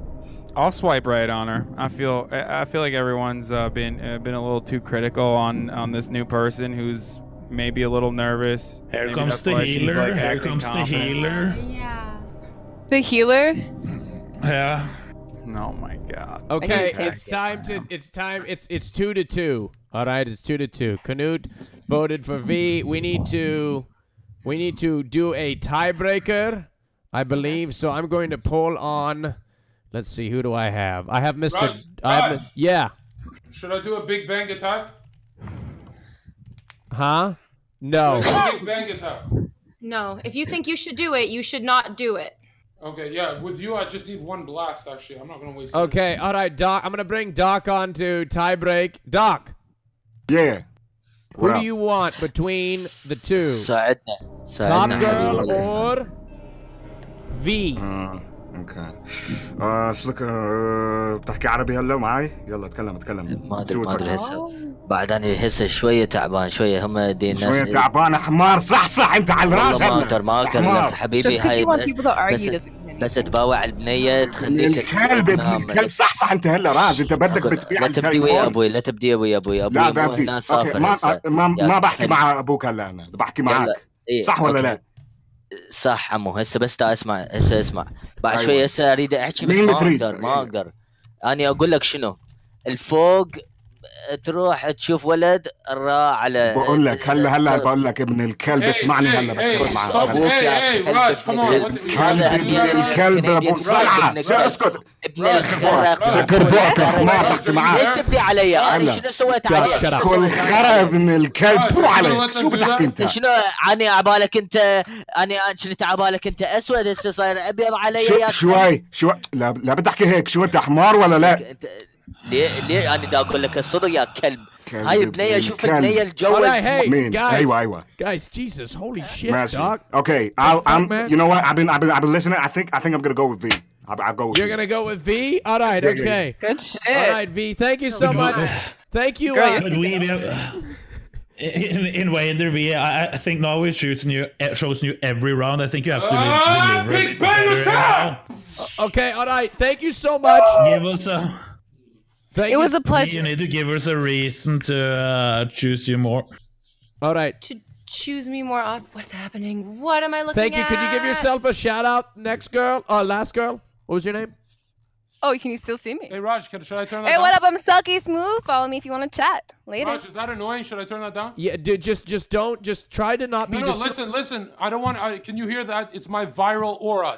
I'll swipe right on her. I feel I I feel like everyone's uh, been uh, been a little too critical on on this new person who's maybe a little nervous. Here Maybe comes the healer. like, Here acting comes the healer. Yeah. The healer. Yeah. Oh my god. Okay, it's time to. It's time. It's it's two to two. All right, it's two to two. Knut voted for V. We need to. We need to do a tiebreaker, I believe. So I'm going to pull on. Let's see. Who do I have? I have Mr. Raj, I have Raj. Mis- yeah. Should I do a Big Bang attack? Huh? No. No. If you think you should do it, you should not do it. Okay, yeah. With you, I just need one blast, actually. I'm not going to waste Okay, all right, Doc. I'm going to bring Doc on to tiebreak. Doc. Yeah. What Who do you want between the two? Top Girl or V? أوكي آه شلك آه بتحكي عربي هلأ معي يلا أتكلم أتكلم ما أدري ما أدري. هسه بعد أنا هسه شوية تعبان شوية هم دي الناس شوية تعبان حمار صح صح أنت على الراس ما أقدر ما أقدر حبيبي هاي بس, بس, تباوع البنية تخليك الكلب. الكلب صح صح أنت هلأ راز أنت بدك بتبيع لا تبدي ويا؟ أبوي لا تبدي ويا أبوي أبوي لا ما. ما بحكي. مع أبوك هلأ أنا بحكي. معك إيه، صح ولا. لا؟ صح عمو هسه بس تا اسمع هسه اسمع بعد أيوة. شوي هسه أريد أحكي بس ما؟ أقدر ما. أقدر اني أقول لك شنو الفوق تروح تشوف ولد را على بقول لك هلا هلا بقول لك ابن الكلب اسمعني هلا بتكلم مع أبوك يا كلب ابن الكلب أبو صلعة. اسكت؟ ابن الخرق سكر بوقك حمار بحكي معاك. ليش تبدي علي؟ أنا شنو سويت عليك؟ كل خرق ابن الكلب. تو علي شو بتحكي انت؟ شنو؟ أنا عبالك أنت أنا شنو عبالك أنت؟ أسود هسه صاير أبيض علي شوي شوي لا بدي أحكي هيك. شو أنت حمار ولا لا؟ ليه ليه انا دا اقول لك الصدق يا كلب كلب هاي ابن البنيه شوف الكلب. البنيه All الجوز right, hey, مين guys. ايوه ايوه Guys, Jesus, holy shit, ماشي Doc. okay I'll, fuck, I'm man? you know what I've been I've been I've been listening I think I think I'm gonna go with V I'll, I'll go with You're V. gonna go with V? All right, Yeah, yeah, okay. Good shit. All right, V. Thank you so much. Thank you. Girl, uh, But we, we have, in, in Wader, we, I, I think now we're choosing you, eh, choosing you every round. I think you have to Ah, deliver big it bang better attack! now. okay, all right. Thank you so much. Give us a. Thank It you. was a pleasure. You need to give us a reason to uh, choose you more. All right. To choose me more off. What's happening? What am I looking Thank you. at? Could you give yourself a shout out? Next girl. Oh, last girl. What was your name? Oh, can you still see me? Hey, Raj, can, should I turn that Hey, down? what up? I'm Sulky Smooth. Follow me if you want to chat later. Raj, is that annoying? Should I turn that down? Yeah, dude. Just, just don't. Just try to not be. No, no, listen, listen. I don't want. I, can you hear that? It's my viral aura.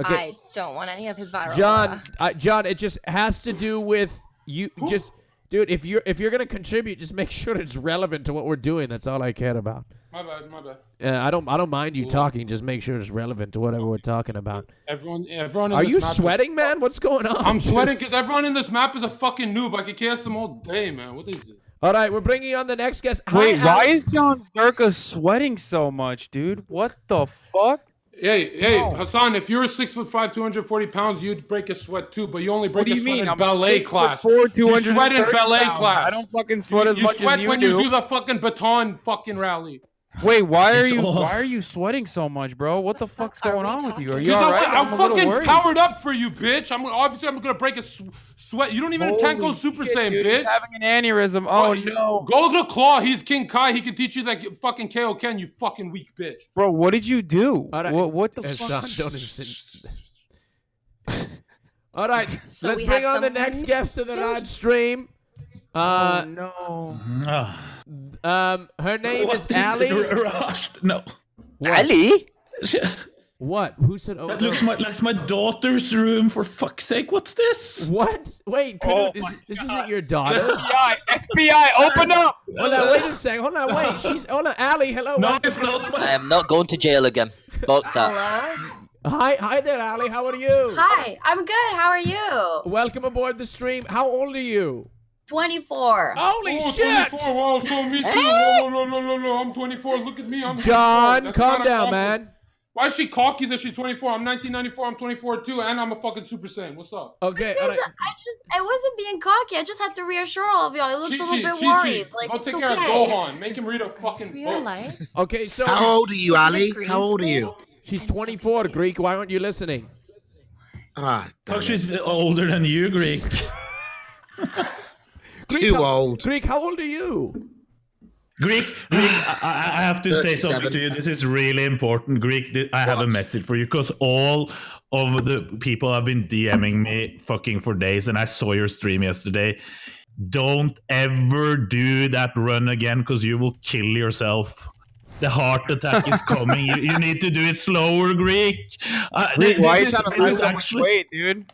Okay. I don't want any of his viral. Jon, uh, Jon, it just has to do with you. Just, dude, if you're if you're gonna contribute, just make sure it's relevant to what we're doing. That's all I care about. My bad, my bad. Uh, I don't I don't mind you talking. Just make sure it's relevant to whatever we're talking about. Everyone, everyone. In Are this you map is- sweating, man? What's going on? I'm sweating because everyone in this map is a fucking noob. I could cast them all day, man. What is it? All right, we're bringing on the next guest. Hi, Wait, why Alex. is Jon Zherka sweating so much, dude? What the fuck? Hey, hey, No. Hasan, if you were six foot five, 240 pounds, you'd break a sweat too, but you only break What do a sweat mean? in I'm ballet class. four, you sweat in ballet pounds. class. I don't fucking sweat you, as you much sweat as you when do. you do the fucking baton fucking rally. Wait, why are It's you all- why are you sweating so much, bro? What the fuck's going on with you? Are you Because alright? I'm, I'm, a little fucking powered up for you, bitch. I'm obviously I'm gonna break a sw- sweat. You don't even can't go Super shit, Saiyan, dude, bitch. He's having an aneurysm. Oh you- no, Go to Claw. He's King Kai. He can teach you that fucking Kaio-ken. You fucking weak bitch. bro. What did you do? All right. What what the fuck? son, don't insist. All right, So let's bring have on the next guest to the live stream. Oh Uh, no. Um, her name What is is Ali. Rushed? No. Ali What? Who said? Oh, That no. looks my, like my daughter's room, for fuck's sake. What's this? What? Wait, could Oh it, is, my this isn't your daughter? FBI, FBI, open up! Hold on, wait a second. Hold on, wait. She's hold on, Ali. Hello. No, welcome. it's not. I am not going to jail again about that Hello. Hi, hi there, Ali. How are you? Hi, I'm good. How are you? Welcome aboard the stream. How old are you? 24. Holy Oh, shit! 24. Wow, so me too. No, no, no, no, no. I'm 24. Look at me. I'm 24. Jon, calm down, man. Why is she cocky that she's 24? I'm 1994. I'm 24 too, and I'm a fucking Super Saiyan. What's up? Okay, Because right. I just, I wasn't being cocky. I just had to reassure all of y'all. I looked Chi a little bit Chi worried. Chi. Like, Go it's take okay. care of Gohan. Make him read a fucking Real book. life. Okay, so How old are you, Ali? How old are you? she's 24, Greek. Why aren't you listening? Ah, damn Oh, she's older than you, Greek. Greek, too how- old. Greek, how old are you? Greek, Greek I, I I have to say something to you. This is really important. Greek, th- I have a message for you because all of the people have been DMing me fucking for days, and I saw your stream yesterday. Don't ever do that run again because you will kill yourself. The heart attack is coming. You, you need to do it slower, Greek. Uh, Wait, this, why this is is, that this is so much actually weight, dude?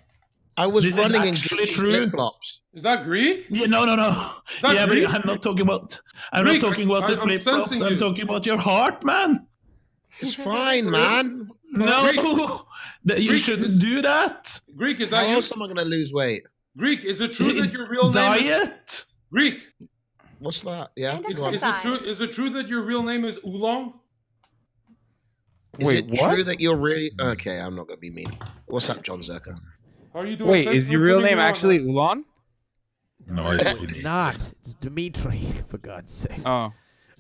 I was This running in actually Gucci flip-flops. Is that Greek? Yeah, no, no, no. Yeah, Greek? but I'm not talking about. I'm Greek, not talking about I- the I'm flip flops. sensing I'm talking about your heart, man. It's fine, man. No, that you Greek- shouldn't do that. Greek, is How that you? else am I going to lose weight? Greek, is it true that your real name is Diet. Greek? What's that? Yeah. Is, is it true? Is it true that your real name is Oolong? Is Wait, it true what? that you're really okay? I'm not going to be mean. What's up, Jon Zherka? How are you doing? Wait, Thanks is your real name actually man. Ulan? No, It's not. It's Dimitri, for God's sake. Oh.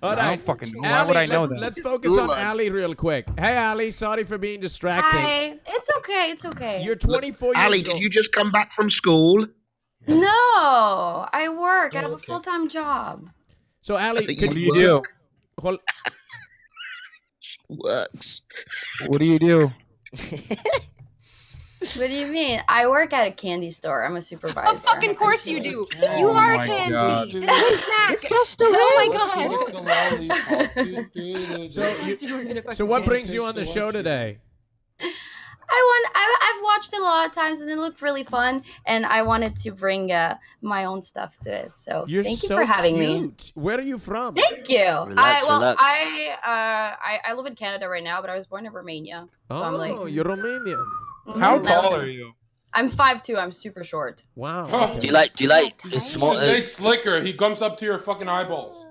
All I don't fucking. Why Ali, would I know let's, that? Let's focus on Ali real quick. Hey, Ali, sorry for being distracting. Hi. It's okay. It's okay. You're 24 years old. Ali, old. did you just come back from school? No, I work. I oh, have a full time job. So, Ali, could What do you do? Hold, Works. What do you do? What do you mean? I work at a candy store. I'm a supervisor. Of fucking course you do. you Oh are a candy. God. It's a. This guy's still Oh my god. so, you, so what brings you on the show today? I want. I, I've watched it a lot of times and it looked really fun. And I wanted to bring uh, my own stuff to it. So You're thank you so for having me. Where are you from? Thank you. Relax, I, well, relax. I, uh, I I live in Canada right now, but I was born in Romania. So oh, I'm like, you're Romanian. Mhm. How tall in- are you? I'm five two. I'm super short. Wow. Oh. okay. Do you like? Do you like You small? should Uh, date Sliker. He comes up to your fucking eyeballs.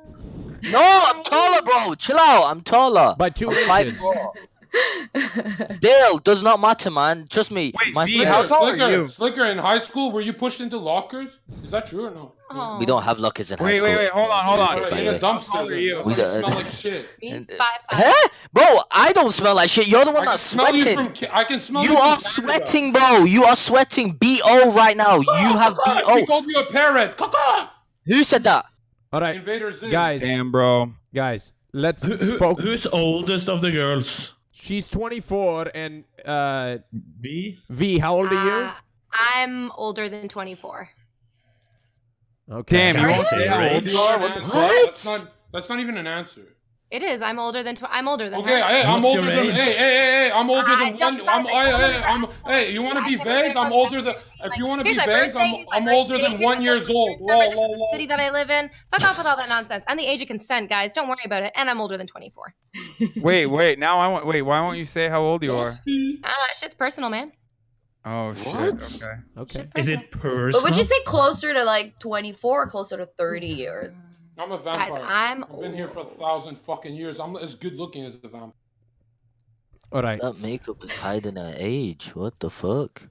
no, I'm taller, bro. Chill out. I'm taller. By two I'm five inches. four. Still does not matter, man. Trust me. Wait, my V, how tall are Sliker, you? Sliker, in high school, were you pushed into lockers? Is that true or no? Oh. we don't have lockers in high Wait, school. wait, wait. wait. Hold on, hold on. Alright, by in a dumpster. Are you? We don't- smell like shit. Me, five, five. Huh? Bro, I don't smell like shit. You're the one I can that's smell you from. I can smell You you are Canada. sweating, bro. You are sweating. BO right now. You have He BO. called you a parrot. Caca! Who said that? All right, Invaders guys, Damn, bro. guys, let's Who, who, focus. who's oldest of the girls? She's 24, and uh, V. V, how old are you? Uh, I'm older than 24. Okay. Damn, you Are won't say how old you are? What. What? That's not, that's not even an answer. It is. I'm older than. Tw- I'm older than Okay, her. hey, I'm What's older than. age? Hey, hey, hey, hey, I'm older I than one. I'm. know. Hey, hey, I'm. Hey, you want to be vague? I'm older than. birthday, If you want to be vague, I'm. I'm older than one years old. security Whoa, number, this whoa, is the city that I live in. Fuck off with all that nonsense. I'm the age of consent, guys. Don't worry about it. And I'm older than 24. Wait, wait. Now I want. Wait, why won't you say how old you are? Dusty. Ah, that shit's personal, man. Oh What? shit. Okay. Okay. Is it personal? But would you say closer to like 24 or closer to 30 or I'm a Guys, vampire. I'm I've been here for a thousand fucking years. I'm as good looking as a vampire. All right. That makeup is hiding her age. What the fuck?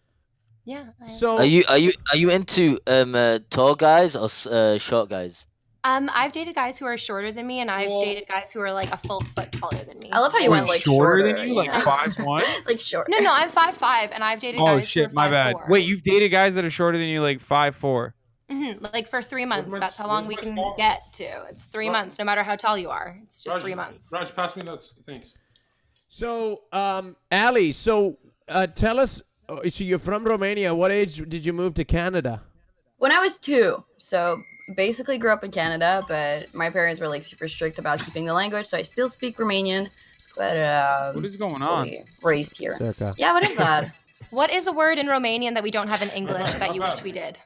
Yeah. I- So, Are you are you are you into um uh, tall guys or uh, short guys? Um, I've dated guys who are shorter than me, and I've Well- dated guys who are like a full foot taller than me. I love how you went like shorter, shorter, than you, like yeah. five one. like short. No, no, I'm five five, and I've dated Oh guys. shit, who are my bad. 5'4". Wait, you've dated guys that are shorter than you, like five four. Mhm, Like for three months. my- That's how long we can small- get to. It's three Raj- months, no matter how tall you are. It's just Raj, three months. Raj, pass me that. Thanks. so, um, Ali, so uh, tell us. oh, So you're from Romania. What age did you move to Canada? When I was two, so basically grew up in Canada, but my parents were like super strict about keeping the language, so I still speak Romanian, but um, What is going on? raised here. Circa. Yeah, what is that? What is a word in Romanian that we don't have in English that you wish we did?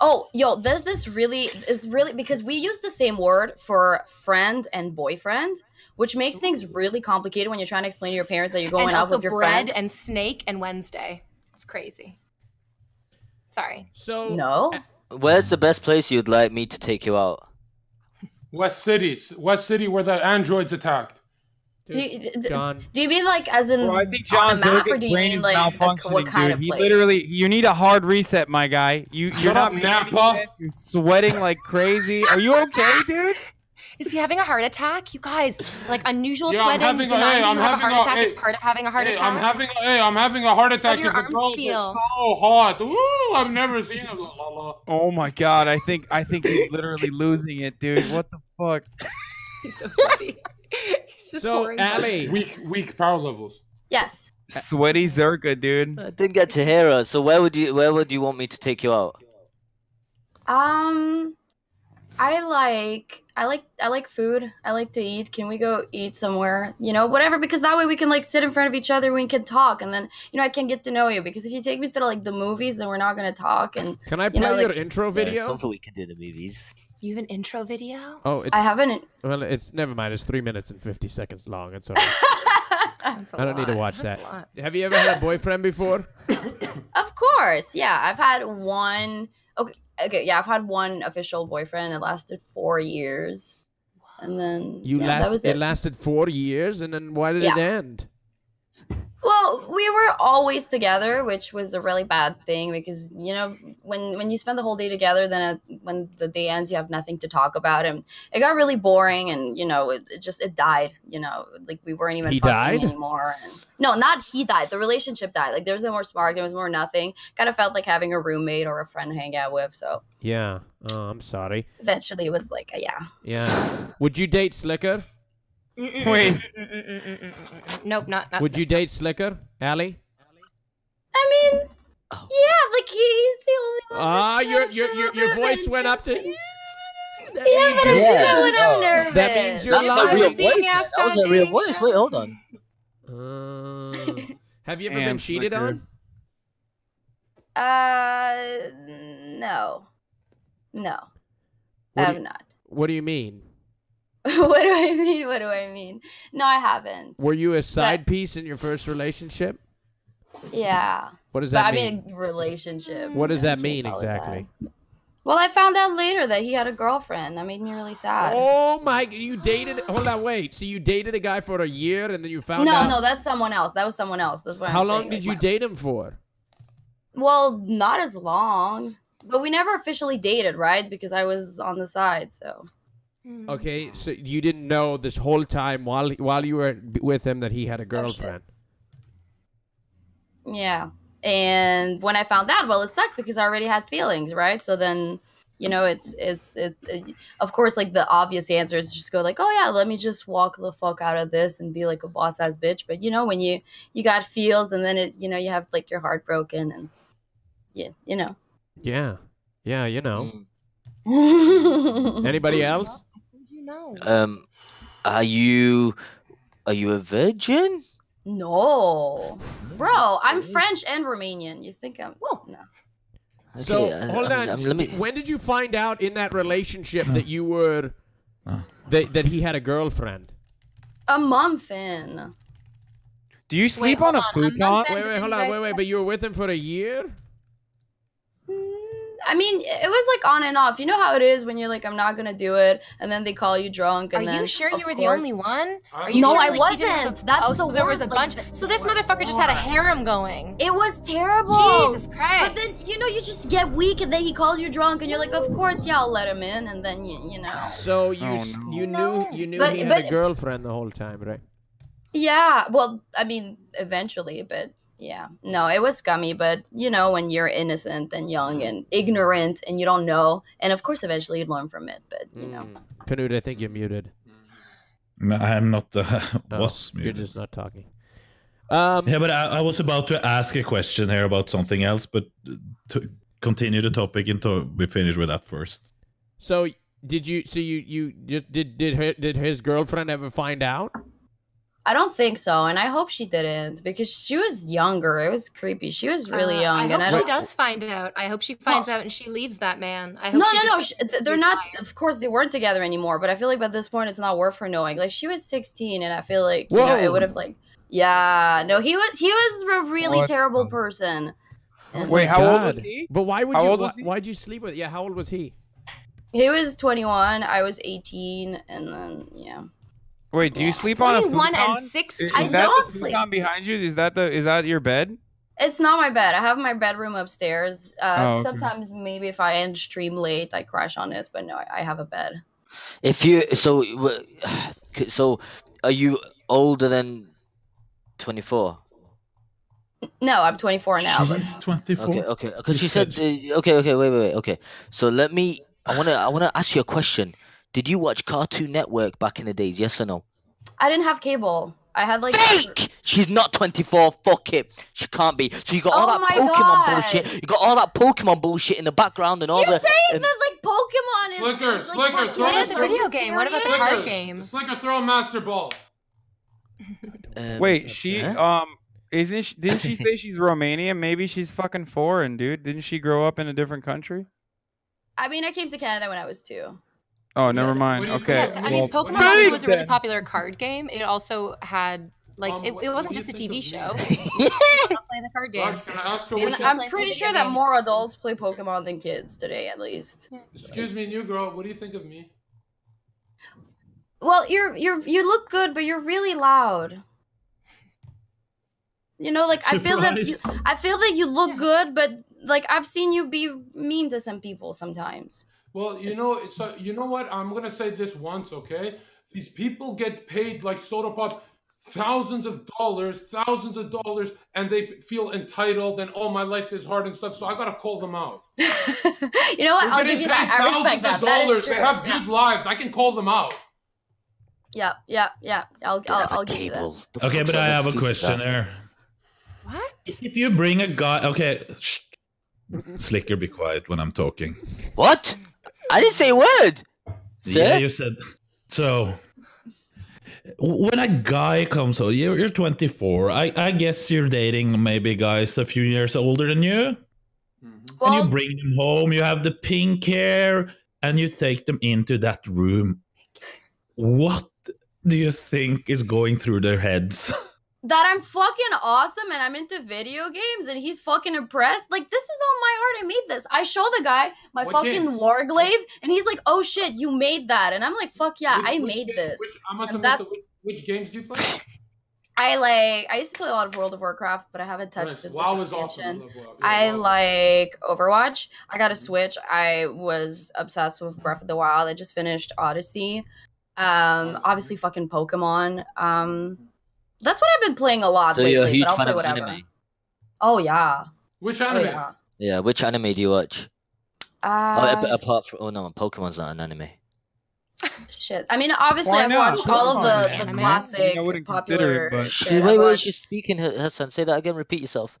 Oh, yo, there's this really is really because we use the same word for friend and boyfriend, which makes things really complicated when you're trying to explain to your parents that you're going and out with your bread friend. and snake and Wednesday. It's crazy. Sorry. So no, Where's the best place you'd like me to take you out? West cities. West City, where the androids attacked. Do you, Jon. do you mean like as in Bro, I think on Jon a map, or Zherka's do you brain mean is like a- malfunctioning, what kind dude. of He literally, you need a hard reset, my guy. You, you're not up, Napa. You're sweating like crazy. Are you okay, dude? Is he having a heart attack? You guys, like unusual Yeah, I'm sweating, having a- denying hey, you I'm have a having heart a- attack is part of having a heart Hey, attack. I'm having. Hey, I'm having a heart attack do your because the arms girls feel? so hot. Ooh, I've never seen it. La, la, la. Oh my god, I think I think he's literally losing it, dude. What the fuck? He's so funny. He's just So, pouring Ali, Weak, weak power levels. yes. Sweaty Zherka, dude. I didn't get to hear her. So where would you where would you want me to take you out? Um, I like I like I like food. I like to eat. Can we go eat somewhere? You know, whatever because that way we can like sit in front of each other, we can talk and then you know I can get to know you because if you take me to like the movies then we're not going to talk and Can I you play know, your like- intro video? something we can do the movies. You have an intro video? Oh, it's. I haven't Well, it's never mind. It's three minutes and fifty seconds long. It's alright. That's a I don't need to watch That's that. Have you ever had a boyfriend before? Of course. Yeah, I've had one Okay, okay, yeah, I've had one official boyfriend. It lasted 4 years. And then You yeah, last. that was it. it. lasted four years, and then why did it end? Well, we were always together, which was a really bad thing because you know when when you spend the whole day together, then it, when the day ends, you have nothing to talk about, and it got really boring, and you know it, it just it died. You know, like we weren't even He fucking died? anymore. And, no, not he died. The relationship died. Like there was no more spark. There was more nothing. Kind of felt like having a roommate or a friend to hang out with. So Yeah. Oh, I'm sorry. eventually, it was like, a, yeah. Yeah. Would you date Sliker? Mm-mm, Wait. mm-mm. Nope, not. not Would you date Sliker, Allie? I mean, yeah, like he's the only one. Ah, your your your your voice went up to. Yeah, but I'm Yeah. when I'm nervous. That means you're That's lying. real voice. That was a real voice. Wait, hold on. Uh, have you ever been cheated on? Uh, no, no, I have not. What do you mean? what do I mean? What do I mean? No, I haven't. Were you a side piece in your first relationship? Yeah. What does but that I mean? mean, relationship. What does that mean can't call it that. exactly? Well, I found out later that he had a girlfriend. That made me really sad. Oh my! You dated? Hold on, wait. So you dated a guy for a year, and then you found no, out? no, no, that's someone else. That was someone else. That's why. How I'm long saying. did like, you date him for? Well, not as long, but we never officially dated, right? Because I was on the side, so. Okay, so you didn't know this whole time while while you were with him that he had a girlfriend. Yeah. And when I found out, well, it sucked because I already had feelings, right? So then, you know, it's it's it's it, of course like the obvious answer is just go like, oh yeah, let me just walk the fuck out of this and be like a boss ass bitch. But you know, when you you got feels and then it, you know, you have like your heart broken and yeah, you know. Yeah, yeah, you know. Mm. Anybody else? You know. Um, are you are you a virgin? No, bro, I'm French and Romanian. You think I'm? Well, no. So Okay, uh, hold um, on. let me- When did you find out in that relationship that you were that that he had a girlfriend? A month in. Do you sleep on a futon? Wait, wait, hold on, wait, wait. But you were with him for a year? I mean, it was like on and off. You know how it is when you're like, I'm not gonna do it, and then they call you drunk, and Are then you sure you were the only one? Are you No, sure, I like, he didn't have wasn't. a- That's oh, the so there was a bunch. like, so this motherfucker just had a harem going. It was terrible. Jesus Christ. But then you know you just get weak, and then he calls you drunk, and you're like, of course, yeah, I'll let him in, and then you you know. So you Oh, s you knew you knew But- he had a girlfriend the whole time, right? Yeah, well, I mean, eventually, but yeah, no, it was scummy. But you know, when you're innocent and young and ignorant, and you don't know, and of course, eventually you learn from it. But you know, Knut, I think you're muted. No, I'm not. Uh, Oh, was You're just not talking. Um, yeah, but I, I was about to ask a question here about something else, but uh, to continue the topic until we finish with that first. So did you? So you you did did her, did his girlfriend ever find out? I don't think so, and I hope she didn't because she was younger. It was creepy. She was really Uh, young, I and hope I she don't. does find out. I hope she finds out and she leaves that man. I hope No, she no, no. just They're not. Of course, they weren't together anymore. But I feel like by this point, it's not worth her knowing. Like she was 16, and I feel like you know, it would have like. Yeah, no, he was he was a really What terrible person. And- Wait, how old was he? But why would How you? old why, was he? Why'd you sleep with? Yeah, how old was he? He was 21. I was 18, and then yeah. Wait, do you sleep on a 21 and six. 16. Is, I that don't the sleep. futon behind you? Is that the is that your bed? It's not my bed. I have my bedroom upstairs. Uh, Oh, okay. Sometimes maybe if I end stream late, I crash on it. But no, I, I have a bed. If you so so, are you older than twenty four? No, I'm 24 now. But She's 24. Okay, okay. Because she said, uh, okay, okay, wait, wait, wait. Okay, so let me. I wanna, I wanna ask you a question. Did you watch Cartoon Network back in the days? Yes or no? I didn't have cable. I had like Fake! She's not 24. Fuck it. She can't be. So you got all Oh that Pokemon God. bullshit. You got all that Pokemon bullshit in the background and all You're the. saying and- that like Pokemon Pokemon is Sliker, it's Sliker, like for throw kids. it. Are you serious? Sliker, Sliker, throw a master ball. Wait, she um isn't she, didn't she say she's Romanian? Maybe she's fucking foreign, dude. Didn't she grow up in a different country? I mean, I came to Canada when I was two. Oh, never mind. Okay. I mean, well, Pokemon was a really popular card game. It also had like Um, it, it wasn't just a TV show. me? Play the card game. Raj, can I ask her And what you- I'm pretty sure that more adults play Pokemon than kids today, at least. Excuse me, new girl. What do you think of me? Well, you're you're you look good, but you're really loud. You know, like I feel that you, I feel that you look good, but like I've seen you be mean to some people sometimes. Well, you know, so you know what? I'm gonna say this once, okay? These people get paid like soda pop thousands of dollars, thousands of dollars, and they feel entitled and oh, my life is hard and stuff. So I gotta call them out. You know what? They're I'll getting give you paid that. I thousands respect that. of That is dollars. true. They have Yeah. good lives. I can call them out. Yeah, yeah, yeah. I'll I'll, I'll give you that. Okay, but I have a question there. What? If you bring a guy, okay, shh. Sliker, be quiet when I'm talking. What? I didn't say a word. Yeah, you said so. When a guy comes out, you're, you're 24. I, I guess you're dating maybe guys a few years older than you. Mm-hmm. and you bring them home, you have the pink hair, and you take them into that room. What do you think is going through their heads? That I'm fucking awesome and I'm into video games and he's fucking impressed. Like this is on my art. I made this. I show the guy my What fucking games? Warglaive and he's like, "Oh shit, you made that." And I'm like, "Fuck yeah, Which- I which made ga- this." Which, I must have. Which, which games do you play? I like. I used to play a lot of World of Warcraft, but I haven't touched Nice. the WoW is awesome. I WoW. I like Overwatch. I got a Switch. I was obsessed with Breath of the Wild. I just finished Odyssey. Um, obviously fucking Pokemon. Um, that's what I've been playing a lot So lately. you're a huge but I'll fan play of whatever. anime? Oh yeah. Which Oh, anime? yeah. Yeah, which anime do you watch? oh, Uh, a- apart from oh no, Pokemon's not an anime. shit. I mean, obviously, I've not? watched all of the, Pokemon, the man. classic I wouldn't consider popular it, but- shit. Shit, I've wait, wait, watched- she's speaking, Hasan. Say that again. Repeat yourself.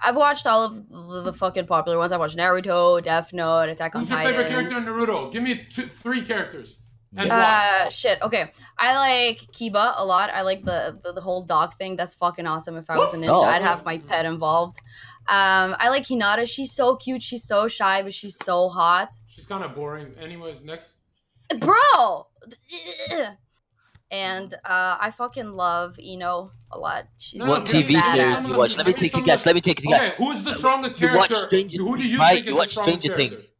I've watched all of the, the fucking popular ones. I watched Naruto, Death Note, Attack on Who's your favorite character in Naruto? Give me two, three characters. And why? Uh, shit. Okay, I like Kiba a lot. I like the, the the whole dog thing. That's fucking awesome. If I was a ninja, Dog. I'd have my pet involved. Um, I like Hinata. She's so cute. She's so shy, but she's so hot, She's kind of boring. Anyways, next. bro. And uh, I fucking love Ino a lot. She's What TV badass. series do you watch? Let me take a guess. Let me take a Okay, who's the strongest You character? watch Stranger Who do you right? think You is watch the strongest Stranger character? Things.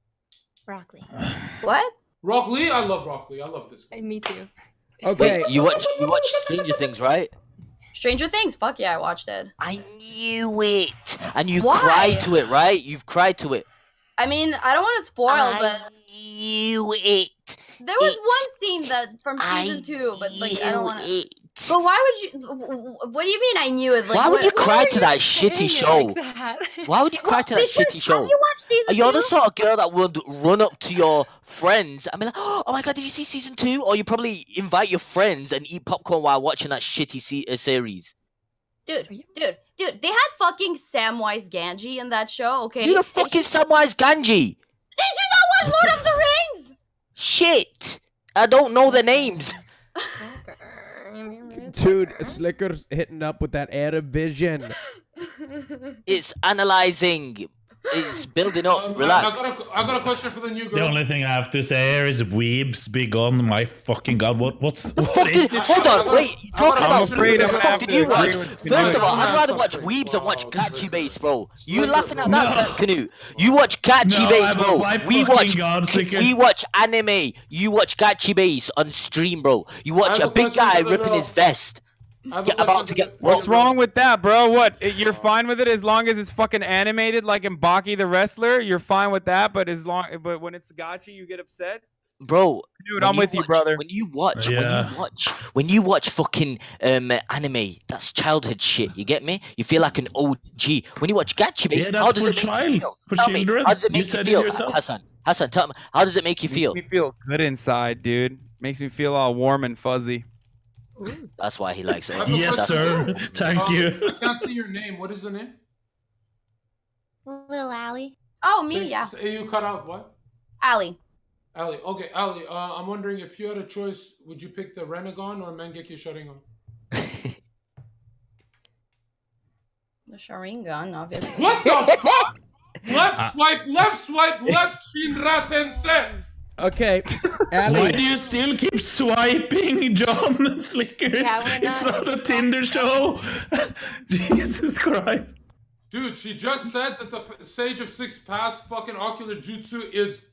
Broccoli. What? Rock Lee? I love Rock Lee. I love this guy. Me too. Wait, you watch you watch Stranger Things, right? Stranger Things. Fuck yeah, I watched it. I knew it. And you Why? cried to it, right? You've cried to it. I mean, I don't want to spoil, but knew it. there was one scene that from season two, but like I don't want to. But why would you? What do you mean? I knew it. Like, Why would you what cry to you that shitty show? like that? Why would you cry Well, to that shitty show? Have you watched season You're the sort of girl that would run up to your friends and be like, "Oh my god, did you see season two? Or you probably invite your friends and eat popcorn while watching that shitty se- uh, series. Dude, dude, dude, they had fucking Samwise Gamgee in that show. Okay. Who the fuck is Samwise Gamgee? Did you not watch Lord of the Rings? Shit! I don't know the names. Dude, Sliker's hitting up with that Arab vision. It's analyzing. It's building up. Um, I, I, got a, I got a question for the new girl. The only thing I have to say here is weebs be gone. My fucking god, what what's what Fuck is is- this? hold on, wait. you Talking I'm about afraid what the fuck did you watch? First of all, I'd rather watch Weebs and watch Gachi Base, bro. You laughing at that, Knut? You watch Gachi No, Base, bro. We watch god, Sliker. we watch anime. You watch Gachi Base on stream, bro. You watch I a have a big guy ripping his vest. I have a Get question about to get the- What's wrong with that, bro? What? You're fine with it as long as it's fucking animated like in Baki the wrestler? You're fine with that, but as long but when it's Gachi you get upset? Bro, Dude, I'm with you, brother. When you watch, Yeah. when you watch, when you watch fucking um anime, that's childhood shit. You get me? You feel like an OG. When you watch Gachi Base, Yeah, that's how does for it make child, you feel? for Tell me, how does it You make you, said it feel, yourself. Hasan? Hasan, tell me, how does it make you feel? Makes me feel good inside, dude. Makes me feel all warm and fuzzy. That's why he likes it. I have a Yes, question. sir. Thank Um, you. I can't see your name. What is the name? Lil Allie. Oh, me, Say- yeah. say you cut out what? Allie. Ali, okay, Ali, uh, I'm wondering if you had a choice, would you pick the Rinnegan or Mangekyo Sharingan? The Sharingan, obviously. What the fuck? Left swipe, left swipe, left Shinra Tensei! Okay, Ali. Why do you still keep swiping, Jon Sliker? Yeah, we're it's not- not a Tinder show. Jesus Christ. Dude, she just said that the Sage of Six Paths fucking ocular jutsu is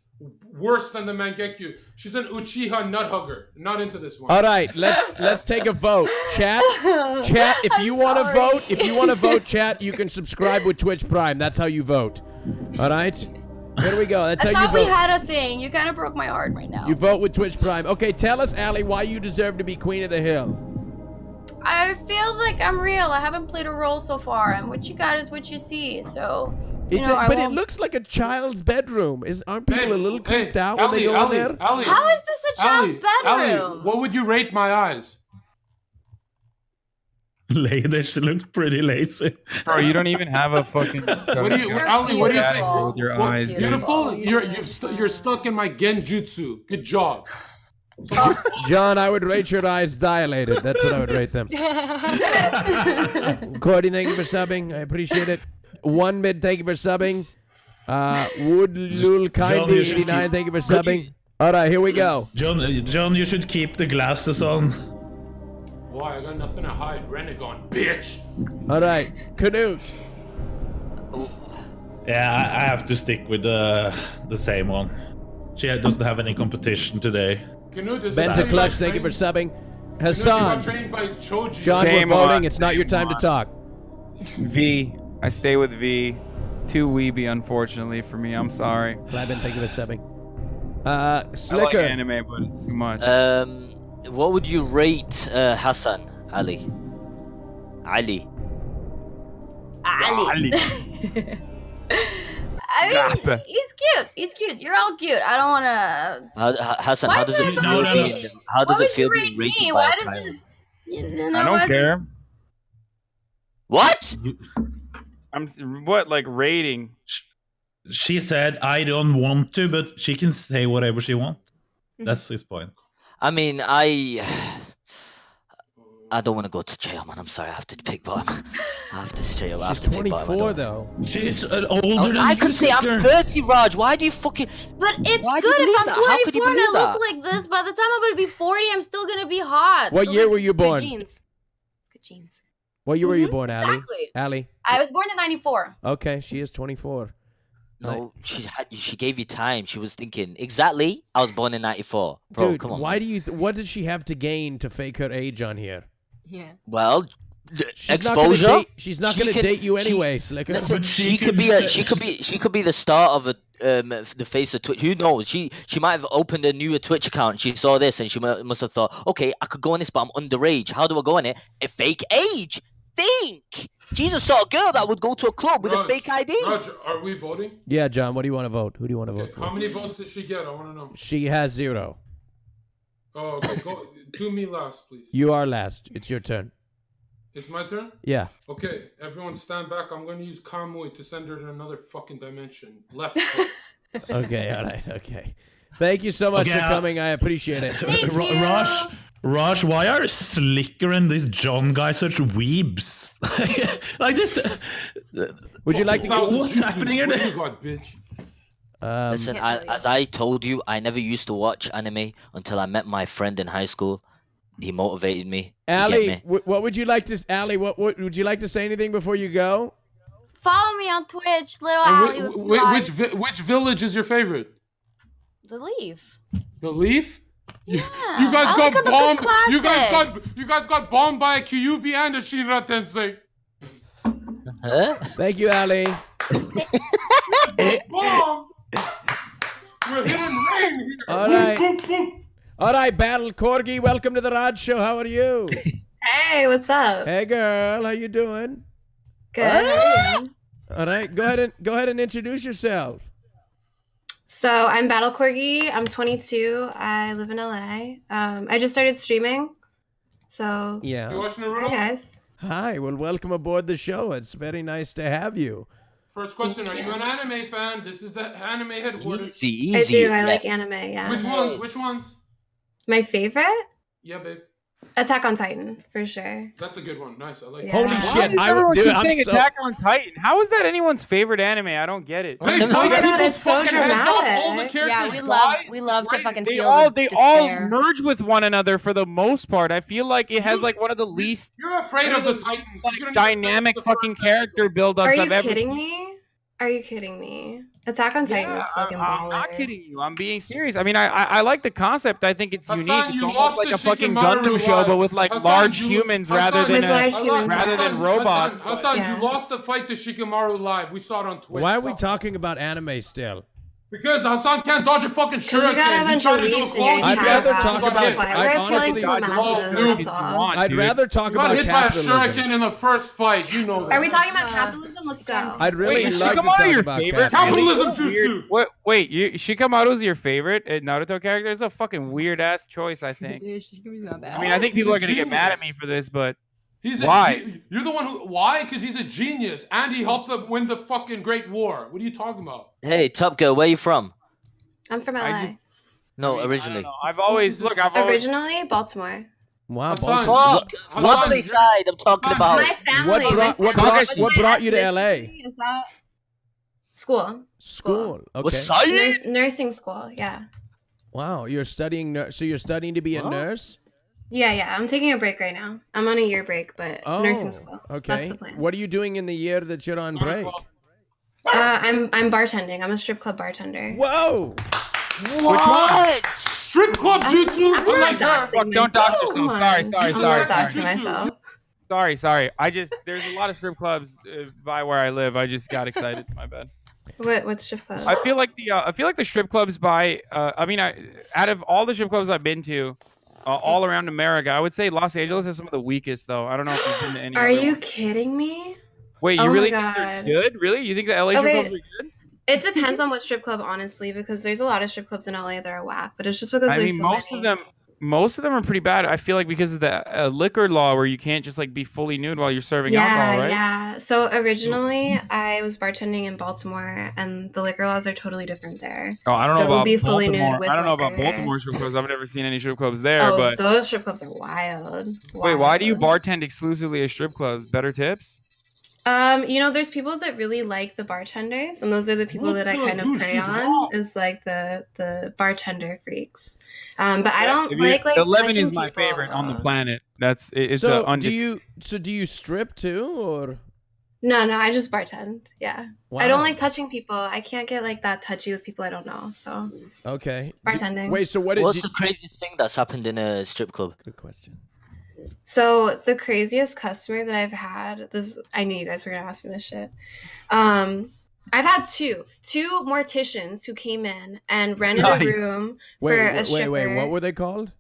worse than the Mangekyo. She's an Uchiha nut hugger. Not into this one. All right, let's let's take a vote. Chat, chat. If you want to vote, if you want to vote, chat, you can subscribe with Twitch Prime. That's how you vote. All right. Here we go. That's I how you thought we had a thing. You kind of broke my heart right now. You vote with Twitch Prime. Okay, tell us, Allie, why you deserve to be Queen of the Hill. I feel like I'm real. I haven't played a role so far, and what you got is what you see. So, you Is know, it, but it won't- looks like a child's bedroom. Is aren't people Hey, a little hey, creeped out when Ali, they go Ali, in there? Ali, How is this a child's Ali, bedroom? Ali, what would you rate my eyes? Ladies look pretty lazy. Bro, you don't even have a fucking. What do you, You're Ali? What do you think? beautiful. With your What- eyes, dude. beautiful. You're you've st- you're stuck in my genjutsu. Good job. Jon, I would rate your eyes dilated. That's what I would rate them. Cordy, thank you for subbing. I appreciate it. One mid, thank you for subbing. Uh, Wood Lul John, Kindly 89, thank you for subbing. All right, here we go. Jon, uh, Jon, you should keep the glasses on. Why? I got nothing to hide. Rinnegan, bitch. All right, Knut. Yeah, I, I have to stick with the the same one. She doesn't have any competition today. Knut is Ben this to you Clutch, thank you for subbing. Knut, you got Hasan. trained by Choji. Jon, Same we're voting. on, It's not your time to talk. V. I stay with V. Too weeby, unfortunately, for me. I'm sorry. Glabin, thank you for subbing. Uh, I like Sliker. anime, but it's too much. Um, what would you rate uh, Hasan Ali? Ali. Ali. I mean, Gape. he's cute. He's cute. You're all cute. I don't want to. How, Hasan, Why how is does it it feel? No, no, no. How does Why it feel you being rated me? by Why a does child? it? You know, I don't is it- care. What? I'm what like rating? She said, "I don't want to," but she can say whatever she wants. That's his point. I mean, I. I don't want to go to jail, man. I'm sorry. I have to pick bottom. I have to stay. I have to pick bottom. 24 don't- though. She's uh, older Oh, than I you, could say I'm 30, Raj. Why do you fucking? But it's Why good if I'm that? How could you 24 and I look that? like this. By the time I'm gonna be 40, I'm still gonna be hot. What So, year like, were you born? Good born? genes. Good genes. What year were you Mhm, born, Allie? exactly. Allie. I was born in 94. Okay, she is 24. No, she had. She gave you time. She was thinking exactly. I was born in '94, bro. Dude, come on. why man. do you? Th- what did she have to gain to fake her age on here? Yeah. Well, l- She's not gonna exposure. date- she's not She gonna can- date you she- anyway, Sliker. Listen, she, she could could be a she could be she could be the star of a um the face of Twitch. Who knows? She she might have opened a new Twitch account. She saw this and she mu- must have thought, okay, I could go on this, but I'm underage. How do I go on it? A fake age. Think. Jesus saw a girl that would go to a club with a fake ID. Raj, are we voting? Yeah, Jon. What do you want to vote? Who do you want to Okay, vote for? how many votes did she get? I want to know. She has zero. Oh, okay. Go, do me last, please. You are last. It's your turn. It's my turn. Yeah. Okay, everyone stand back. I'm going to use Kamui to send her to another fucking dimension. Left. Okay. all right. Okay. Thank you so much Okay, for uh, coming. I appreciate it. Ra- Raj, Raj, why are Sliker and this Jon guy such weebs? like this. Would you like to? Thousand What's happening here? What do you got, bitch? Um, Listen, I, as I told you, I never used to watch anime until I met my friend in high school. He motivated me. Ali, me? what would you like to? Allie, what, what would you like to say anything before you go? Follow me on Twitch, little Ali. whi- with whi- two which which village is your favorite? The leaf. The Leaf. You, Yeah, you guys I got like bombed. You guys got you guys got bombed by a Kyuubi and a Shinra Tensei. Huh? Thank you, Allie. Bomb. We're hitting rain here. All Boom, right. boom, boom. All right, Battle Corgi, welcome to the Rod Show. How are you? Hey, what's up? hey, girl, how you doing? Good. how are you? All right, go ahead and go ahead and introduce yourself. So I'm Battle Corgi. I'm 22. I live in LA. Um, I just started streaming. So Yeah. You watch hi Naruto? guys. Hi. Well, welcome aboard the show. It's very nice to have you. First question: Are you an anime fan? This is the anime headquarters. Easy, I do. I like anime. Yeah. Which ones? Which ones? My favorite? Yeah, babe. Attack on Titan for sure. That's a good one. Nice. I like. Yeah. Holy Why shit! I everyone would do keep it. I'm saying so- Attack on Titan. How is that anyone's favorite anime? I don't get it. They Oh my bite God, people's it's so fucking heads off. All the dramatic. characters Yeah, we die. love we love to fucking They feel all the they all merge with one another for the most part. I feel like it has like one of the least You're afraid of the Titans. like, You're gonna need to dynamic the fucking character build-ups Are you I've ever kidding seen. me? Are you kidding me? Attack on Titan Yeah, is fucking I'm, baller. I'm not kidding you. I'm being serious. I mean, I, I I like the concept. I think it's Hasan, unique. It's you almost lost like a fucking Shikamaru Gundam show, but with like Hasan, large you- humans Hasan, rather than a, humans, rather than robots. Hasan, Hasan, Yeah. you lost the fight to Shikamaru live. We saw it on Twitch. Why are we talking about anime still? Because Hasan can't dodge a fucking Because you shuriken. got a He tried to do a weebs claw I'd chat. rather Rob, talk that's about- why. I We're honestly killing some dodge all masses, noob that's you all. want, I'd rather talk You got about hit by a shuriken in the first fight. You know that. Are we talking about capitalism? Let's go. I'd really Wait, is like to talk your about favorite? capitalism. Capitalism jutsu. What? Wait, you, Shikamaru's your favorite Naruto character? It's a fucking weird ass choice. I think. Dude, Shikamaru's not bad. I mean, I think people are gonna get mad at me for this, but He's Why? he- you're the one who. Why? Because he's a genius and he helped them win the fucking Great War. What are you talking about? Hey, Top Girl, where you from? I'm from LA. I just- No, I mean, I don't originally. know. I've always look. I've always. Originally, Baltimore. Wow, Hasan, Baltimore. Fuck! Hasan, Lovely you're- side I'm talking Hasan, about. My family. What brought- what family- brought- what's what brought you to LA? ethnicity? Is that school? School. What Okay. side? Nurs- nursing school. Yeah. Wow, you're studying. nur- So you're studying to be a What? nurse. Yeah, yeah. I'm taking a break right now. I'm on a year break, but Oh, nursing school. okay. That's the plan. What are you doing in the year that you're on break? Uh, I'm I'm bartending. I'm a strip club bartender. Whoa! What? Strip club jutsu. I'm I not like her. doxing Fuck, don't dox myself. yourself. Sorry, sorry, I'm sorry, not sorry. myself. Sorry, sorry. I just there's a lot of strip clubs uh, by where I live. I just got excited. My bad. What what strip club? I feel like the uh, I feel like the strip clubs by uh, I mean I out of all the strip clubs I've been to, uh, all around America, I would say Los Angeles has some of the weakest though. I don't know if you've been to any. Are you one. kidding me? Wait, you Oh really good? Really? You think the LA strip Okay. clubs are good? It depends on what strip club, honestly, because there's a lot of strip clubs in LA that are whack. But it's just because I there's mean, so most many. of them, most of them are pretty bad. I feel like because of the uh, liquor law, where you can't just like be fully nude while you're serving yeah, alcohol, right? yeah. So originally, I was bartending in Baltimore, and the liquor laws are totally different there. Oh, I don't So know about be fully nude Baltimore. with I don't know about. Baltimore strip clubs. I've never seen any strip clubs there. oh, but those strip clubs are wild. wait, why do you bartend exclusively at strip clubs? Better tips? Um, you know, there's people that really like the bartenders, and those are the people that I kind of prey on. Is like the the bartender freaks. Um, but I don't if you- like like Eleven is my people. favorite on the planet. That's it, it's so a do you? So do you strip too, or? No, no, I just bartend. Yeah, I don't like touching people. I can't get like that touchy with people I don't know. So Okay. Do- Bartending. wait. So what did What's you? the craziest thing that's happened in a strip club? Good question. So the craziest customer that I've had, this I knew you guys were gonna ask me this shit. Um, I've had two, two morticians who came in and rented Nice. a room Wait, for a wait, wait, wait. What were they called?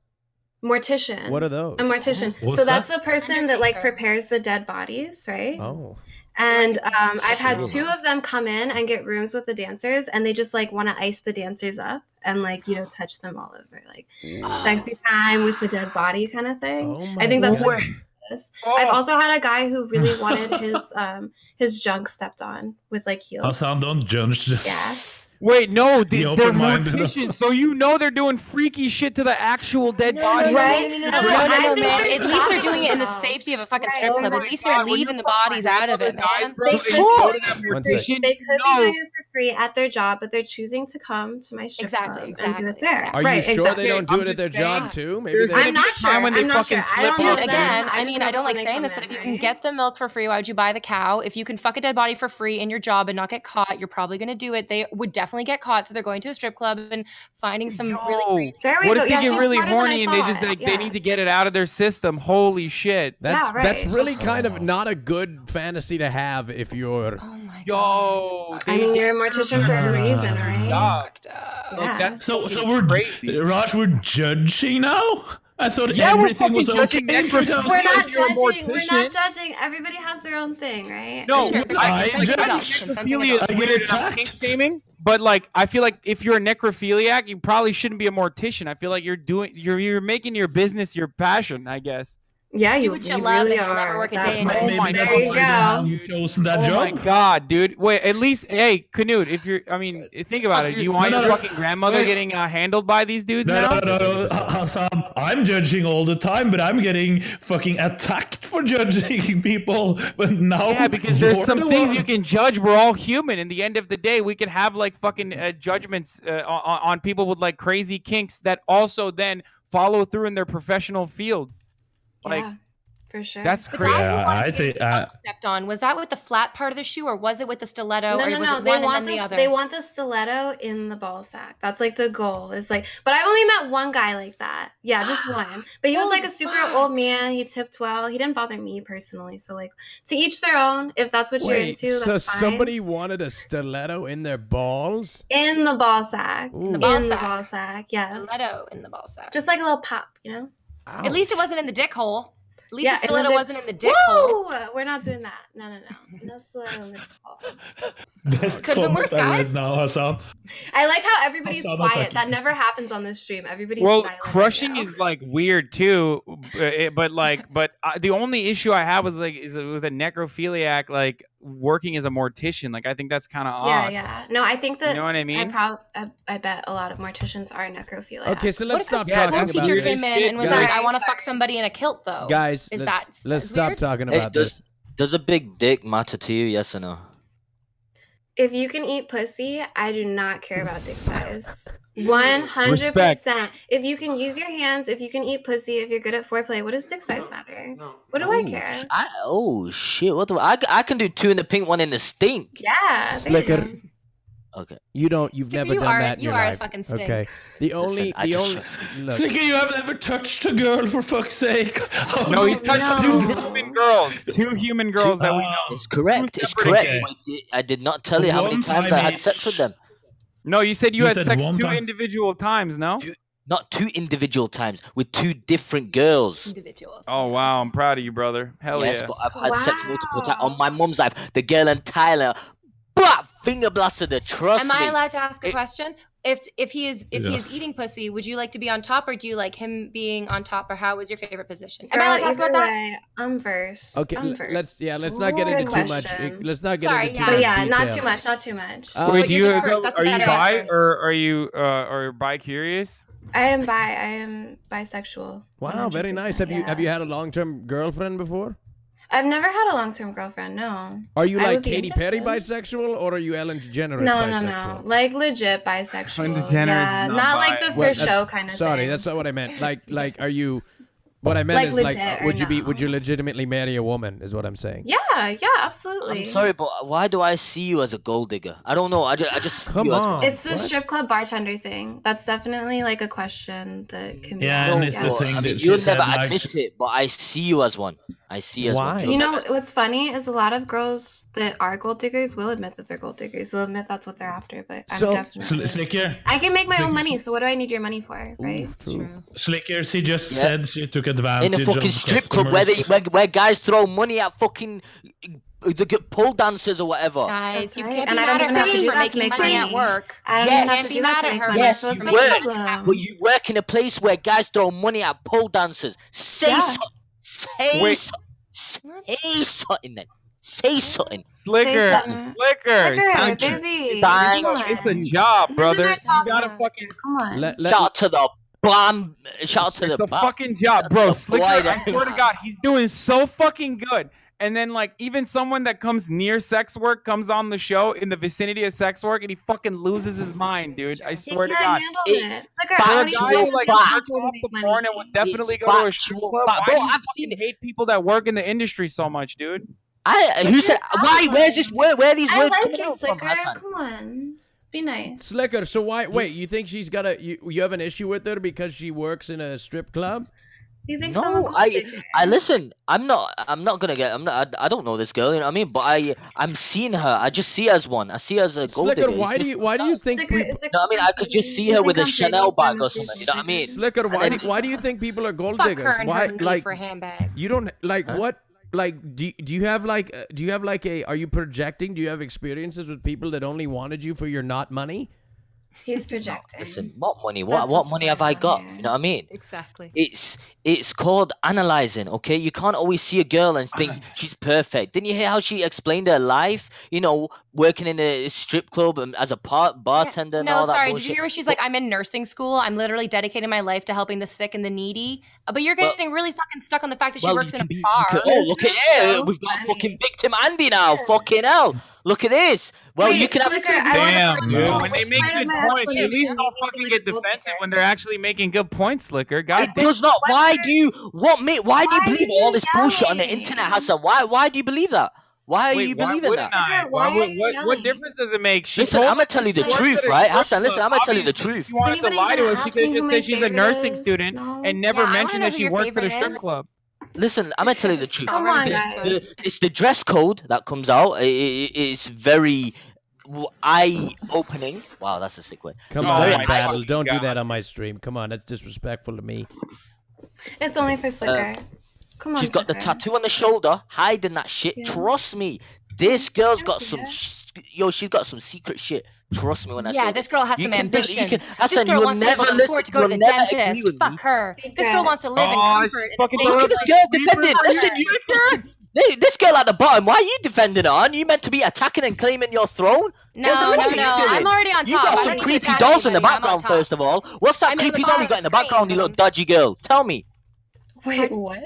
Mortician. What are those? A mortician. What's so that's that? the person that like prepares the dead bodies, right? Oh. And um, I've had Sure. two of them come in and get rooms with the dancers, and they just like want to ice the dancers up and like you know touch them all over, like sexy time with the dead body kind of thing. Oh I think that's God. the craziest. I've also had a guy who really wanted his um his junk stepped on with like heels. Hasan, don't judge this. Yeah. Wait, no, The they, they're morticians, so you know they're doing freaky shit to the actual dead body. Right? No, No, no, no, no, I no, think man. At least they're doing it in the safety of a fucking Right. strip club. my At least they're leaving you the bodies out of it, man. bro, They they could, be, they, mortician, they could no. be doing it for free at their job, but they're choosing to come to my strip Exactly, club and do it exactly. there. Are right, you sure exactly. they don't do I'm it at their job too? Maybe they. gonna I'm not sure. when they I'm not fucking sure. I slip don't up. Again, I I mean, I don't like saying this, but if you can get the milk for free, why would you buy the cow? If you can fuck a dead body for free in your job and not get caught, you're probably going to do it. They would definitely get caught, so they're going to a strip club and finding some really Yo, great. There we what go. if they Yeah, get really smarter than I horny and they just thought. like they need to get it out of their system? Holy shit! That's Yeah, that's really kind of oh. not a good fantasy to have if you're. Oh my Yo, I mean, you're a mortician for a reason, right? Dog. god. Look, Yeah. that's So, so we're crazy. Raj, we're judging now. I thought Yeah, we're everything was okay. judging We're not Like you're a judging. We're not judging. Everybody has their own thing, right? No, Sure, I, I- consent I- adults, consenting necrophilia adults. is I weird get and I'm attacked. but like I feel like if you're a necrophiliac, you probably shouldn't be a mortician. I feel like you're doing you're you're making your business your passion. I guess. Yeah, Do you, what you you love really and you'll never are. work a day in your Oh my there God. you go. You chosen that oh job. my god, dude! Wait, at least, hey, Knut, if you're, I mean, think about it. You want No, your no, no. fucking grandmother Wait. getting uh, handled by these dudes No, now? no, no, no, Ha- Hasan. I'm judging all the time, but I'm getting fucking attacked for judging people. But now, Yeah, because there's some the things one- you can judge. We're all human. In the end of the day, we could have like fucking uh, judgments uh, on, on people with like crazy kinks that also then follow through in their professional fields. Like yeah, for sure. that's crazy. Yeah, I think. his Uh, stepped on was that with the flat part of the shoe or was it with the stiletto No, or no, was no. it They one want the the other? they want the stiletto in the ball sack. That's like the goal. It's like, but I only met one guy like that. Yeah, just one. But he was like a super old man. He tipped well. He didn't bother me personally. So like, to each their own. If that's what you're into, so that's fine. somebody wanted a stiletto in their balls? in the ball sack. Ooh. In the ball ball sack. sack. Yes. stiletto in the ball sack. Just like a little pop, you know. At least it wasn't in the dick hole. At least Yeah, the stiletto wasn't in the dick hole. Whoa! We're not doing that. No, no, no. No stiletto in the dick hole. Best Could've been worse, I guys. now, Hasan. I like how everybody's quiet. talking. That never happens on this stream. Everybody's well, silent right crushing now. is like weird too, but, but like, but uh, the only issue I have was like is with a necrophiliac like working as a mortician. Like I think that's kind of Yeah, odd. yeah. Yeah. No, I think that You know what I mean? I, prob- I, I bet a lot of morticians are necrophiliac. Okay, so let's stop Yeah, talking Our about teacher came in and was Guys, like, "I want to fuck somebody in a kilt, though." guys, is let's, that let's stop weird? talking Hey, about does this. does a big dick matter to you? Yes or no? If you can eat pussy, I do not care about dick size. One hundred Respect. percent. If you can use your hands, if you can eat pussy, if you're good at foreplay, what does dick size matter? What do I care? I, oh shit! What do I, I can do two in the pink, one in the stink. Yeah. Sliker, go. Okay. you don't. You've Sticker, never you done are- that in you your are a life. fucking stink. Okay. The only, I the only. Look, Sliker, you have never touched a girl for fuck's sake. No, he's touched No. two human girls, two human girls that we know. It's correct. It's correct. Okay. I did not tell you how many times time I had sex with them. No, you said you, You had said sex two time. individual times. No. Not two individual times with two different girls. Individuals. Oh wow, I'm proud of you, brother. Hell yes, yeah. but I've had sex multiple times on my mom's life. The girl in Tyler, blah, finger blasted her. Trust Am me. I allowed to ask a It- question? If if he is if he is eating pussy, would you like to be on top or do you like him being on top or how is your favorite position? Am Girl, I allowed to ask about that? way, I'm versed. okay, I'm l- versed. let's yeah, let's not get Good into too much. question. Let's not get Sorry, into too yeah. much But yeah, not too much, not too much. Uh, Wait, do you're you just first, that's a are you bi answer. or are you uh are you bi curious? I am bi. I am bisexual. Wow, very nice. Have you have you had a long term girlfriend before? I've never had a long term girlfriend. No. Are you I like would Katy Perry bisexual or are you Ellen DeGeneres No, no, bisexual? no. Like legit bisexual. Ellen DeGeneres is yeah, not not, like the for Well, show kind of Sorry, thing. that's not what I meant. Like like are you what I meant Like is like legit or would you be would you legitimately marry a woman is what I'm saying. Yeah, yeah, absolutely. I'm sorry, but why do I see you as a gold digger? I don't know. I just, I just Come you as on. It's the What? strip club bartender thing. That's definitely like a question that can be. Yeah, asked. and it's the thing I mean, that you'll never like, admit she- it, but I see you as one. I see you as Why? one. You know what's funny is a lot of girls that are gold diggers will admit that they're gold diggers. They'll admit that's what they're after. But I'm So- definitely. Sl- Sliker, I can make my own money, so what do I need your money for, right? True. Sliker, she just Yeah. said she took advantage in a fucking of strip club where they where, where guys throw money at fucking uh, the g- pole dancers or whatever. Guys, you right. can't And be I don't mad at even have to her for making make money at work. I don't Yeah, even have can't be that mad to at make her. Yes, you it's my work, problem. but you work in a place where guys throw money at pole dancers. Say Yeah. so, say Wait. so, say something then. Say something. Sliker, something. Sliker. Sliker, Thank you. baby. Thank come. It's a job, brother. You gotta fucking. Come on. Let, let, Shout out to the bomb. Shout out to It's the bomb. fucking job, bro. Sliker, I swear to. God, he's doing so fucking good. And then, like, even someone that comes near sex work comes on the show in the vicinity of sex work, and he fucking loses his mind, dude. I He sore to God. It's. Sliker, factual I For a don't even guy know who like if fact. jerks I'm off make the money. porn and would definitely It's go to a strip club, fact. why Bro, do you I've seen- hate people that work in the industry so much, dude? I, who said? Why? Where's this word? Where are these I words like coming you, out from, Sliker. Hasan? Come on. Be nice. Sliker, so why wait, you think she's got a you, you have an issue with her because she works in a strip club? Do you think No, someone's gold I. I listen. I'm not. I'm not gonna get. I'm not. I, I don't know this girl. You know what I mean? But I, I'm seeing her. I just see her as one. I see her as a gold Sliker, digger. why do you why do you oh, think Sliker, peop- Sliker, No, I mean I could just see her with a Chanel bag or something. You know what I mean? Sliker, why do, why do you think people are gold Fuck diggers? her and why her like for handbags. you don't like Huh? what like do, do you have like uh, do you have like a are you projecting do you have experiences with people that only wanted you for your not money He's projecting. Listen, what money? What That's what money have I got? You know what I mean? Exactly. It's it's called analyzing. Okay, you can't always see a girl and think she's perfect. Didn't you hear how she explained her life? You know, working in a strip club and as a part bartender and No, all that sorry. Did you hear where she's like, I'm in nursing school. I'm literally dedicating my life to helping the sick and the needy. Uh, But you're Well- getting really fucking stuck on the fact that she Well, works in a be- bar. can- oh, look at it! We've got fucking victim Andy now. Fucking hell! Look at this. Well, you Wait, can have. Sliker, I Damn, dude. what's When they make good points, explanation? at least don't fucking get defensive when they're actually making good points, Sliker. God It does not. Why do you what mate? Why do you believe all this bullshit on the yelling? internet, Hasan? Why why do you believe that? Why are Wait, you why believing wouldn't that? I? Why why would- what, what difference does it make? She Listen, I'm gonna tell you the truth, right? Hasan, listen. I'm gonna tell you the truth. If you wanted to lie to gonna us, she could just who say she's a nursing is? student No. and never Yeah, mention that she works at a strip club. Listen, I'm gonna tell you the truth. Come on, The- guys. the- it's the dress code that comes out. I- I- it's very eye-opening. Wow, that's a sick word. Come It's on, oh Battle. Don't do that on my stream. Come on, that's disrespectful to me. It's only for Sliker. Uh, Come on, She's got the tattoo on the shoulder, hiding that shit. Yeah. Trust me, this girl's got some. Sh- yo, she's got some secret shit. Trust me when I say Yeah, this girl has You some can bel- you ambitions. can- this Hasan, girl you'll wants never to listen- to go to you'll the never dentist. with Fuck me. her. This girl wants to live in Oh, comfort. and fucking Look at this girl defending. Listen, you. Hey, This girl at the bottom, why are you defending her? Aren't you meant to be attacking and claiming your throne? No, What no, fuck are you no. I'm already on You top. I got some creepy dolls in the anybody. I'm on background, first of all. What's that I'm creepy doll you got in the background, you little dodgy girl? Tell me. Wait, what?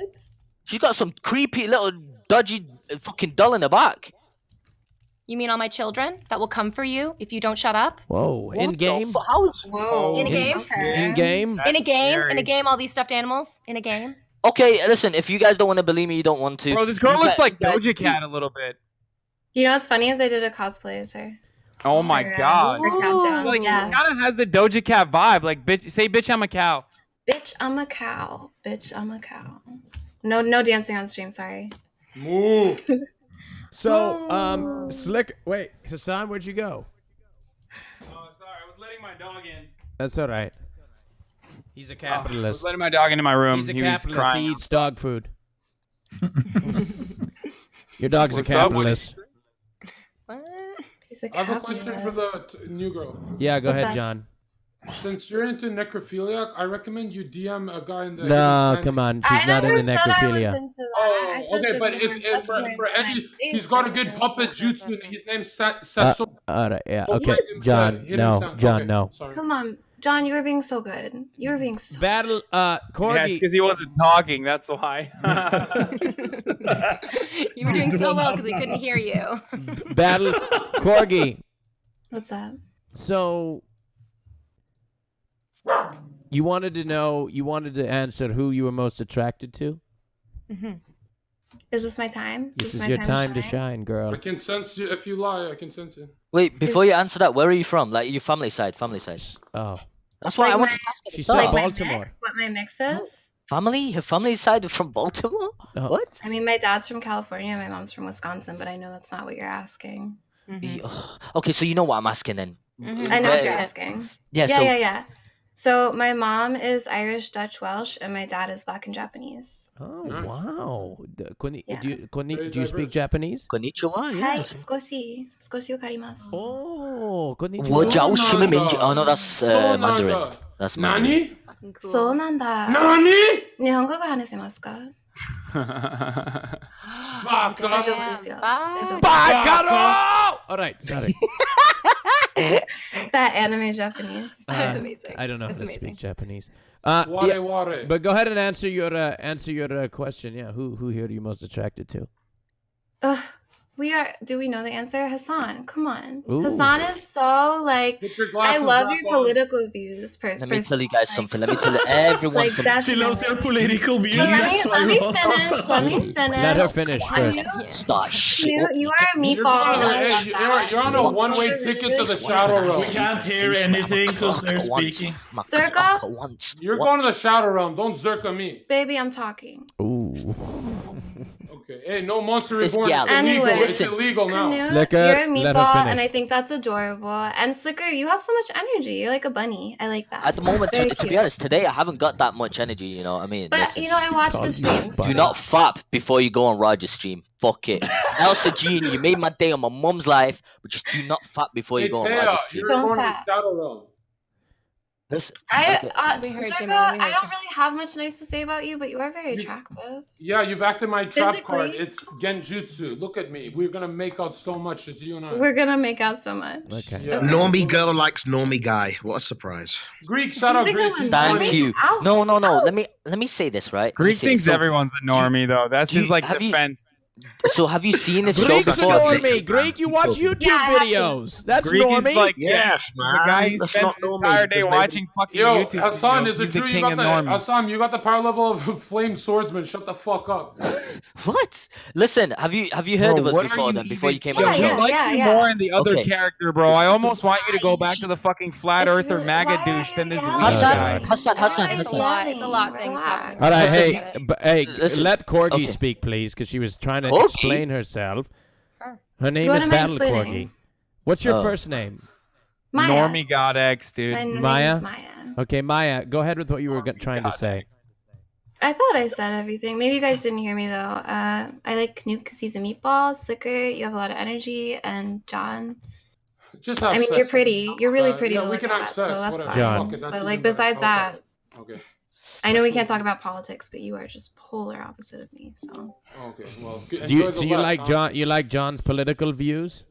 She's got some creepy little dodgy fucking doll in the back. You mean all my children that will come for you if you don't shut up? Whoa, What in the game? fu- How is... Whoa. In a In- game? In game? in a That's game? In a game, all these stuffed animals? In a game? Okay, listen, if you guys don't want to believe me, you don't want to. Bro, this girl You looks guys- like you guys- Doja Cat a little bit. You know what's funny is I did a cosplay as her. Oh my For, uh, god. for countdown. Like yeah. she kind of has the Doja Cat vibe. Like bitch, say bitch, I'm a cow. Bitch, I'm a cow. Bitch, I'm a cow. No, no dancing on stream. Sorry. Move. So, um, Slick. Wait, Hasan, where'd you go? Oh, sorry, I was letting my dog in. That's all right. He's a I was letting my dog into my room. He's a he capitalist. crying. He eats dog food. Your dog's What's a up? capitalist. What? He's a I have a question for the t- new girl. Yeah, go What's ahead, that? Jon. Since you're into necrophiliac, I recommend you DM a guy in the. No, come on. I not never into said I was necrophilia. into that. Oh, I okay, but if, if for, for and Eddie, he's got a good puppet jutsu. His name's Sa- Uh, all right, yeah, okay. hidden- Jon, no. Jon, Okay, no. Sorry. Come on, Jon. You were being so good. You were being so. Battle, uh, Corgi. Yeah, it's Corgi. because he wasn't talking. That's why. You were doing so well because we couldn't hear you. Battle, Corgi. What's up? So, you wanted to know, you wanted to answer who you were most attracted to? hmm Is this my time? This is my your time to shine, girl. I can sense you. If you lie, I can sense it. Wait, before you answer that, where are you from? Like your family side, family side. Oh. That's why Like I my- wanted to ask at the She start. my Baltimore. mix, what my mix is? Family? Her family side from Baltimore? Oh. What? I mean, my dad's from California, my mom's from Wisconsin, but I know that's not what you're asking. Y- ugh. Okay, so you know what I'm asking then. Mm-hmm. I know what you're asking. Yeah, yeah, so yeah, yeah. So my mom is Irish, Dutch, Welsh, and my dad is Black and Japanese. Oh, Nice. wow. D- koni- Yeah. Do you, koni- Very do you speak diverse. Japanese? konnichiwa, Hi, yes. skoshi, skoshi wakarimasu. Oh, konnichiwa. Wo jiao shi me min ji- Sonanda. Oh no, that's uh, Mandarin. Sonanda. That's Mandarin. Nani? Fucking cool. そうなんだ。 Nani? 日本語が話せますか Baka. all right, got it. that anime Japanese. Uh, That's amazing. I don't know That's how to speak Japanese. Uh, ware, yeah, ware. But go ahead and answer your uh, answer your uh, question. Yeah, who who here are you most attracted to? Uh, we are. Do we know the answer? Hasan, come on. Ooh. Hasan is so like. I love your on. political views. Per- Let me tell you guys like- something. Let me tell everyone Like something. She loves your political views. But let me that's why let we me want finish. talk. Let me finish. Let her finish Are first. you, Start shit. you, you are a You're, hey, you're, you're on a one-way ticket to the shadow realm. We can't hear anything because they're speaking. Circa? Once. You're going to the shadow realm. Don't zerka me. Baby, I'm talking. Ooh. Okay. Hey, no monster It's reborn. It's galley. illegal. Anyway. It's illegal now. Knut, Sliker, you're a meatball, and I think that's adorable. And Sliker, you have so much energy. You're like a bunny. I like that. At the moment, to, to be honest, today I haven't got that much energy. You know what I mean? But Listen, you know, I watched the Call you streams. do not fap before you go on Roger's stream. Fuck it. Elsa Jean, you made my day on my mum's life, but just do not fap before you Hey, go on Roger's stream. you're Don't going to the fap. Shadow realm. I, okay. uh, We heard you, Zerko, man, I don't you. really have much nice to say about you, but you are very attractive. Yeah, you've acted my trap card. It's Genjutsu. Look at me. We're gonna make out so much, just you and I. We're gonna make out so much. Okay. Yeah. Normie girl likes normie guy. What a surprise. Greek, shout out Greek. Thank funny. you. No, no, no. Let me let me say this right. Greek thinks. So- everyone's a normie though. That's you- his like have you- defense. So have you seen this show Greek's a before? normie. Greek, you watch YouTube Yeah, I have seen- videos. That's Greek normie. is like Yes, the man. guy That's spends the entire day Just maybe- watching fucking Yo, YouTube Hasan, videos. is it true you king got the normies. Hasan? You got the power level of flame swordsman. Shut the fuck up. What? Listen, have you have you heard Bro, of us before you then? Before you came Yo, on the we show? like yeah, you yeah. more in the other Okay. character, bro. I almost want you to go back to the fucking flat It's earther really- MAGA douche than this yelling? weird Hasan, guy. Hasan, Hasan, It's It's a Hasan. lot. It's a lot things happening. All right, hey, Get hey, let Corgi speak, please, because she was trying to Corgi? explain herself. Her. Her name What is am Battle explaining? Corgi. What's your Oh. first name? Maya. Normie God X, dude. My name Maya? is Maya. Okay, Maya, go ahead with what you were g- trying to say. I thought I said everything. Maybe you guys didn't hear me though. Uh, I like Knut because he's a meatball. Sliker, you have a lot of energy, and Jon. Just have I mean, sex you're pretty. You're really Uh, pretty yeah, to we look can at, have sex. so that's whatever. fine. Jon. Fuck that's But like besides Outside. that, Okay. I know we can't talk about politics, but you are just polar opposite of me. So Okay. Well, Do you, so you left, like huh? Jon? You like Jon's political views?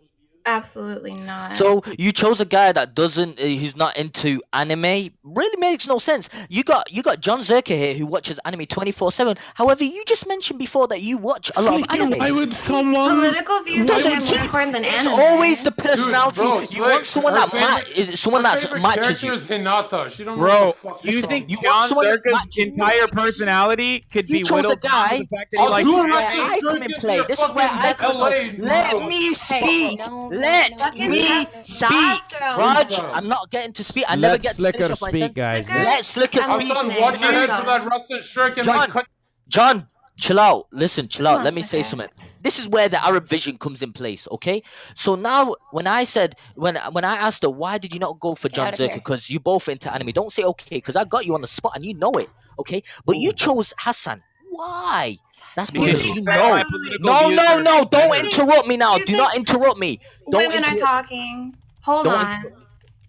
Absolutely not. So you chose a guy that doesn't, uh, who's not into anime. Really makes no sense. You got you got Jon Zherka here who watches anime twenty four seven. However, you just mentioned before that you watch a lot of anime. I would someone? political views Doesn't are more important than It's anime. always the personality. bro, you Slick, want someone her that ma- favorite- is someone that matches you. is Hinata. She don't know Bro, what the fuck you she's think You Jon someone Zherka's matches- entire personality could You be chose a whittled down guy. to the fact that he Oh, likes this is anime? where I come in play. This is where I come. Let me speak. No, no, Let me testosterone. speak. Raj, I'm not getting to speak. I never get to Sliker finish off my speak, sentence. guys. Sliker? Let Sliker I'm speak. Hasan, watch your head to that russet shirt and Jon, like. Jon, chill out. Listen, chill out. Let me say something. This is where the Arab vision comes in place, okay? So now, when I said, when when I asked her, why did you not go for Jon outta. Zherka? Because you both into anime. Don't say okay, because I got you on the spot and you know it, okay? But you chose Hasan. Why? That's Because because you you know. No, no, no! Don't interrupt me now. Do not interrupt me. Don't Women are interrupt. talking. Hold Don't on.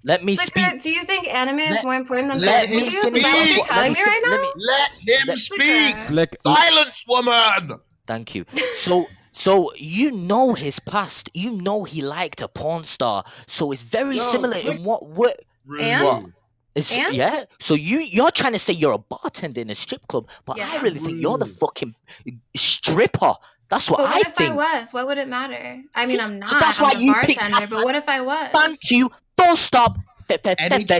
Let me Sliker, speak. do you think anime is Let- more important than let political him views? Is that what you're Let telling me me right now? Let me- Let him Let- speak. Slick. Silence, woman. Thank you. So, so you know his past. You know he liked a porn star. So it's very Yo, similar click- in what what And? what. It's, And? yeah. So you you're trying to say you're a bartender in a strip club, but I really think you're the fucking stripper. That's what But what I if think. I was? What would it matter? I mean, I'm not. so that's I'm why a you picked bartender, Hasan. but what if I was? Thank you. Full stop. Fe- fe- fe- fe- fe-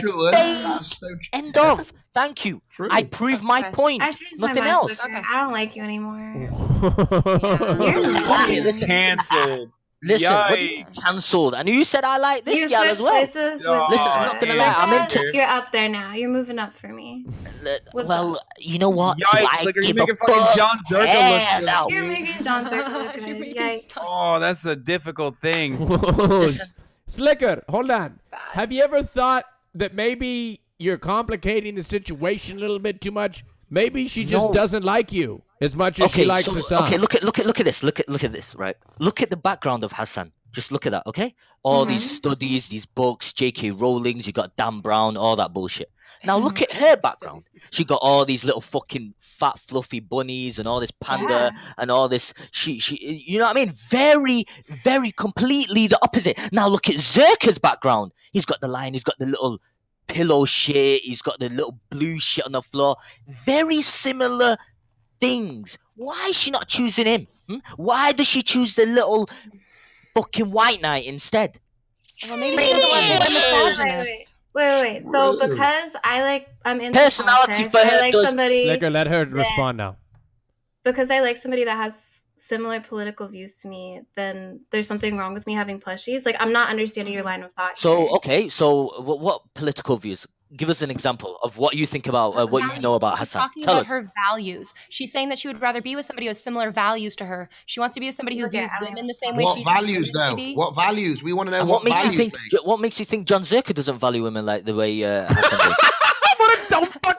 so End of. Thank you. true. I proved my Okay. point. I Nothing my else. Sliker. I don't like you anymore. You're Cancelled. Listen, what do you Yikes. cancelled? And you said I like this you girl as well. places No. with Listen, I'm not gonna lie, I'm Sliker, into- You're up there now. You're moving up for me. Let- What's well, you know what? Yikes, I Sliker, you're making fucking fuck? Jon Zherka Hell look no. You're making Jon Zherka look You're good. making Oh, that's a difficult thing. Sliker, hold on. Have you ever thought that maybe you're complicating the situation a little bit too much? Maybe she just No. doesn't like you as much as okay, she likes so, Hasan. okay, look at look at look at this. Look at look at this, right? Look at the background of Hasan. Just look at that, okay? All these Mm-hmm. studies, these books, J.K. Rowling's, you got Dan Brown, all that bullshit. Now Mm-hmm. look at her background. She got all these little fucking fat fluffy bunnies and all this panda and all this. She she, you know what I mean? Very very completely the opposite. Now look at Zherka's background. He's got the line. He's got the little pillow shit. He's got the little blue shit on the floor. Very similar things. Why is she not choosing him? hmm? Why does she choose the little fucking white knight instead? Well, maybe she doesn't want to be a Wait, wait, wait. Wait, wait. So because I like I'm into Personality politics, for her I like does- somebody Sliker, let her that- respond now. because I like somebody that has similar political views to me, then there's something wrong with me having plushies. Like I'm not understanding your line of thought. So here. okay, so what, what political views? Give us an example of what you think about uh, what you know about She's Hasan. talking Tell about us. her values. She's saying that she would rather be with somebody who has similar values to her. She wants to be with somebody who Okay, views women the same way What she values, views though? women. What values? We want to know what, what makes you think? mate. What makes you think Jon Zherka doesn't value women like the way uh, Hasan does?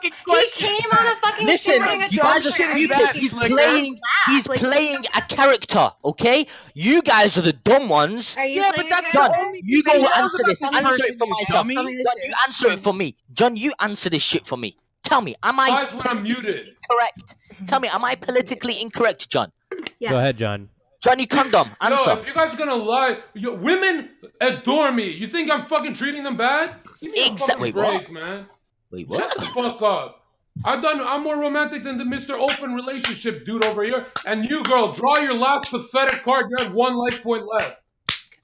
fucking question. He came on a fucking Listen, a you guys are sitting back. He's playing. He's like, playing a character. Okay, you guys are the dumb ones. Are you yeah, but that's Jon. You go answer this. Answer it for myself. You answer it for me. Jon, you answer this shit for me. Tell me, am I? When I'm muted? Correct. Tell me, am I politically incorrect, Jon? Yes. Go ahead, Jon. Johnny Condom, answer. No, if you guys are gonna lie, you, women adore me. You think I'm fucking treating them bad? Give me exactly. A break, what? man. Wait, what? Shut the fuck up. I've done. I'm more romantic than the Mr. Open relationship dude over here. And you, girl, draw your last pathetic card. You have one life point left.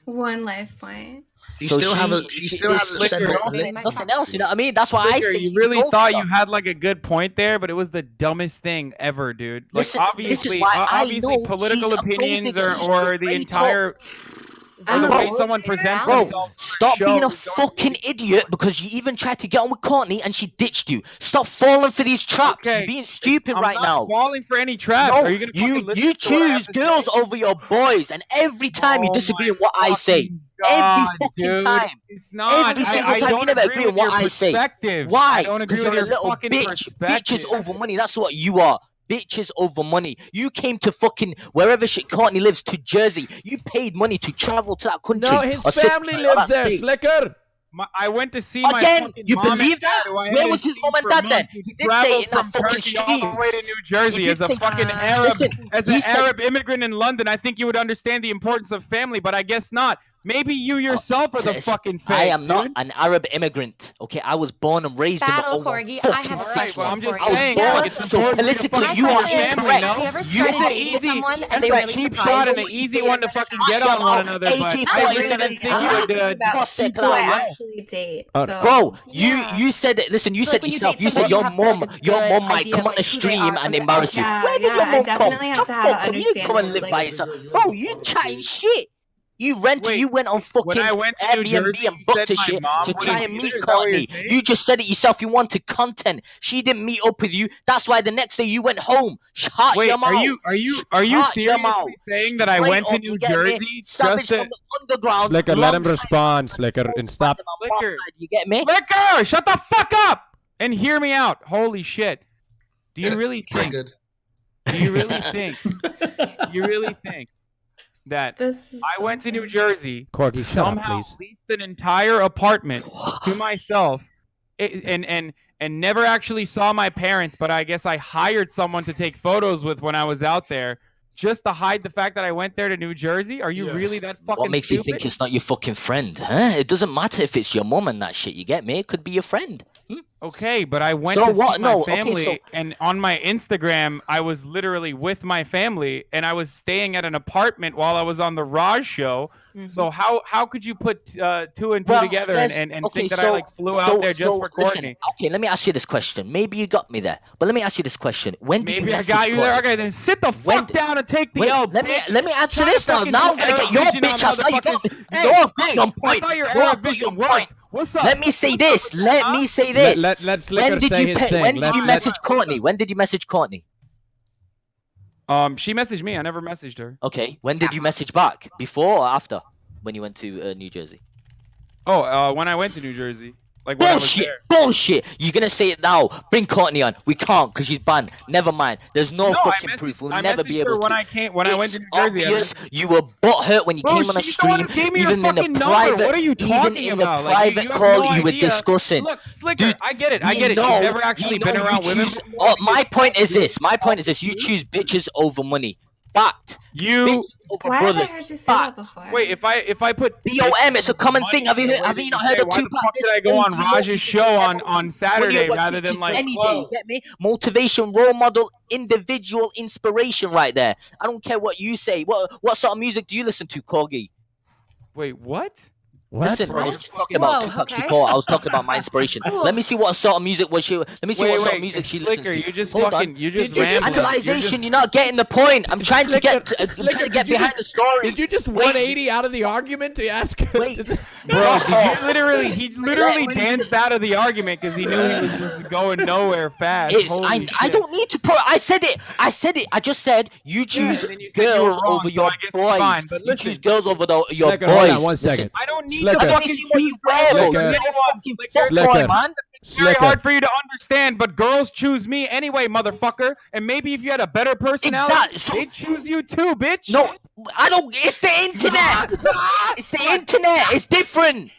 One life point. You so still she, have a, you still have a liquor, nothing, nothing else. You know what I mean? That's why liquor, I say you really thought you had like a good point there, but it was the dumbest thing ever, dude. Like listen, obviously, obviously, political opinions or, or the entire. Talk the way someone presents Bro, themselves. Stop being a fucking idiot because you even tried to get on with Courtney and she ditched you. Stop falling for these traps. Okay. You're being stupid I'm right not now. Falling for any traps. No, Are you, you, you choose girls say? over your boys, and every time oh you disagree with what I say. God, every fucking dude. time. It's not. Every single I, I time you never agree with what I say. Why? Because you're a little bitch. Bitches over money. That's what you are bitches over money. You came to fucking wherever shit Courtney lives to Jersey. You paid money to travel to that country. No, his family lives there. Sliker. My, I went to see again. you believe that? Where was his mom and dad then? He, he did say in that fucking street. all the way to New Jersey as a say, fucking Arab, listen, as an Arab immigrant in London. I think you would understand the importance of family, but I guess not. Maybe you yourself are the fucking fake. I am dude. not an Arab immigrant. Okay, I was born and raised Battle in the Corgi. I have six well, I'm just I was saying, born, yeah, so politically you are incorrect. You, you said easy. That's a cheap shot and an easy one to fucking get on one another. But I didn't think you were good. Bro, you you said listen. You said yourself. You said your mom your mom might come on the stream and embarrass you. Where did your mom come? Shut. You come and live by yourself. Bro, you chatting shit. You rented. Wait, you went on fucking went Airbnb Jersey, and booked a shit to try and meet Courtney. You just said it yourself. You wanted content. She didn't meet up with you. That's why the next day you went home. Shut Wait, your mouth. are you are you are you seriously saying that I went to New Jersey just to underground? Sliker, let him respond. Sliker, and stop. Sliker, you get me? Sliker, shut the fuck up and hear me out. Holy shit! Do you really think? Do you really think? you really think that I went to New Jersey, Corky, somehow up, leased an entire apartment to myself, and and and never actually saw my parents. But I guess I hired someone to take photos with when I was out there, just to hide the fact that I went there to New Jersey. Are you yes. really that fucking? What makes stupid? you think it's not your fucking friend? Huh? It doesn't matter if it's your mom and that shit. You get me? It could be your friend. Hmm? Okay, but I went so to what? see my family, okay, so... and on my Instagram, I was literally with my family, and I was staying at an apartment while I was on the Raj show. Mm-hmm. So how how could you put uh, two and two well, together and, and, and okay, think that so, I like flew out there just for Courtney? Listen, okay, let me ask you this question. Maybe you got me there, but let me ask you this question. When did Maybe you I got you there? Okay, then sit the when fuck down and take the wait, L. Let me let me answer this now. Now I'm gonna get your bitch ass. Your bitch on point. Your bitch on point. What's up? Let me say What's this. Let me say this. Let, let, when did you when did you message Courtney? When did you message Courtney? Um, she messaged me. I never messaged her. Okay. When did you message back? Before or after? When you went to uh, New Jersey? Oh, uh, when I went to New Jersey. Like bullshit, bullshit. You're gonna say it now. Bring Courtney on. We can't because she's banned. Never mind. There's no, no fucking messaged, proof. We'll I never be able to. When I came, when it's I went to New obvious you were butthurt when you Bro, came on a stream. even in the private, What are you talking even in about? private like, you call, no you were discussing. Look, Sliker, Dude, I get it. I get it. Know, You've never actually been around women. Choose, oh, my point is this. My point is this. You choose bitches over money. Bot. You Why brothers. Have I heard you say that before? Wait, if I if I put BOM, it's a common thing. Have you, have you not heard of Tupac? Why the fuck did I go on Raj's show on on Saturday rather than like any day, get me? Motivation, role model, individual inspiration, right there. I don't care what you say. What what sort of music do you listen to, Corgi? Wait, what? What? Listen, I was talking about Tupac okay. Shakur. I was talking about my inspiration. let me see what sort of music was she. Let me see wait, what sort of music she Sliker, listens to. You just Hold fucking, on. You just this rambling. actualization. You're, just... you're, not getting the point. I'm trying Sliker, to get. Uh, Sliker, I'm trying to get behind just, the story. Did you just 180 wait. out of the argument to ask? Wait, bro, did you literally? He literally danced out of the argument because he knew he was just going nowhere fast. I, I don't need to. Pro- I said it. I said it. I just said you choose girls over your boys. You choose girls over your boys. One second. I don't need. Schlecker. It's very hard for you to understand, but girls choose me anyway, motherfucker. And maybe if you had a better personality, exactly. so, they choose you too, bitch. No, I don't. It's the internet. it's the internet. It's different.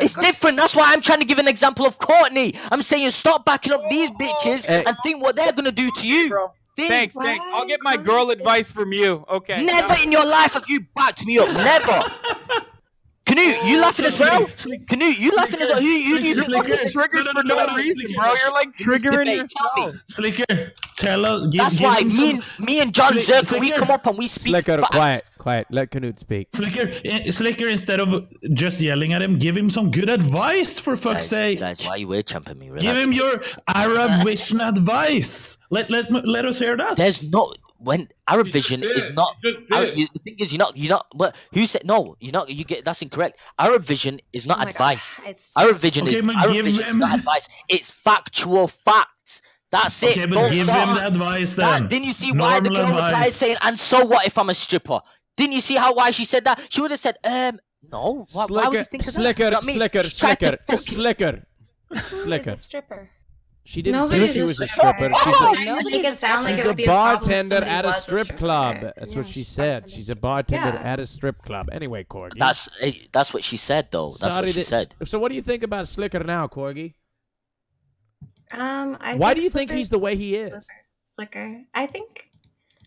It's different. That's why I'm trying to give an example of Courtney. I'm saying stop backing up these bitches hey. and think what they're gonna do to you. Think, thanks, thanks. I'll get my girl advice from you. Okay. Never no. in your life have you backed me up. Never. Knut, you laughing as well? Knut, you laughing as well? Who, do you think Sliker. triggered for no, reason, bro? You're like triggering yourself. Sliker, tell us. Uh, That's why me and, me and Jon Zherka, we come up and we speak Sliker, quiet, quiet. Let Knut speak. Sliker, Sliker, eh, instead of just yelling at him, give him some good advice, for fuck's sake. Guys, why are you word chumping me? Relax give him your Arab vision advice. Let, let, let us hear that. There's no when Arab Vision is not. Arab, you, the thing is, you're not. You're not. But who said no? You're not. You get that's incorrect. Arab Vision is not oh advice. God, Arab Vision okay, is man, Arab Vision is not advice. It's factual facts. That's it. Okay, but Don't give stop. him the advice then. That, didn't you see Normal why the girl advice. replied saying, "And so what if I'm a stripper?" Didn't you see how why she said that? She would have said, "Um, no. Why, sliker, why would you think of sliker, that?" Sliker, sliker, sliker, sliker, sliker. Who is a stripper? She didn't Nobody say she was a stripper. She's a, she's a, would be bartender a at a strip a club. That's yeah, what she said. She's a bartender yeah. at a strip club. Anyway, Corgi. That's that's what she said, though. That's Sorry what she said. So what do you think about Sliker now, Corgi? Um, I Why do you Sliker, think he's the way he is? Sliker. I think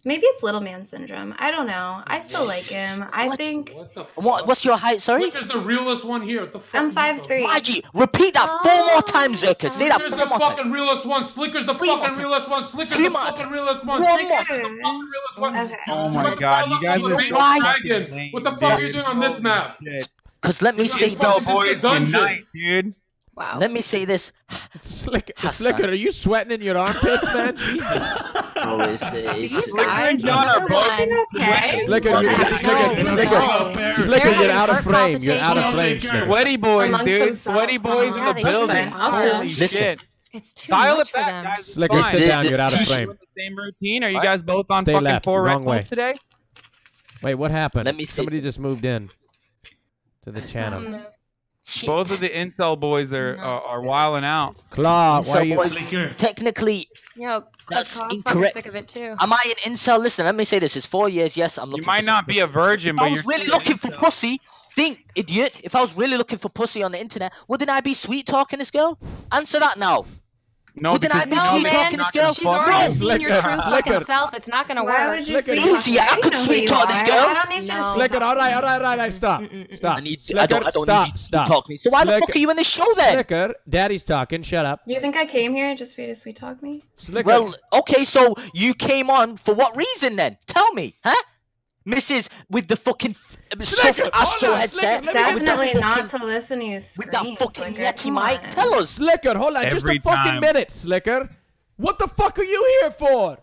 Maybe it's little man syndrome. I don't know. I still like him. I What? think What the fuck? What, what's your height? Sorry. Which is the realest one here? What the fuck? I'm five three. Maji, repeat that four more oh times, Zherka. Say that four more times. the fucking realest one. Sliker's the fucking realest one. Sliker's the fucking realest one. One more. Sliker's the fucking realest one. Okay. Oh my God, fuck you guys are so What the fuck are you doing on this map? Cause let me You're say fucking that. Dude. Wow. Let me say this. Slick, Sliker, are you sweating in your armpits, man? Jesus. Oh, Always say. Sliker You're out of Sliker, you, Sliker, Sliker, Sliker, Sliker, you're out of frame. You're out of frame. Sweaty boys, dude. Sweaty boys in the building. Holy shit. It's too Dial much it back, guys. Sliker, sit down. You're out of frame. Same routine? Are you guys both on fucking four Wrong today? Wait, what happened? Let me see. Somebody just moved in to the channel. Shit. Both of the incel boys are mm-hmm. are, are wilding out. Claw, why are you technically? Yo, that's incorrect. Sick of it too. Am I an incel? Listen, let me say this: it's four years. Yes, I'm looking. You might not be a virgin, but I was really looking for pussy. Think, idiot. If I was really looking for pussy on the internet, wouldn't I be sweet talking this girl? Answer that now. No, with an IBC talk and skill. She's already no. seen your true fucking self. It's not gonna work. Why would you I could sweet talk this girl. I don't need you to sweet talk. All right, all right, all right, stop, stop. I need. I don't. I don't need to talk me. So why the fuck are you in the show then? Sliker, daddy's talking. Shut up. You think I came here just for you to sweet talk me? Sliker. Well, okay, so you came on for what reason then? Tell me, huh? Mrs. with the fucking stuffed Astro headset. Lincoln, Definitely fucking, not to listen to you scream, With that fucking yucky mic. Tell us. Sliker, hold on. Every just a fucking time. minute, Sliker. What the fuck are you here for?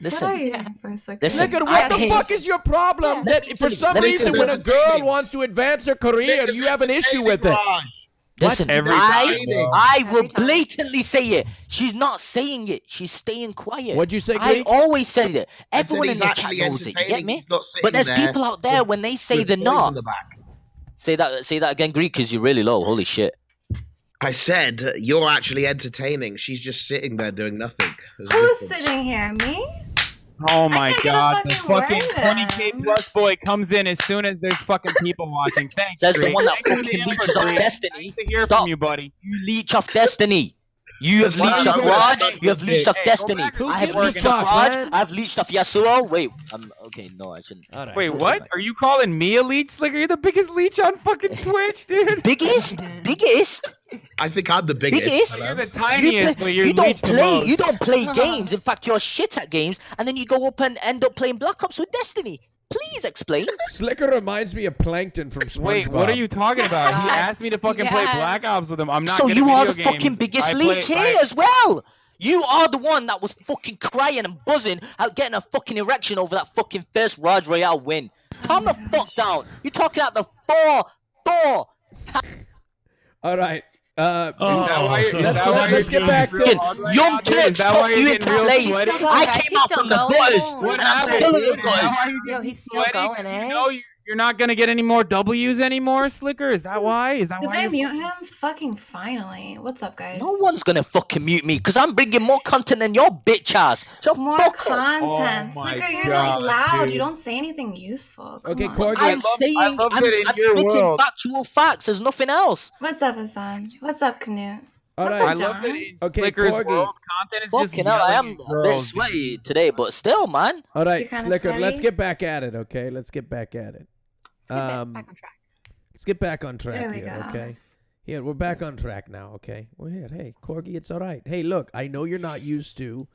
Listen, yeah, listen, Sliker, what I the hate... fuck is your problem yeah. that for some reason when a girl wants to advance her career, you have an issue with it? Listen, every I, I, will blatantly say it. She's not saying it. She's staying quiet. What'd you say? I always say that. Everyone in the chat knows it. Get me? But there's there people out there with, when they say they're not. The say that. Say that again, Greek, because you're really low. Holy shit. I said you're actually entertaining. She's just sitting there doing nothing. Who's sitting here? Me? Oh my god, the fucking 20k plus boy comes in as soon as there's fucking people watching. Thanks. That's Drake. the one that fucking leeches off Destiny. Nice to hear Stop. from you, buddy. You leech off Destiny. You have leech of Raj. You have leech of Destiny. I have leech of Raj. I have leech of Yasuo. Wait, I'm okay. No, I shouldn't. Right. Wait, what? Are you calling me a leech, Sliker? You're the biggest leech on fucking Twitch, dude. biggest, biggest. I think I'm the biggest. biggest? You're the tiniest, you but you're you don't play. You don't play games. In fact, you're shit at games, and then you go up and end up playing Black Ops with Destiny. Please explain. Sliker reminds me of Plankton from SpongeBob. Wait, what are you talking about? He asked me to fucking play Black Ops with him. I'm not. So you are the games. fucking biggest I leak play, here I... as well. You are the one that was fucking crying and buzzing out getting a fucking erection over that fucking first Raj Royale win. Calm the fuck down. You're talking about the four, four. All right. Uh, oh, why, so let's, let's get back to young kids talk you into place. I came out from the boys. What happened? Yo, he's still going, eh? You're not gonna get any more W's anymore, Sliker. Is that why? Is that Did why? they you're mute fucking- him? Fucking finally. What's up, guys? No one's gonna fucking mute me because I'm bringing more content than your bitch ass. So More fuck content. Oh my Sliker, you're God, just loud. dude. You don't say anything useful. Come Okay, on. Corgi. I'm saying, I'm, I'm spitting factual facts. There's nothing else. What's up, Hasan? What's up, Knut? All What's right. up, Jon? Okay, Sliker's Corgi. world content is just Fucking hell, I am yelling a bit sweaty today, but still, man. All right, You kinda Sliker. Let's get back at it. Okay, let's get back at it. Um, back on track. Let's get back on track There we here, go. okay? Yeah, we're back on track now, okay? We're here. Hey, Corgi, it's all right. Hey, look, I know you're not used to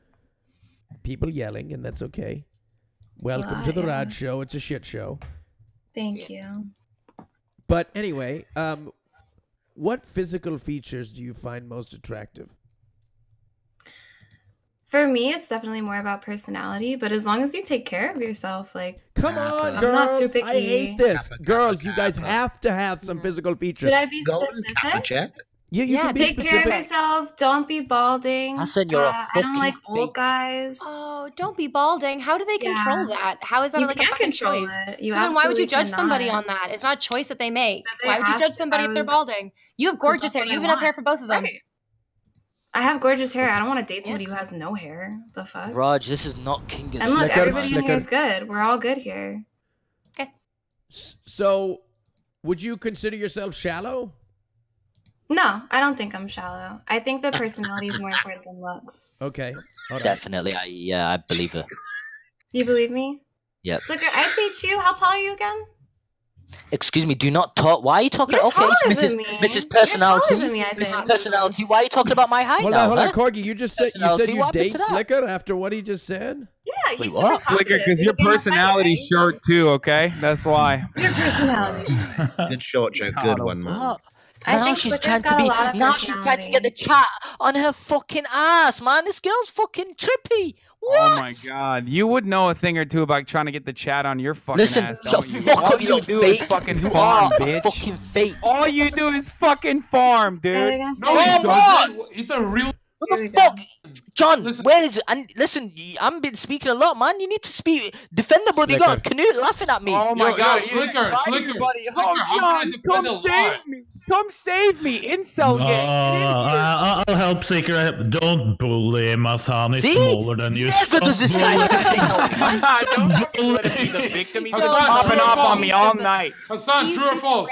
people yelling, and that's okay. Welcome to the yeah. Rad Show. It's a shit show. Thank you. But anyway, um, what physical features do you find most attractive? For me, it's definitely more about personality, but as long as you take care of yourself, like Come on, I'm girls. not too picky. I hate this. Girls, you guys have to have some physical features. Should I be Golden specific? Check. Yeah, you yeah, can be take care of yourself. Don't be balding. I said you're a Uh, I don't like old guys. Oh, don't be balding. How do they control Yeah. that? How is that You like can't a control choice? it. You so then why would you absolutely judge somebody on that? It's not a choice that they make. they why would you judge somebody if they're balding? You have gorgeous hair. You have enough hair for both of them. Right. I have gorgeous hair. I don't want to date somebody who has no hair. The fuck? Raj, this is not King of And look, Sliker, everybody in here is good. We're all good here. Okay. So, would you consider yourself shallow? No, I don't think I'm shallow. I think that personality is more important than looks. Okay. All right. Definitely, I yeah, I believe it. You believe me? Yep. Sliker, I teach you. How tall are you again? Excuse me, do not talk. Why are you talking? You're okay, Mrs. than me. Mrs. You're Personality. than me, I Mrs. think. Personality. Why are you talking about my height Hold now? on, hold on, huh? Corgi. You just said you said you what happened date? Sliker after what he just said. Yeah, he's Wait, super? Sliker, because your He's a personality's short too. Okay, that's why. Your personality. Good short joke. Good one, man. What? I now think she's Sliker's trying to be. lot of Now she's trying to get the chat on her fucking ass, man. This girl's fucking trippy. What? Oh my god, you would know a thing or two about trying to get the chat on your fucking Listen, ass, shut don't fuck All you you little do is fucking You farm, are bitch. fucking fake. All you do is fucking farm, dude. Are they gonna say No, he that? Come on! doesn't. He's a real. What the we go. fuck, Jon? Listen. Where is it? And listen, y- I've been speaking a lot, man. You need to speak. Defend the brother. You got Knut laughing at me. Oh my Yo, god, yo, you Sliker, find Sliker, everybody. Sliker, Oh, how Jon, come save me. Come save me. Incel No, gang. I, I'll help Seeker. Don't bully him, Hasan. He's See? smaller than you. Never does this guy Stop ever think. Don't Stop fucking let him be the victim. He's Hasan, just popping true off on me all night. Hasan, true or false?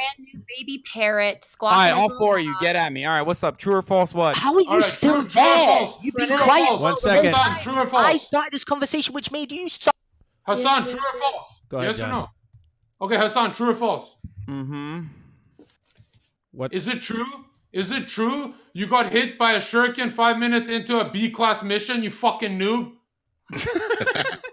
A brand new baby parrot All squawking. right, all four of you, get at me. All right, what's up? True or false? What? How are you All right, still true- true there? false? You've been True quiet. false? One all the second. time. True or false? I started this conversation, which made you. So- Hasan, true or false? Go ahead, yes Jon. or no? Okay, Hasan, true or false? Mm-hmm. What? Is it true? Is it true you got hit by a shuriken five minutes into a B class mission? You fucking noob.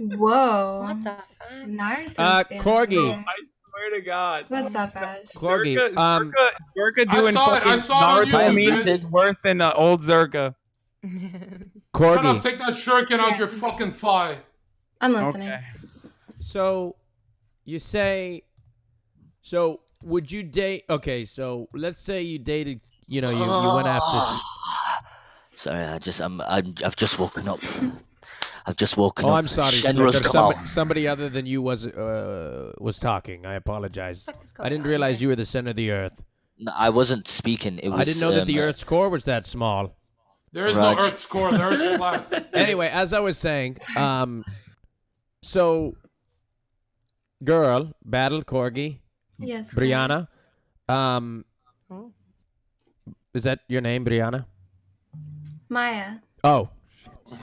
Whoa. What the fuck? Naruto Uh, Corgi. there. I swear to God. What's up, Ash? Corgi, Zherka, um, Zherka, Zherka I doing saw it, I fucking saw it on Naruto YouTube, memes bitch. is worse than uh, old Zherka. Shut up, take that shuriken out your fucking thigh. I'm listening. Okay. So, you say, so would you date? Okay, so let's say you dated. You know, you, you went after. Sorry, I just I'm, I'm I've just woken up. I've just woken Oh, up. I'm sorry. Shenra's come Somebody, out. somebody other than you was uh, was talking. I apologize. I didn't realize here? you were the center of the earth. No, I wasn't speaking. It was. I didn't know that um, the uh, Earth's core was that small. There is Raj. no Earth's core. There is flat. Anyway, as I was saying, um, so girl, battle corgi, Yes. Brianna, um, Oh. is that your name, Brianna? Maya. Oh,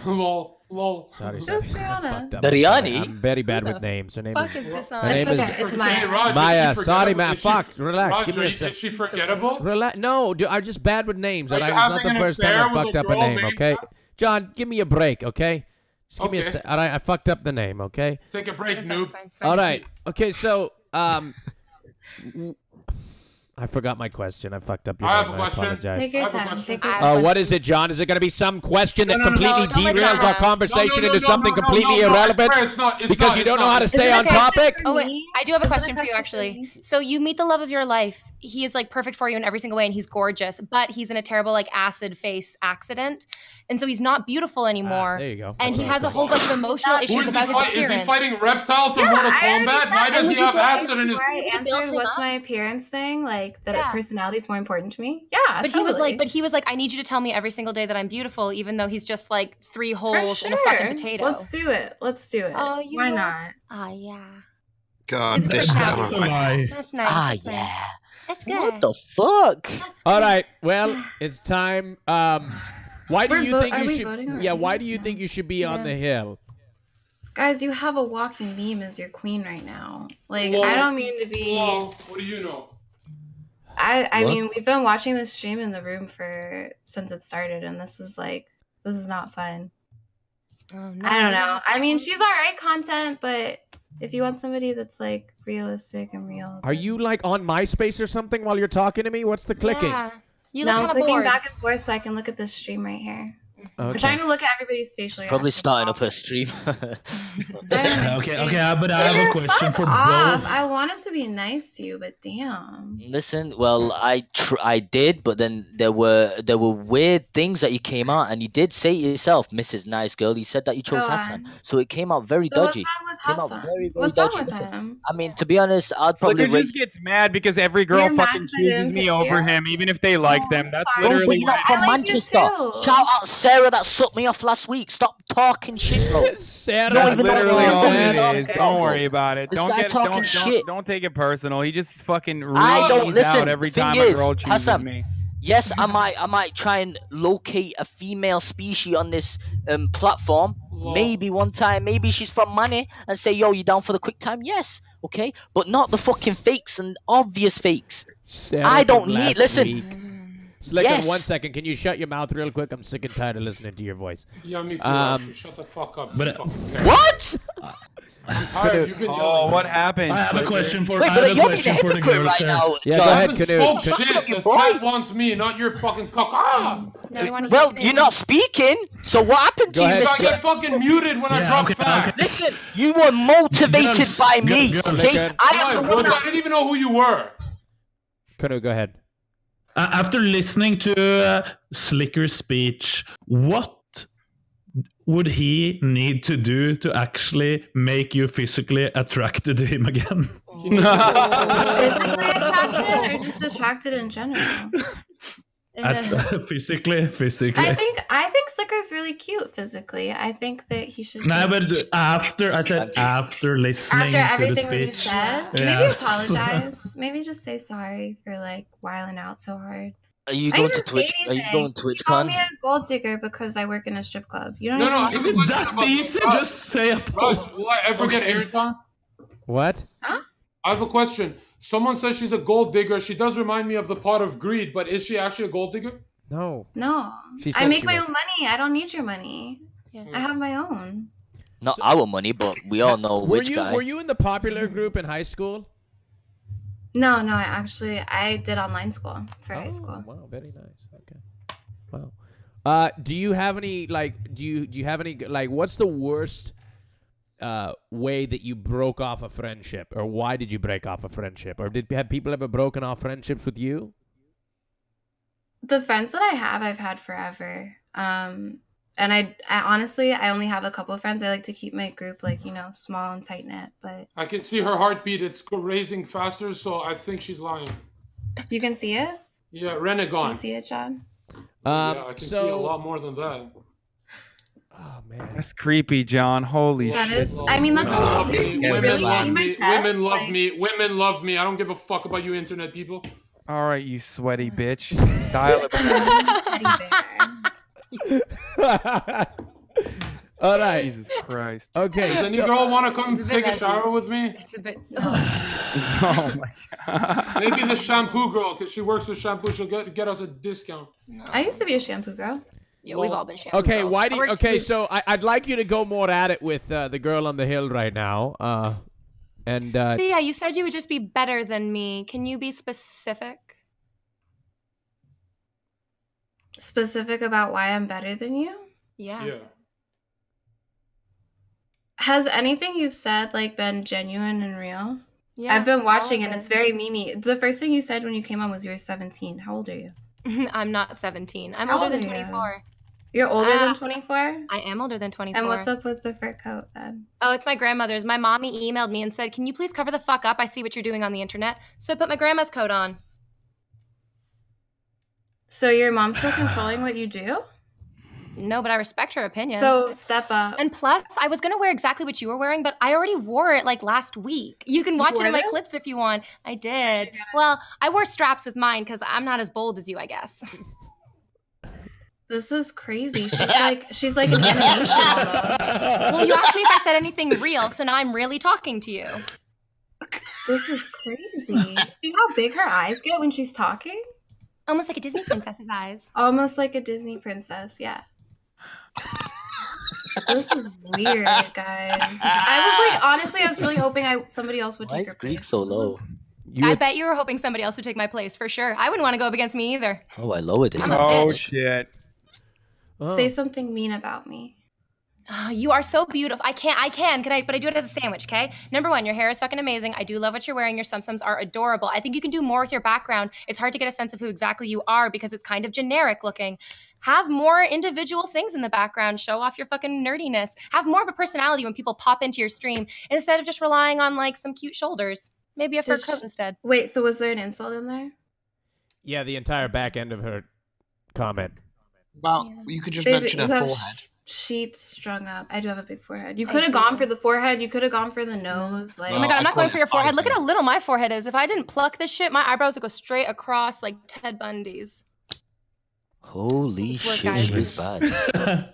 lol, lol. sorry, sorry. Just I Brianna. fucked up. Biryani? I'm very bad with names. Her name Fuck is is this her name It's is okay. It's Hey, Maya. Raj, is she Maya. Sorry, man. Fuck. Relax. Raj, Give me a is- sec. Is she forgettable? Relax. No, dude, I'm just bad with names. Are All right, you it's not the first time I with a fucked up a name. named Okay. Jon, give me a break. Okay, just give me a Okay. sec. All right, I fucked up the name. Okay. Take a break, noob. fine, it's fine. All right. Okay, so um, w- I forgot my question. I fucked up your I have name. a I question. apologize. Take I your have a time. question. Take your I- time. Uh, what is it, Jon? Is it going to be some question that No, no, no, completely no, don't let derails our ask. conversation No, no, no, into no, something no, no, completely no, no, I irrelevant? swear it's not. It's because not, you it's don't know not. how to Is stay it on question topic? Oh wait. I do have a Is it question for you question actually. me? So you meet the love of your life, he is like perfect for you in every single way and he's gorgeous, but he's in a terrible like acid face accident. And so he's not beautiful anymore. there you go. And he has a whole bunch of emotional Who issues is he, about his fight- is he fighting Reptile from Yeah, Mortal I Kombat? Why does he have guys- acid in his? Before I answered what's my appearance thing, like that Yeah. personality is more important to me. Yeah, but he was like, but he was like, I need you to tell me every single day that I'm beautiful, even though he's just like three For holes in a fucking potato. Let's do it. Let's do it. Oh, you Why will? not? Ah, yeah. God, Is it this for guy. That's nice. That's nice. Ah, yeah. That's good. What the fuck? All right. Well, it's time. Um, why do We're you vo- think you should? Yeah. Why do you think you should be on the hill? Guys, you have a walking meme as your queen right now. Like, Whoa. I don't mean to be. Whoa, what do you know? I I What? mean, we've been watching this stream in the room for since it started, and this is like this is not fun. Oh, I don't know. I mean, she's alright content, but if you want somebody that's like realistic and real, Are you like on MySpace or something while you're talking to me? What's the clicking? Yeah. You look no, look I'm kind clicking bored. back and forth so I can look at this stream right here. I'm trying to look at everybody's facial. Probably reactions. starting up a stream. okay, okay, but I have a question for off. both. I wanted to be nice to you, but damn. Listen, well, I tr- I did, but then there were there were weird things that you came out, and you did say it yourself, Mrs. Nice Girl. You said that you chose Hasan, so it came out very So what's dodgy. Wrong with Came out very very What's wrong dodgy. with Listen, him? I mean, to be honest, I'd probably Sliker rate. just gets mad because every girl You're mad fucking 'cause I didn't chooses me over him, even if they like them. That's fine. No, but literally you're not from like Manchester. too. Shout out Sarah that sucked me off last week. Stop talking shit, bro. Sarah, That's literally I'm all from it Manchester, is. bro. Don't worry about it. This Don't guy get talking don't, shit. don't don't take it personal. He just fucking I don't listen. out every thing time is, a girl chooses Hasan, me. Yes, I might I might try and locate a female species on this um platform. Well- Maybe one time, maybe she's from money and say, yo, you down for the quick time? Yes, okay. But not the fucking fakes and obvious fakes. Sarah I don't need listen. week. Sliker, Yes. one second. Can you shut your mouth real quick? I'm sick and tired of listening to your voice. Yeah, me too. Um. Shut the fuck up. but, uh. What? I'm tired. You've been Oh, yelling. what happened? I have a question for Wait, I have a you're being a question for the hypocrite right here. now. Yeah, Jon. go ahead, haven't Knut. spoke shit. The boy. chat wants me, not your fucking cock. Ah! No, Well, you're not speaking. So what happened to Go you, ahead. I Mister? get fucking muted when I drop okay, facts. okay. Listen, you were motivated Girls, by girl- me. girls, okay, Sliker. I am the bro? one I didn't even know who you were. Knut, go ahead. Uh, after listening to uh, Sliker's speech, what would he need to do to actually make you physically attracted to him again? Physically attracted or just attracted in general? At, physically, physically. I think I think Sliker's really cute physically. I think that he should. No, just- but after I said after listening after to the everything that you speech. said, maybe apologize. maybe just say sorry for like whiling out so hard. Are you going to say Twitch? Are you going to You call me a gold digger because I work in a strip club. You don't No, even no, is Is it that easy? Just say a Raj, will I ever get airtime? What? Huh? I have a question. Someone says she's a gold digger. She does remind me of the pot of greed, but is she actually a gold digger? No. No, I make my was. own money. I don't need your money. I have my own. Not our money, but we all know Were which you guy. were you in the popular group in high school? No, no, I actually I did online school for high Oh, school. Wow, very nice. Okay. Wow. Uh, do you have any like? Do you do you have any like? What's the worst uh way that you broke off a friendship, or why did you break off a friendship, or did have people ever broken off friendships with you? The friends that I have, I've had forever. Um, and I, I honestly, I only have a couple of friends. I like to keep my group like you know small and tight knit. But I can see her heartbeat. It's raising faster, so I think she's lying. you can see it. Yeah, Can Rinnegan. you see it, Jon? Um, yeah, I can see a lot more than that. Oh man, That's creepy, Jon. Holy That shit. is. I mean, that's oh, Women love you me. really Women see love me. Women love like- me. Women love me. I don't give a fuck about you, internet people. All right, you sweaty bitch. Dial it back. All right. Jesus Christ. Okay. Does any so- girl want to come It's a take a shower with me? It's a bit. Oh my god. Maybe the shampoo girl, because she works with shampoo. She'll get get us a discount. I used to be a shampoo girl. Yeah, we've all been shampoo Okay, girls. why do you, okay? So I, I'd like you to go more at it with uh, the girl on the hill right now. Uh, and uh, So yeah, you said you would just be better than me. Can you be specific? Specific about why I'm better than you. Yeah. Yeah. Has anything you've said like been genuine and real? Yeah, I've been watching and it's very Mimi. The first thing you said when you came on was you were 17. How old are you? I'm not 17. I'm How older old than are you? 24. You're older Ah. than 24? I am older than 24. And what's up with the fur coat then? Oh, it's my grandmother's. My mommy emailed me and said, Can you please cover the fuck up? I see what you're doing on the internet. So I put my grandma's coat on. So your mom's still controlling what you do? No, but I respect her opinion. So step up. And plus, I was gonna wear exactly what you were wearing, but I already wore it like last week. You can watch it wore in my clips if you want. I did. Well, I wore straps with mine because I'm not as bold as you, I guess. This is crazy. She's like she's like an animation almost. well, you asked me if I said anything real, so now I'm really talking to you. This is crazy. See how big her eyes get when she's talking? Almost like a Disney princess's eyes. Almost like a Disney princess, yeah. This is weird, guys. I was like, honestly, I was really hoping I somebody else would Why take is her place. so low? I bet you were hoping somebody else would take my place for sure. I wouldn't want to go up against me either. Oh, I lowered it. I'm a oh, Oh Say something mean about me. Oh, you are so beautiful. I can't. I can. Can I? But I do it as a sandwich. Okay. Number one, your hair is fucking amazing. I do love what you're wearing. Your sum sums are adorable. I think you can do more with your background. It's hard to get a sense of who exactly you are because it's kind of generic looking. Have more individual things in the background. Show off your fucking nerdiness. Have more of a personality when people pop into your stream instead of just relying on like some cute shoulders. Maybe a fur Did coat sh- instead. Wait, so was there an insult in there? Yeah, the entire back end of her comment. Well, you could just Baby, mention you her forehead. sheets strung up. I do have a big forehead. You could have gone for the forehead. You could have gone for the nose. Like, Oh my god, I'm not going for your forehead. Look at how little my forehead is. If I didn't pluck this shit, my eyebrows would go straight across like Ted Bundy's. Holy shit, she's bad.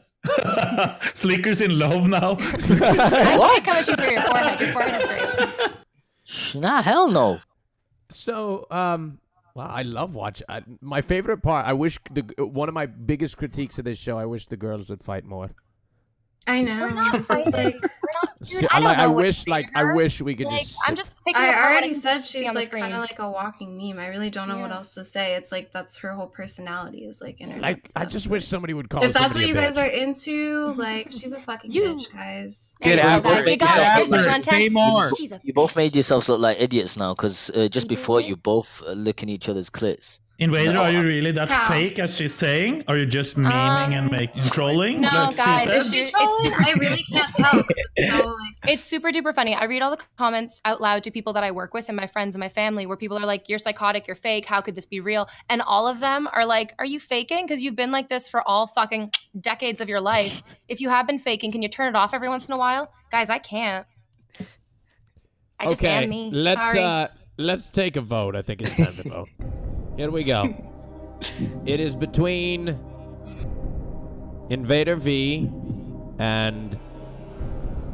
Sliker's in love now. I What? come at you for your forehead. Your forehead is great. Nah, hell no. So, um, well, I love watching. My favorite part. I wish the one of my biggest critiques of this show. I wish the girls would fight more. I know. It's just like Shit, I I, like, I know what to wish, like, I wish we could Like, just. I'm sit- just picking I apart what already said she's like kind of like a walking meme. I really don't know what else to say. It's like that's her whole personality is like internet. Like, I just wish somebody would call. if that's what you a guys are into, like she's a fucking You- bitch, guys. Get you go, after guys. You Get it. Here's the after it. content. Say more. You both made yourselves look like idiots now because uh, just before you both uh, licking each other's clits. Invader, are you really that How? fake as she's saying? Are you just memeing and making trolling? no, like she guys, said? it's, She it's, I really can't tell. So like, it's super duper funny. I read all the comments out loud to people that I work with and my friends and my family where people are like, You're psychotic, you're fake, how could this be real? And all of them are like, Are you faking? Because you've been like this for all fucking decades of your life. If you have been faking, can you turn it off every once in a while? Guys, I can't. I just okay, am me. let's Sorry. uh, let's take a vote. I think it's time to vote. Here we go. It is between Invader V and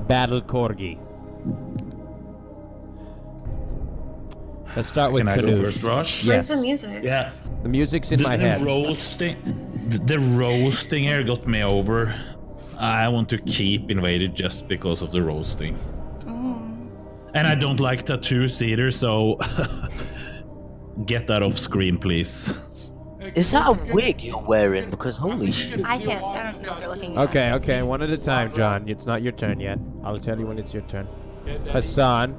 Battle Corgi. Let's start with Can I go first, Rush? where's Yes. the music? Yeah. The music's in the, my the head. roasting, the, the roasting here got me over. I want to keep invaded just because of the roasting. Mm. And I don't like tattoos either, so get that off screen, please. Is that a wig you're wearing? Because holy shit. I can't. I don't know if they're looking at Okay, okay, one at a time, Jon. It's not your turn yet. I'll tell you when it's your turn. Hasan,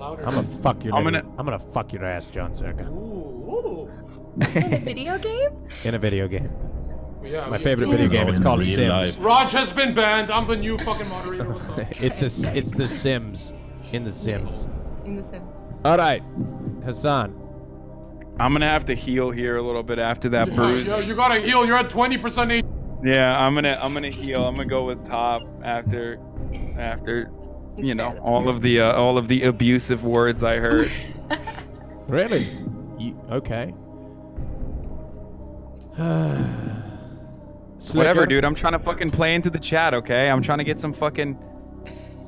I'm gonna fuck your. I'm gonna- I'm gonna fuck your ass, Jon Zherka, In a video game? in a video game. Yeah, My favorite video game. It's called Sims. life. Raj has been banned. I'm the new fucking moderator. What's up? it's a, s- it's the Sims, in the Sims. In the sim. All right, Hasan. I'm gonna have to heal here a little bit after that Yeah, bruise. yeah, you gotta heal. You're at 20% Yeah, I'm gonna I'm gonna heal. I'm gonna go with top after after you know all of the uh, all of the abusive words I heard. Really? You, okay. Whatever, dude. I'm trying to fucking play into the chat, okay? I'm trying to get some fucking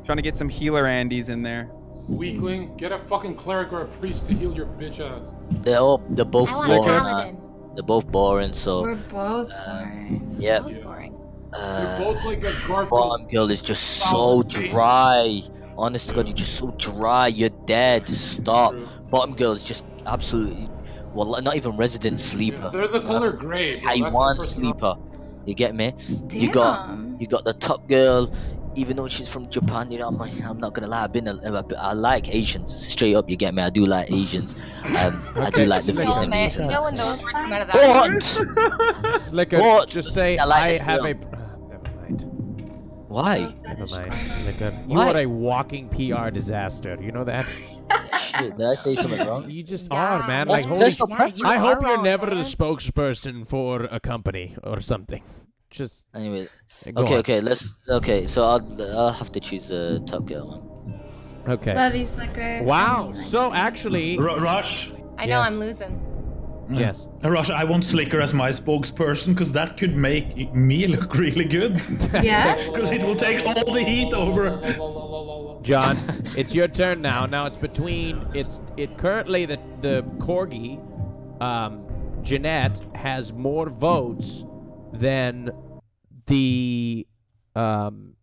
trying to get some healer Andes in there. Weakling, get a fucking cleric or a priest to heal your bitch ass. They're all, they're both I want a boring. paladin. They're both boring. So We're both boring. yeah. Both boring. You're Uh, both like a Garfield. bottom girl is just so dry. Honest to God, you're just so dry. You're dead. Stop. True. Bottom girl is just absolutely, well, not even resident sleeper. They're the color gray. bro. That's Taiwan personality. sleeper. You get me? You got you got the top girl. Even though she's from Japan, you know, I'm, I'm not gonna lie. I've been, a, a, I like Asians. Straight up, you get me. I do like Asians. Um, I do like the Sliker. No, man, Vietnamese. no when those words come out of that. But Sliker, What? just say I like I this have a. film. Never mind. why? Never mind, Sliker. You Why? are a walking PR disaster. You know that? Shit, did I say something wrong? You just are, man. That's like, holy personal. I hope You you're never wrong, the spokesperson for a company or something. Just Anyway, go okay, on. okay, let's. Okay, so I'll I'll have to choose a top girl, man. Okay. Love you, Sliker. Wow. So actually, R- Rush. I know Yes. I'm losing. Yes. Uh, Rush, I want Sliker as my spokesperson because that could make me look really good. Yeah? Because it will take all the heat over. Jon, it's your turn now. Now it's between it's it currently the the corgi, um, Jeanette has more votes than the um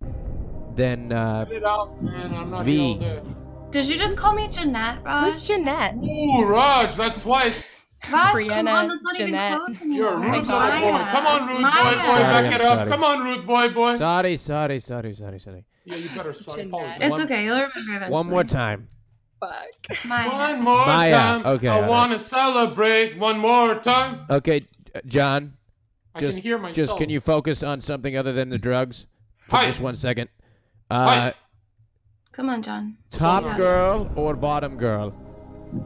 than uh out, man. I'm not V. here all day. Did you just call me Jeanette, Raj? Who's Jeanette? Ooh, Raj, that's twice. Raj, come on, that's not Jeanette. even close You're a rude little boy. Come on, rude boy, Maya. boy, Sorry, back I'm it up. sorry. Come on, rude boy, boy. sorry, sorry, sorry, sorry, sorry. Yeah, you better sorry. Apologize. It's okay, you'll remember eventually. One more time. Fuck. Maya. One more Maya, time. okay, I alright. want to celebrate one more time. Okay, uh, Jon. I can Just, hear just can you focus on something other than the drugs for Hi. just one second? Uh, Hi. Come on, Jon. top Yeah. girl or bottom girl?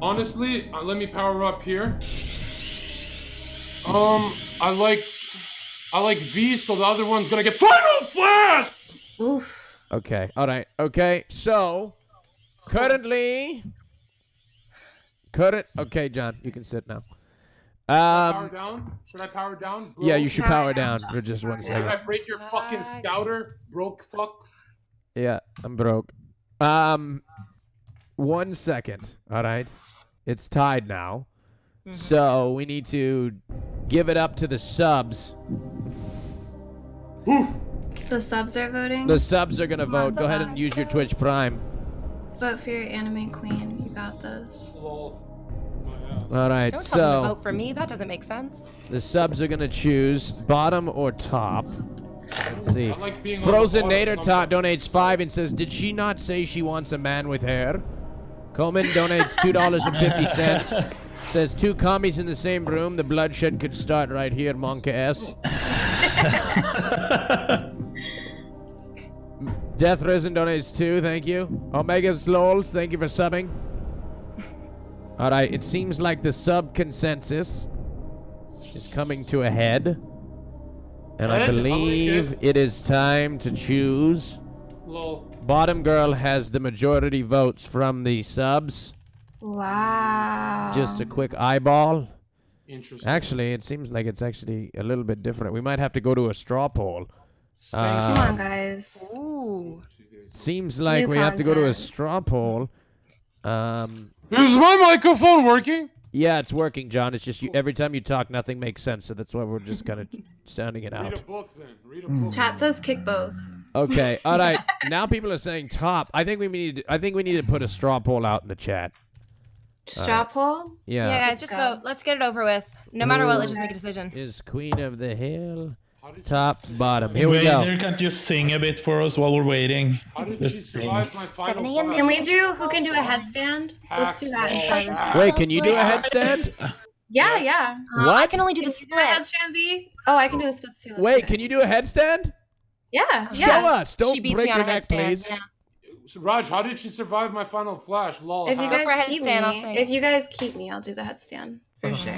Honestly, uh, let me power up here. Um, I like, I like V, so the other one's gonna get Final Flash. Oof. Okay. All right. Okay. So currently, current. Okay, Jon, you can sit now. Power Um. down? Should I power down? bro? Yeah, you should power down for just one Should I break your fucking scouter, broke fuck? Yeah, I'm broke. Um, one second. All right. It's tied now. So we need to give it up to the subs. The subs are voting. The subs are gonna vote. Go ahead and use your Twitch Prime. Vote for your anime queen. You got this. All right. Don't tell them to So vote for me. That doesn't make sense. the subs are gonna choose bottom or top. Let's see. I like being Frozen Nader Tot donates five and says, "Did she not say she wants a man with hair?" Coleman donates two dollars and fifty cents. Says two commies in the same room. The bloodshed could start right here, Monka S. Death Risen donates two, thank you. Omega's lols, thank you for subbing. All right, it seems like the sub consensus is coming to a head. And I Head? I believe it. it is time to choose. Lol. Bottom girl has the majority votes from the subs. Wow. Just a quick eyeball. Interesting. Actually, it seems like it's actually a little bit different. We might have to go to a straw poll. Come Uh, on, guys. Ooh. seems like New we have to go to a straw poll. Um, Is my microphone working? yeah, it's working, Jon. It's just you, every time you talk, nothing makes sense, so that's why we're just kind of sounding it out. Read a book then. Read a book. Chat says kick both. Okay, all right. Now people are saying top. I think we need. I think we need to put a straw poll out in the chat. Straw poll? Uh, yeah. Yeah, guys, just vote. Let's get it over with. No matter what, let's just make a decision. Is Queen of the Hill top bottom? Here we Wait, go. there can't you sing a bit for us while we're waiting? How did Just sing. survive my final flash? Can we do who can do a headstand? Let's do that instead. Wait, can you do a headstand? Yeah, yeah. Uh, I can only do Can the you do a headstand V? Oh, I can do the splits too. Let's Wait, can you do a headstand? Yeah, yeah. Show us. Don't break your neck, headstand. please. Yeah. So, Raj, how did she survive my final flash? Lol. If you guys for keep headstand, I'll me, if you guys keep me, I'll do the headstand for sure.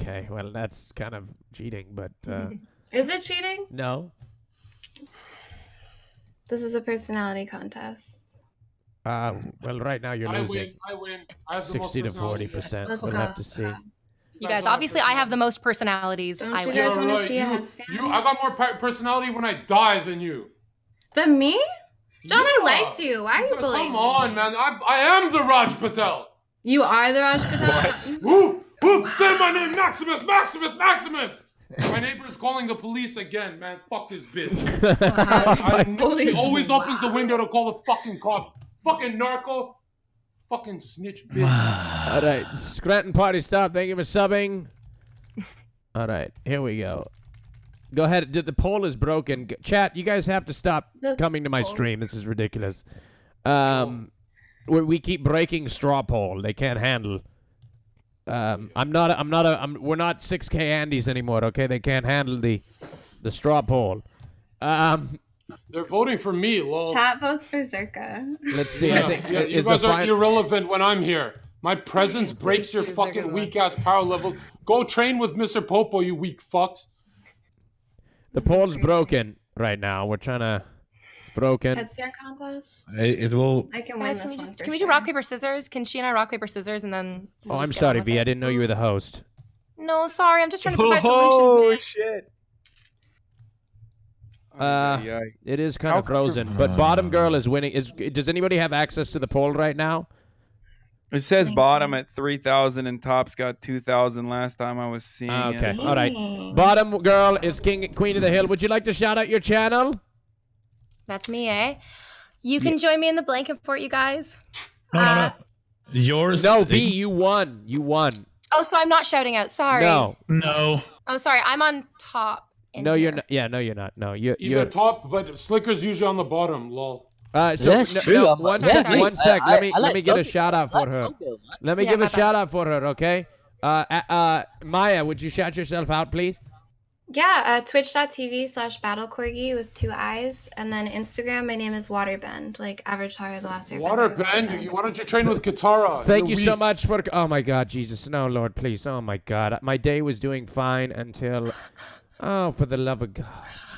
Okay, well that's kind of cheating, but uh, Is it cheating? no. This is a personality contest. Uh, well, right now you're I losing. win. I win. I have the most Sixty to forty percent. Let's We'll go. have to see. You guys, obviously, I have the most personalities. Don't I you win. guys You're wanna right. see a You, headstand? you, I got more personality when I die than you. Then me? Jon, I Yeah. liked you. Why are you bullying Come me? on, man. I, I am the Raj Patel. You are the Raj Patel? Who? Who? Say my name, Maximus. Maximus. Maximus. My neighbor is calling the police again, man. Fuck this bitch. I, I know she always opens the window to call the fucking cops. Fucking narco. Fucking snitch bitch. All right, Scranton Party Stop. Thank you for subbing. All right, here we go. Go ahead. The, the poll is broken. Chat, you guys have to stop The coming to my poll. stream. This is ridiculous. Um, we, we keep breaking straw poll. They can't handle. Um, I'm not. A, I'm not a. I'm, we're not 6K Andes anymore. Okay, they can't handle the, the straw poll. Um, They're voting for me, lol. Chat votes for Zherka. let's see. Yeah, I think yeah, you is the guys are fin- irrelevant when I'm here. My presence breaks your fucking weak ass power levels. Go train with Mr. Popo, you weak fucks. the poll's broken right now. We're trying to. It's broken. Headstand contest. It, it will. I can win Guys, this can we one just for can we sure. do rock paper scissors? Can she and I rock paper scissors and then? we'll Oh, I'm sorry, with V. I it? didn't know you were the host. No, sorry. I'm just trying to provide Oh solutions. man. shit! Uh, it is kind of frozen, but bottom girl is winning. Is does anybody have access to the poll right now? It says bottom at three thousand and tops got two thousand last time I was seeing. Ah, Okay, it. all right. Bottom girl is king queen of the hill. Would you like to shout out your channel? That's me, eh? You can join me in the blanket fort, you guys. No, no, Uh, no. Yours. No, V, you won. You won. Oh, so I'm not shouting out. Sorry. No, No. Oh, sorry. I'm on top. in no, you're not. Yeah, no, you're not. No, you. Either You're. top, but Sliker's usually on the bottom, lol. Uh, so That's no, true, no, one sec. I- One sec. I- let me I let like me get a shout out for like her. Doggy. Let me Yeah, give a bye-bye. shout out for her. Okay. Uh, uh, uh, Maya, would you shout yourself out, please? Yeah, uh, twitch.tv slash battlecorgi with two eyes. And then Instagram, my name is Waterbend, like Avatar The Last Airbender. Waterbend, you, why don't you train with Katara? Thank You're you so much for. Oh my God, Jesus, no, Lord, please. Oh my God, my day was doing fine until. Oh, for the love of God.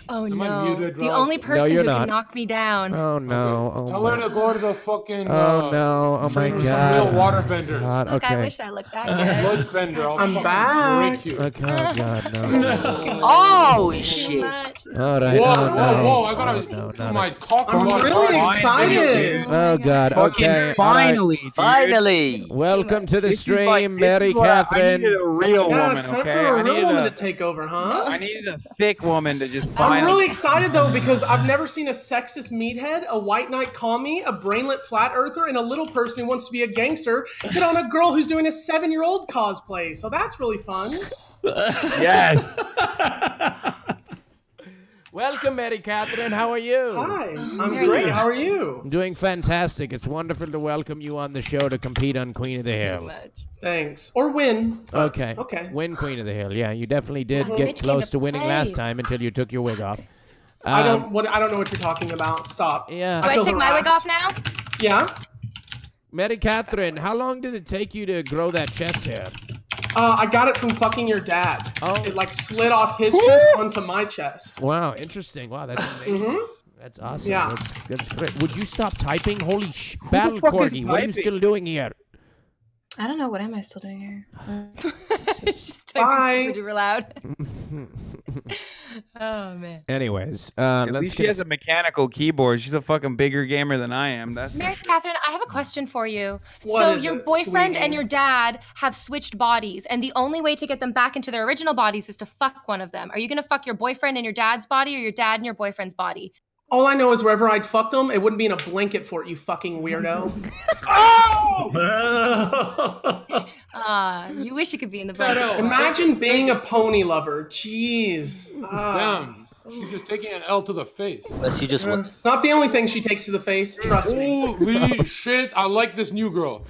Oh Am I no. muted, the only person you're who not. can knock me down. Oh no. Oh, Tell my- her to go to the fucking. Oh uh, no. Oh my train with some God. real waterbenders. God, Look, okay. I wish I looked that good. Bloodbender, I'll I'm fucking back. break you. Oh God, God, no. Oh shit! All right. Whoa, oh, whoa, no. whoa! I gotta Oh, no, do not my cock. I'm really excited. Oh God. Okay. finally, dude. Finally. Welcome to the This stream, like- this Mary is what I- I Catherine. needed a real woman, it's time okay? for I a real woman to take over, huh? I needed a thick woman to just I'm really excited though because I've never seen a sexist meathead, a white knight commie, a brainlet flat earther, and a little person who wants to be a gangster hit on a girl who's doing a seven year old cosplay. So that's really fun. Yes. Welcome, Mary Catherine. How are you? Hi, I'm Very great. How are you? I'm doing fantastic. It's wonderful to welcome you on the show to compete on Queen of the Hill. Thanks. Or win. Okay. Okay. Win Queen of the Hill. Yeah, you definitely did Mhm. get close to to winning last time until you took your wig off. I Um, don't. What I don't know what you're talking about. Stop. Yeah. Do I feel take my wig off now? Yeah. Mary Catherine, how long did it take you to grow that chest hair? Uh, I got it from fucking your dad. Oh. It like slid off his chest onto my chest. Wow, interesting. Wow, that's amazing. Mhm. That's awesome. Yeah. That's, that's great. Would you stop typing? Holy sh! Battle fuck Corgi, what are you still doing here? I don't know. What am I still doing here? Just typing Bye. super duper loud. oh man. Anyways, uh, At let's least she get has a mechanical keyboard. She's a fucking bigger gamer than I am. That's Mary Catherine, I have a question for you. What so is your it, boyfriend and your dad have switched bodies, and the only way to get them back into their original bodies is to fuck one of them. Are you gonna fuck your boyfriend and your dad's body, or your dad and your boyfriend's body? All I know is wherever I'd fuck them, it wouldn't be in a blanket fort, you fucking weirdo. oh! Ah, you wish you could be in the blanket. Imagine being a pony lover. Jeez. Damn. She's just taking an L to the face. Unless you just want. It's not the only thing she takes to the face. Trust me. Holy shit! I like this new girl.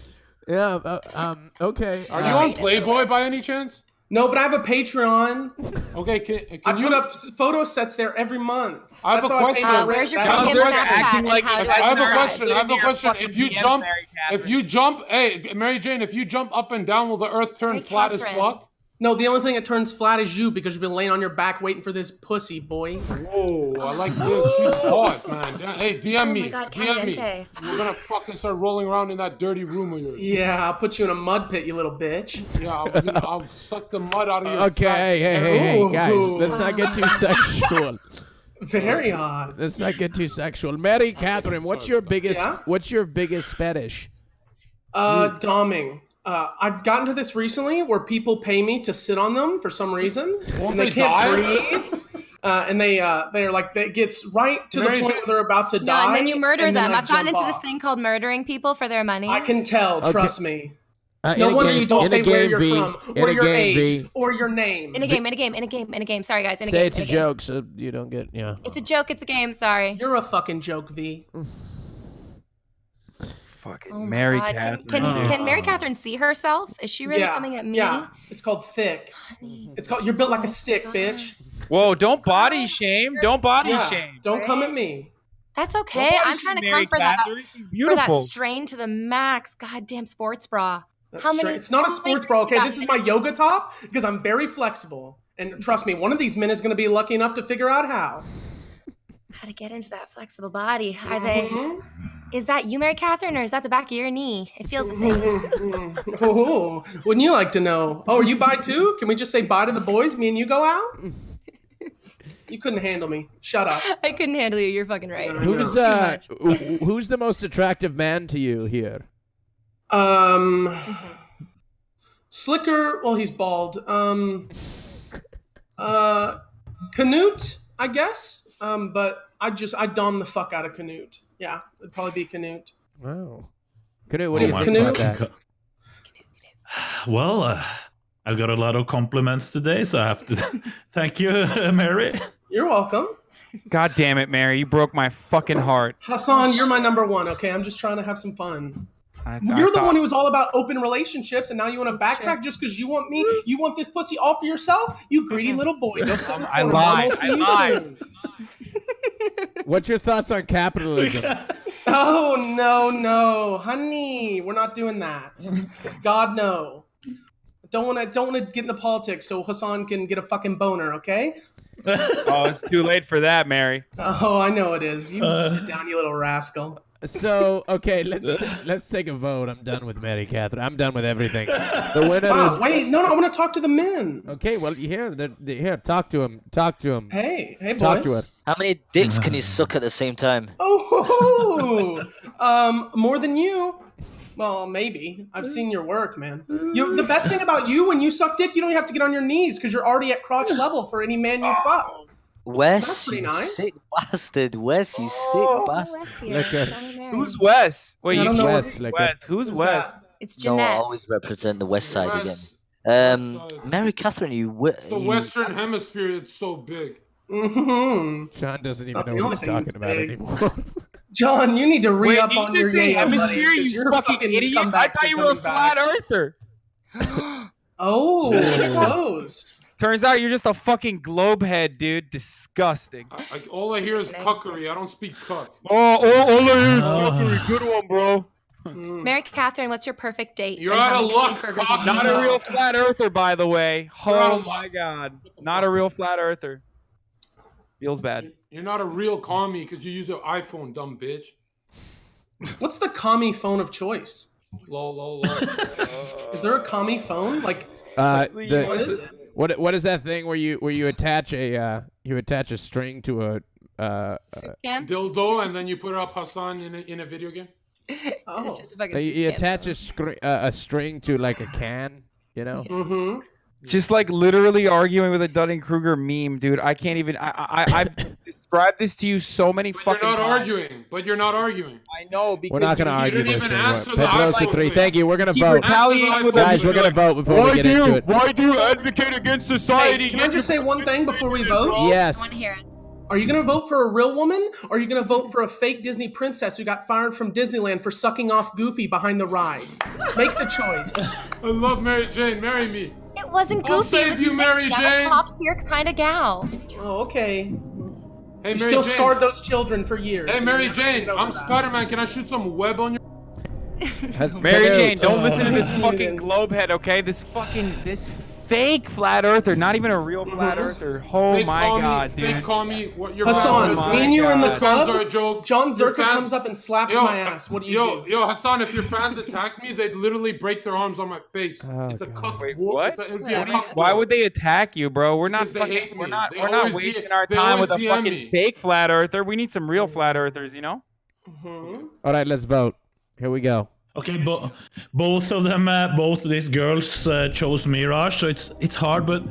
Yeah. Uh, um. Okay. Are you on Playboy by any chance? No, but I have a Patreon. Okay, can, can I you? put up photo sets there every month. I have That's a how I pay question. Uh, where's your rent. Can I have a Snapchat question? and like how if do I I have a question. I have a question. If you jump, if you jump, hey, Mary Jane, if you jump up and down, will the Earth turn Mary flat as fuck? No, the only thing that turns flat is you because you've been laying on your back waiting for this pussy, boy. Whoa, I like this. She's hot, man. Hey, DM Oh me. God, DM me. caliente. We're gonna fucking start rolling around in that dirty room of yours. Yeah, I'll put you in a mud pit, you little bitch. Yeah, I'll, I'll suck the mud out of your. Okay. fat Hey, hey, hey, hey, Ooh. guys. Let's not get too sexual. Very odd. Let's not get too sexual. Mary Catherine, what's your biggest? Yeah? What's your biggest fetish? Uh, doming. Uh, I've gotten to this recently where people pay me to sit on them for some reason, Won't and they, they can't die? breathe. Uh, and they uh, they're like it gets right to Mary the point Jo- where they're about to No, die, and then you murder then them. I I've gotten jump into this thing called murdering people for their money. I can tell. Okay. Trust me. Uh, no wonder game- you don't in a say where you're V. from, or your game, age, V. or your name. In a game, in a game, in a game, in a game. Sorry, guys. In a Say game. it's in a a game. joke, so you don't get yeah. It's a joke. It's a game. Sorry. You're a fucking joke, V. Fucking Oh Mary God. Catherine. Can, can, can Mary Catherine see herself? Is she really yeah, coming at me? Yeah, it's called thick. It's called. You're built like a oh stick, bitch. Whoa! Don't body shame. Don't body Yeah, shame. Don't come at me. That's okay. Nobody I'm trying to marry come for that Catherine. She's for that strain to the max. Goddamn sports bra. That's How many? straight. It's not a how many sports bra, okay? This is my yoga top because I'm very flexible. And mm-hmm. trust me, one of these men is going to be lucky enough to figure out how. How to get into that flexible body? Are they? Mm-hmm. Is that you, Mary Catherine, or is that the back of your knee? It feels the same. Oh, wouldn't you like to know? Oh, are you bi too? Can we just say bye to the boys? Me and you go out? You couldn't handle me. Shut up. I couldn't handle you. You're fucking right. Who's uh who's the most attractive man to you here? Um, Sliker. Well, he's bald. Um, uh, Knut, I guess. Um, but I just I dom the fuck out of Knut. Yeah, it'd probably be Knut. Wow. Knut, what do Oh you think about that? Well, uh, I got a lot of compliments today, so I have to thank you, Mary. You're welcome. God damn it, Mary! You broke my fucking heart. Hasan, you're my number one. Okay, I'm just trying to have some fun. I, You're the thought- one who was all about open relationships, and now you want to backtrack just because you want me? You want this pussy all for yourself? You greedy little boy. Go sit in I corner. lied. We'll see I you lied. Soon. What's your thoughts on capitalism? Oh no, no, honey, we're not doing that. God no. Don't want to don't want to get into politics so Hasan can get a fucking boner. Okay? Oh, it's too late for that, Mary. Oh, I know it is. You Uh. sit down, you little rascal. So okay, let's let's take a vote. I'm done with Mary Catherine. I'm done with everything. The winner Wow, is wait, no, no, I want to talk to the men. okay. Well, you here, they're, they're here. Talk to him. Talk to him. Hey, hey, Talk boys. to her. How many dicks can you suck at the same time? Oh, um, more than you. Well, maybe. I've seen your work, man. You, the best thing about you, when you suck dick, you don't have to get on your knees because you're already at crotch level for any man you fuck. Wes, That's pretty you nice. sick bastard. Wes, you sick bastard. Who's Wes? Wait, I you don't know can't Wes. Wes. Who's Who's Wes? that? It's No, I always represent the west side again. Um, Mary Catherine, you, wi- The you Western Hemisphere, it's so big. Mm-hmm. Jon doesn't even know only what he's talking about big. anymore. Jon, you need to re Wait, up did on you your just say Yale, buddy, hemisphere, 'cause you you're fucking idiot? I thought you were a coming back. flat earther. Oh, exposed. Turns out you're just a fucking globehead, dude. Disgusting. I, I, all I hear is cuckery. I don't speak cuck. Oh, oh, all I hear is fuckery. Good one, bro. Mary Catherine, what's your perfect date? You're out of luck, cheeseburgers would Cobb. you Not a real flat earther, by the way. Oh my god. Not a real flat earther. Feels bad. You're not a real commie because you use an iPhone, dumb bitch. What's the commie phone of choice? Lol, lol, lol. Is there a commie phone? Like, Uh, the, is it? What what is that thing where you where you attach a uh, you attach a string to a uh, uh, Can? Dildo, and then you put it up Hasan in a, in a video game. Oh. It's just a you, you attach a, scr- uh, a string to like a can, you know? Mm-hmm. Just like literally arguing with a Dunning Kruger meme, dude. I can't even. I, I I've described this to you so many But fucking you're not times. arguing. But you're not arguing. I know because We're not gonna argue this even anymore. answer Pedrosa iPhone three. Thank you. We're gonna vote. retaliating Guys, we're gonna vote before Why we get do into it. why do you advocate against Hey, society? can I just say one thing before we vote? Yes. I want to hear it. Are you going to vote for a real woman or are you going to vote for a fake Disney princess who got fired from Disneyland for sucking off Goofy behind the ride? Make the choice. I love Mary Jane. Marry me. It wasn't goofy. I'll it save was you, Mary Mickey. I'm a Jane. top tier kind of gal. Oh, okay. Hey, you Mary still Jane. scarred those children for years. Hey, Mary Jane. I'm. Spider Man. Can I shoot some web on your? Mary Jane, don't listen to this fucking globe head, okay? This fucking this fake flat earther, not even a real flat earther. Oh Fake my call me, god, Fake dude. call me. What your Hasan, fans are- my me and you are in the club. are a joke. Jon Your Zherka fans- comes up and slaps Yo, my ass. What do you yo, do? Yo, Hasan, if your fans attack me, they'd literally break their arms on my face. Oh, it's a God. cuck. Wait, what? A, it'd be a cuck Why would they attack you, bro? We're not Because they fucking. hate We're not. They We're not wasting our time with a DM fucking me. fake flat earther. We need some real flat earthers, you know? Mhm. All right, let's vote. Here we go. Okay, bo- both of them, uh, both of these girls uh, chose Mirage, so it's it's hard. But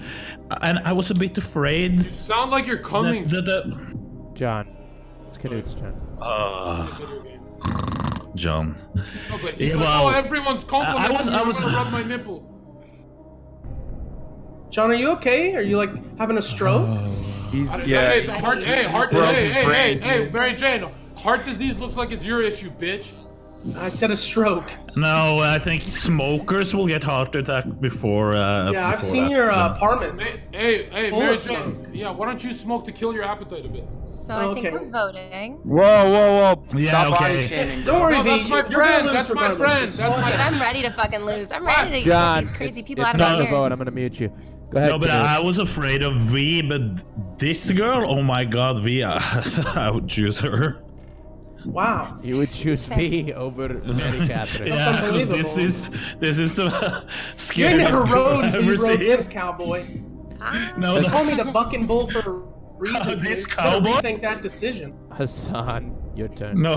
and I was a bit afraid You sound like you're coming. that, that, Jon, it's Knut's turn. uh, Jon. No, Yeah, like, well, oh, everyone's complimenting I was- me. I I'm was- gonna rub my nipple. Jon, are you okay? Are you like having a stroke? He's yeah. Hey, heart, hey, heart, Broke hey, his hey, hey, hey, Mary Jane. Heart disease looks like it's your issue, bitch. I said a stroke. No, I think smokers will get heart attack before. Uh, Yeah, I've seen that, your so. uh, apartment. Hey, hey, full Mary Jane. Yeah, why don't you smoke to kill your appetite a bit? So I think Okay. we're voting. Whoa, whoa, whoa! Yeah, Stop okay. body shaming. Don't worry, No, that's my you're gonna friend. lose That's my friend. That's my- But. I'm ready to fucking lose. I'm ready to Jon, get these crazy it's, people it's out time of to here. vote. I'm gonna mute you. Go ahead. No, but Knut. I was afraid of V, but this girl, oh my god, V, I, I would choose her. Wow. You would choose V over Mary Catherine. Yeah, 'cause this is this is the scariest ain't never rode I've until you ever rode seen. this cowboy. No, They call me the bucking bull for a reason. this dude. Better cowboy? Rethink that decision. Hasan, your turn. No.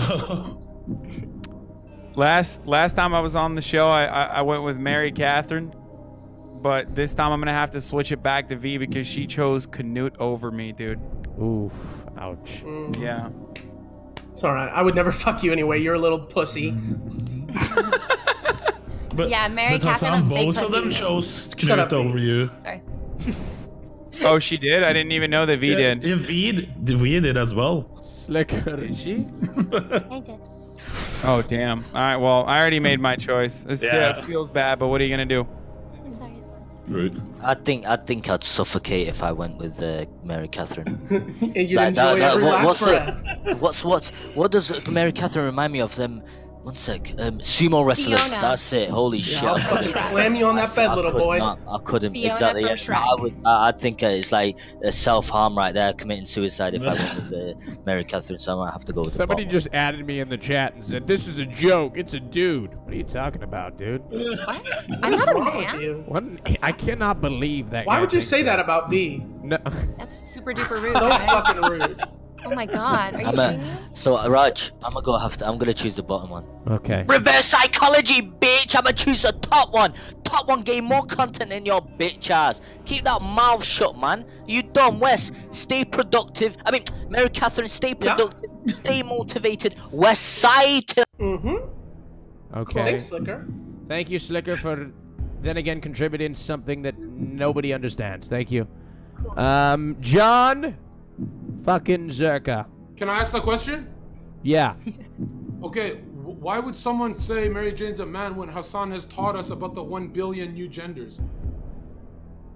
Last last time I was on the show, I, I I went with Mary Catherine, but this time I'm gonna have to switch it back to V because she chose Knut over me, dude. Oof, ouch. Mm. Yeah. It's all right. I would never fuck you anyway. You're a little pussy. But, Yeah, Mary but Catherine Hasan, loves big both of them chose Shut up, Knut over you. Sorry. Oh, she did. I didn't even know that V Yeah, did. Yeah, V did as well. Sliker. Did she? I did. Oh damn. All right. Well, I already made my choice. It's, uh, Yeah. It feels bad, but what are you gonna do? I'm. Right. I think I think I'd suffocate if I went with uh, Mary Catherine. And you'd That- that- enjoy that- every what- last what's breath. it? What's what's what does Mary Catherine remind me of? Them one sec. Um, sumo wrestlers. Fiona. That's it. Holy shit! I'll fucking couldn't- slam you on that bed, I little could boy. not- I couldn't Fiona exactly. yeah, I would. I, I think uh, it's like a self harm right there, committing suicide if I went with uh, Mary Catherine. So I might have to go with Somebody bottom just added me in the chat and said, "This is a joke. It's a dude." What are you talking about, dude? what? I'm not a man. What? I cannot believe that. Why guy would you say that about V? No. That's super duper rude. So fucking rude. Oh my god. Are you I'm me? a, so Raj, I'm gonna go have to. I'm gonna choose the bottom one. Okay. Reverse psychology, bitch! I'ma choose the top one. Top one gain more content than your bitch ass. Keep that mouth shut, man. You dumb West. Stay productive. I mean, Mary Catherine, stay productive. Stay motivated. West Side. Mm-hmm. Okay. Thanks, Sliker. Thank you, Sliker, for then again contributing something that nobody understands. Thank you. Um, Jon, fucking Zherka. Can I ask the question? Yeah. Okay, why would someone say Mary Jane's a man when Hasan has taught us about the one billion new genders?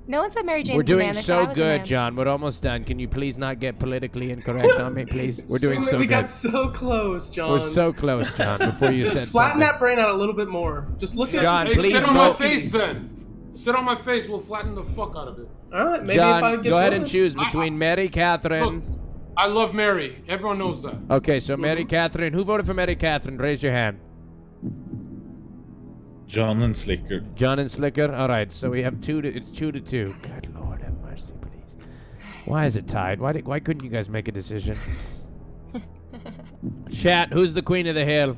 No one said Mary Jane's We're doing man. They said so I was a good. Jon. We're almost done. Can you please not get politically incorrect on me, please? We're doing so we good. We got so close, Jon. We're so close, Jon. Before you Just said flatten something. that brain out a little bit more. Just look at Jon, Hey, please sit on my vote. face then. Sit on my face. We'll flatten the fuck out of it. All right, maybe Jon, if I get go ahead and choose between Mary Catherine. Look, I love Mary. Everyone knows that. Okay, so Mm-hmm. Mary Catherine. Who voted for Mary Catherine? Raise your hand. Jon and Sliker. Jon and Sliker. All right, so we have two. To, it's two to two. Good Lord, have mercy, please. Why is it tied? Why did, Why couldn't you guys make a decision? Chat. Who's the queen of the hill?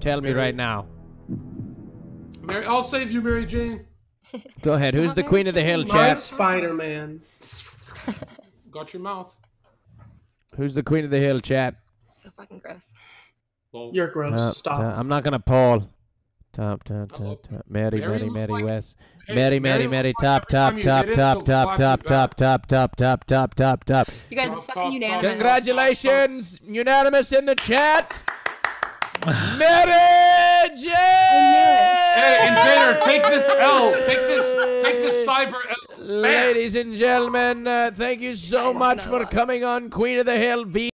Tell me right now. Mary, I'll save you, Mary Jane. Go ahead. Who's the queen of the hill, My chat? Spider-Man. Got your mouth. Who's the queen of the hill, chat? So fucking gross. You're gross. Top, Stop. top. I'm not gonna poll. Top, top, top, top. Mary, Mary Mary, like- West. Mary, Mary, Mary Mary. Top, top, top, top, top, top, top, top, top, top, top, top, top, You guys, it's fucking unanimous. Congratulations, unanimous in the chat. Mary Jane. Hey, Invader, take this L. Take this. Take this cyber L. Ladies and gentlemen, uh, thank you so much for coming on Queen of the Hill. V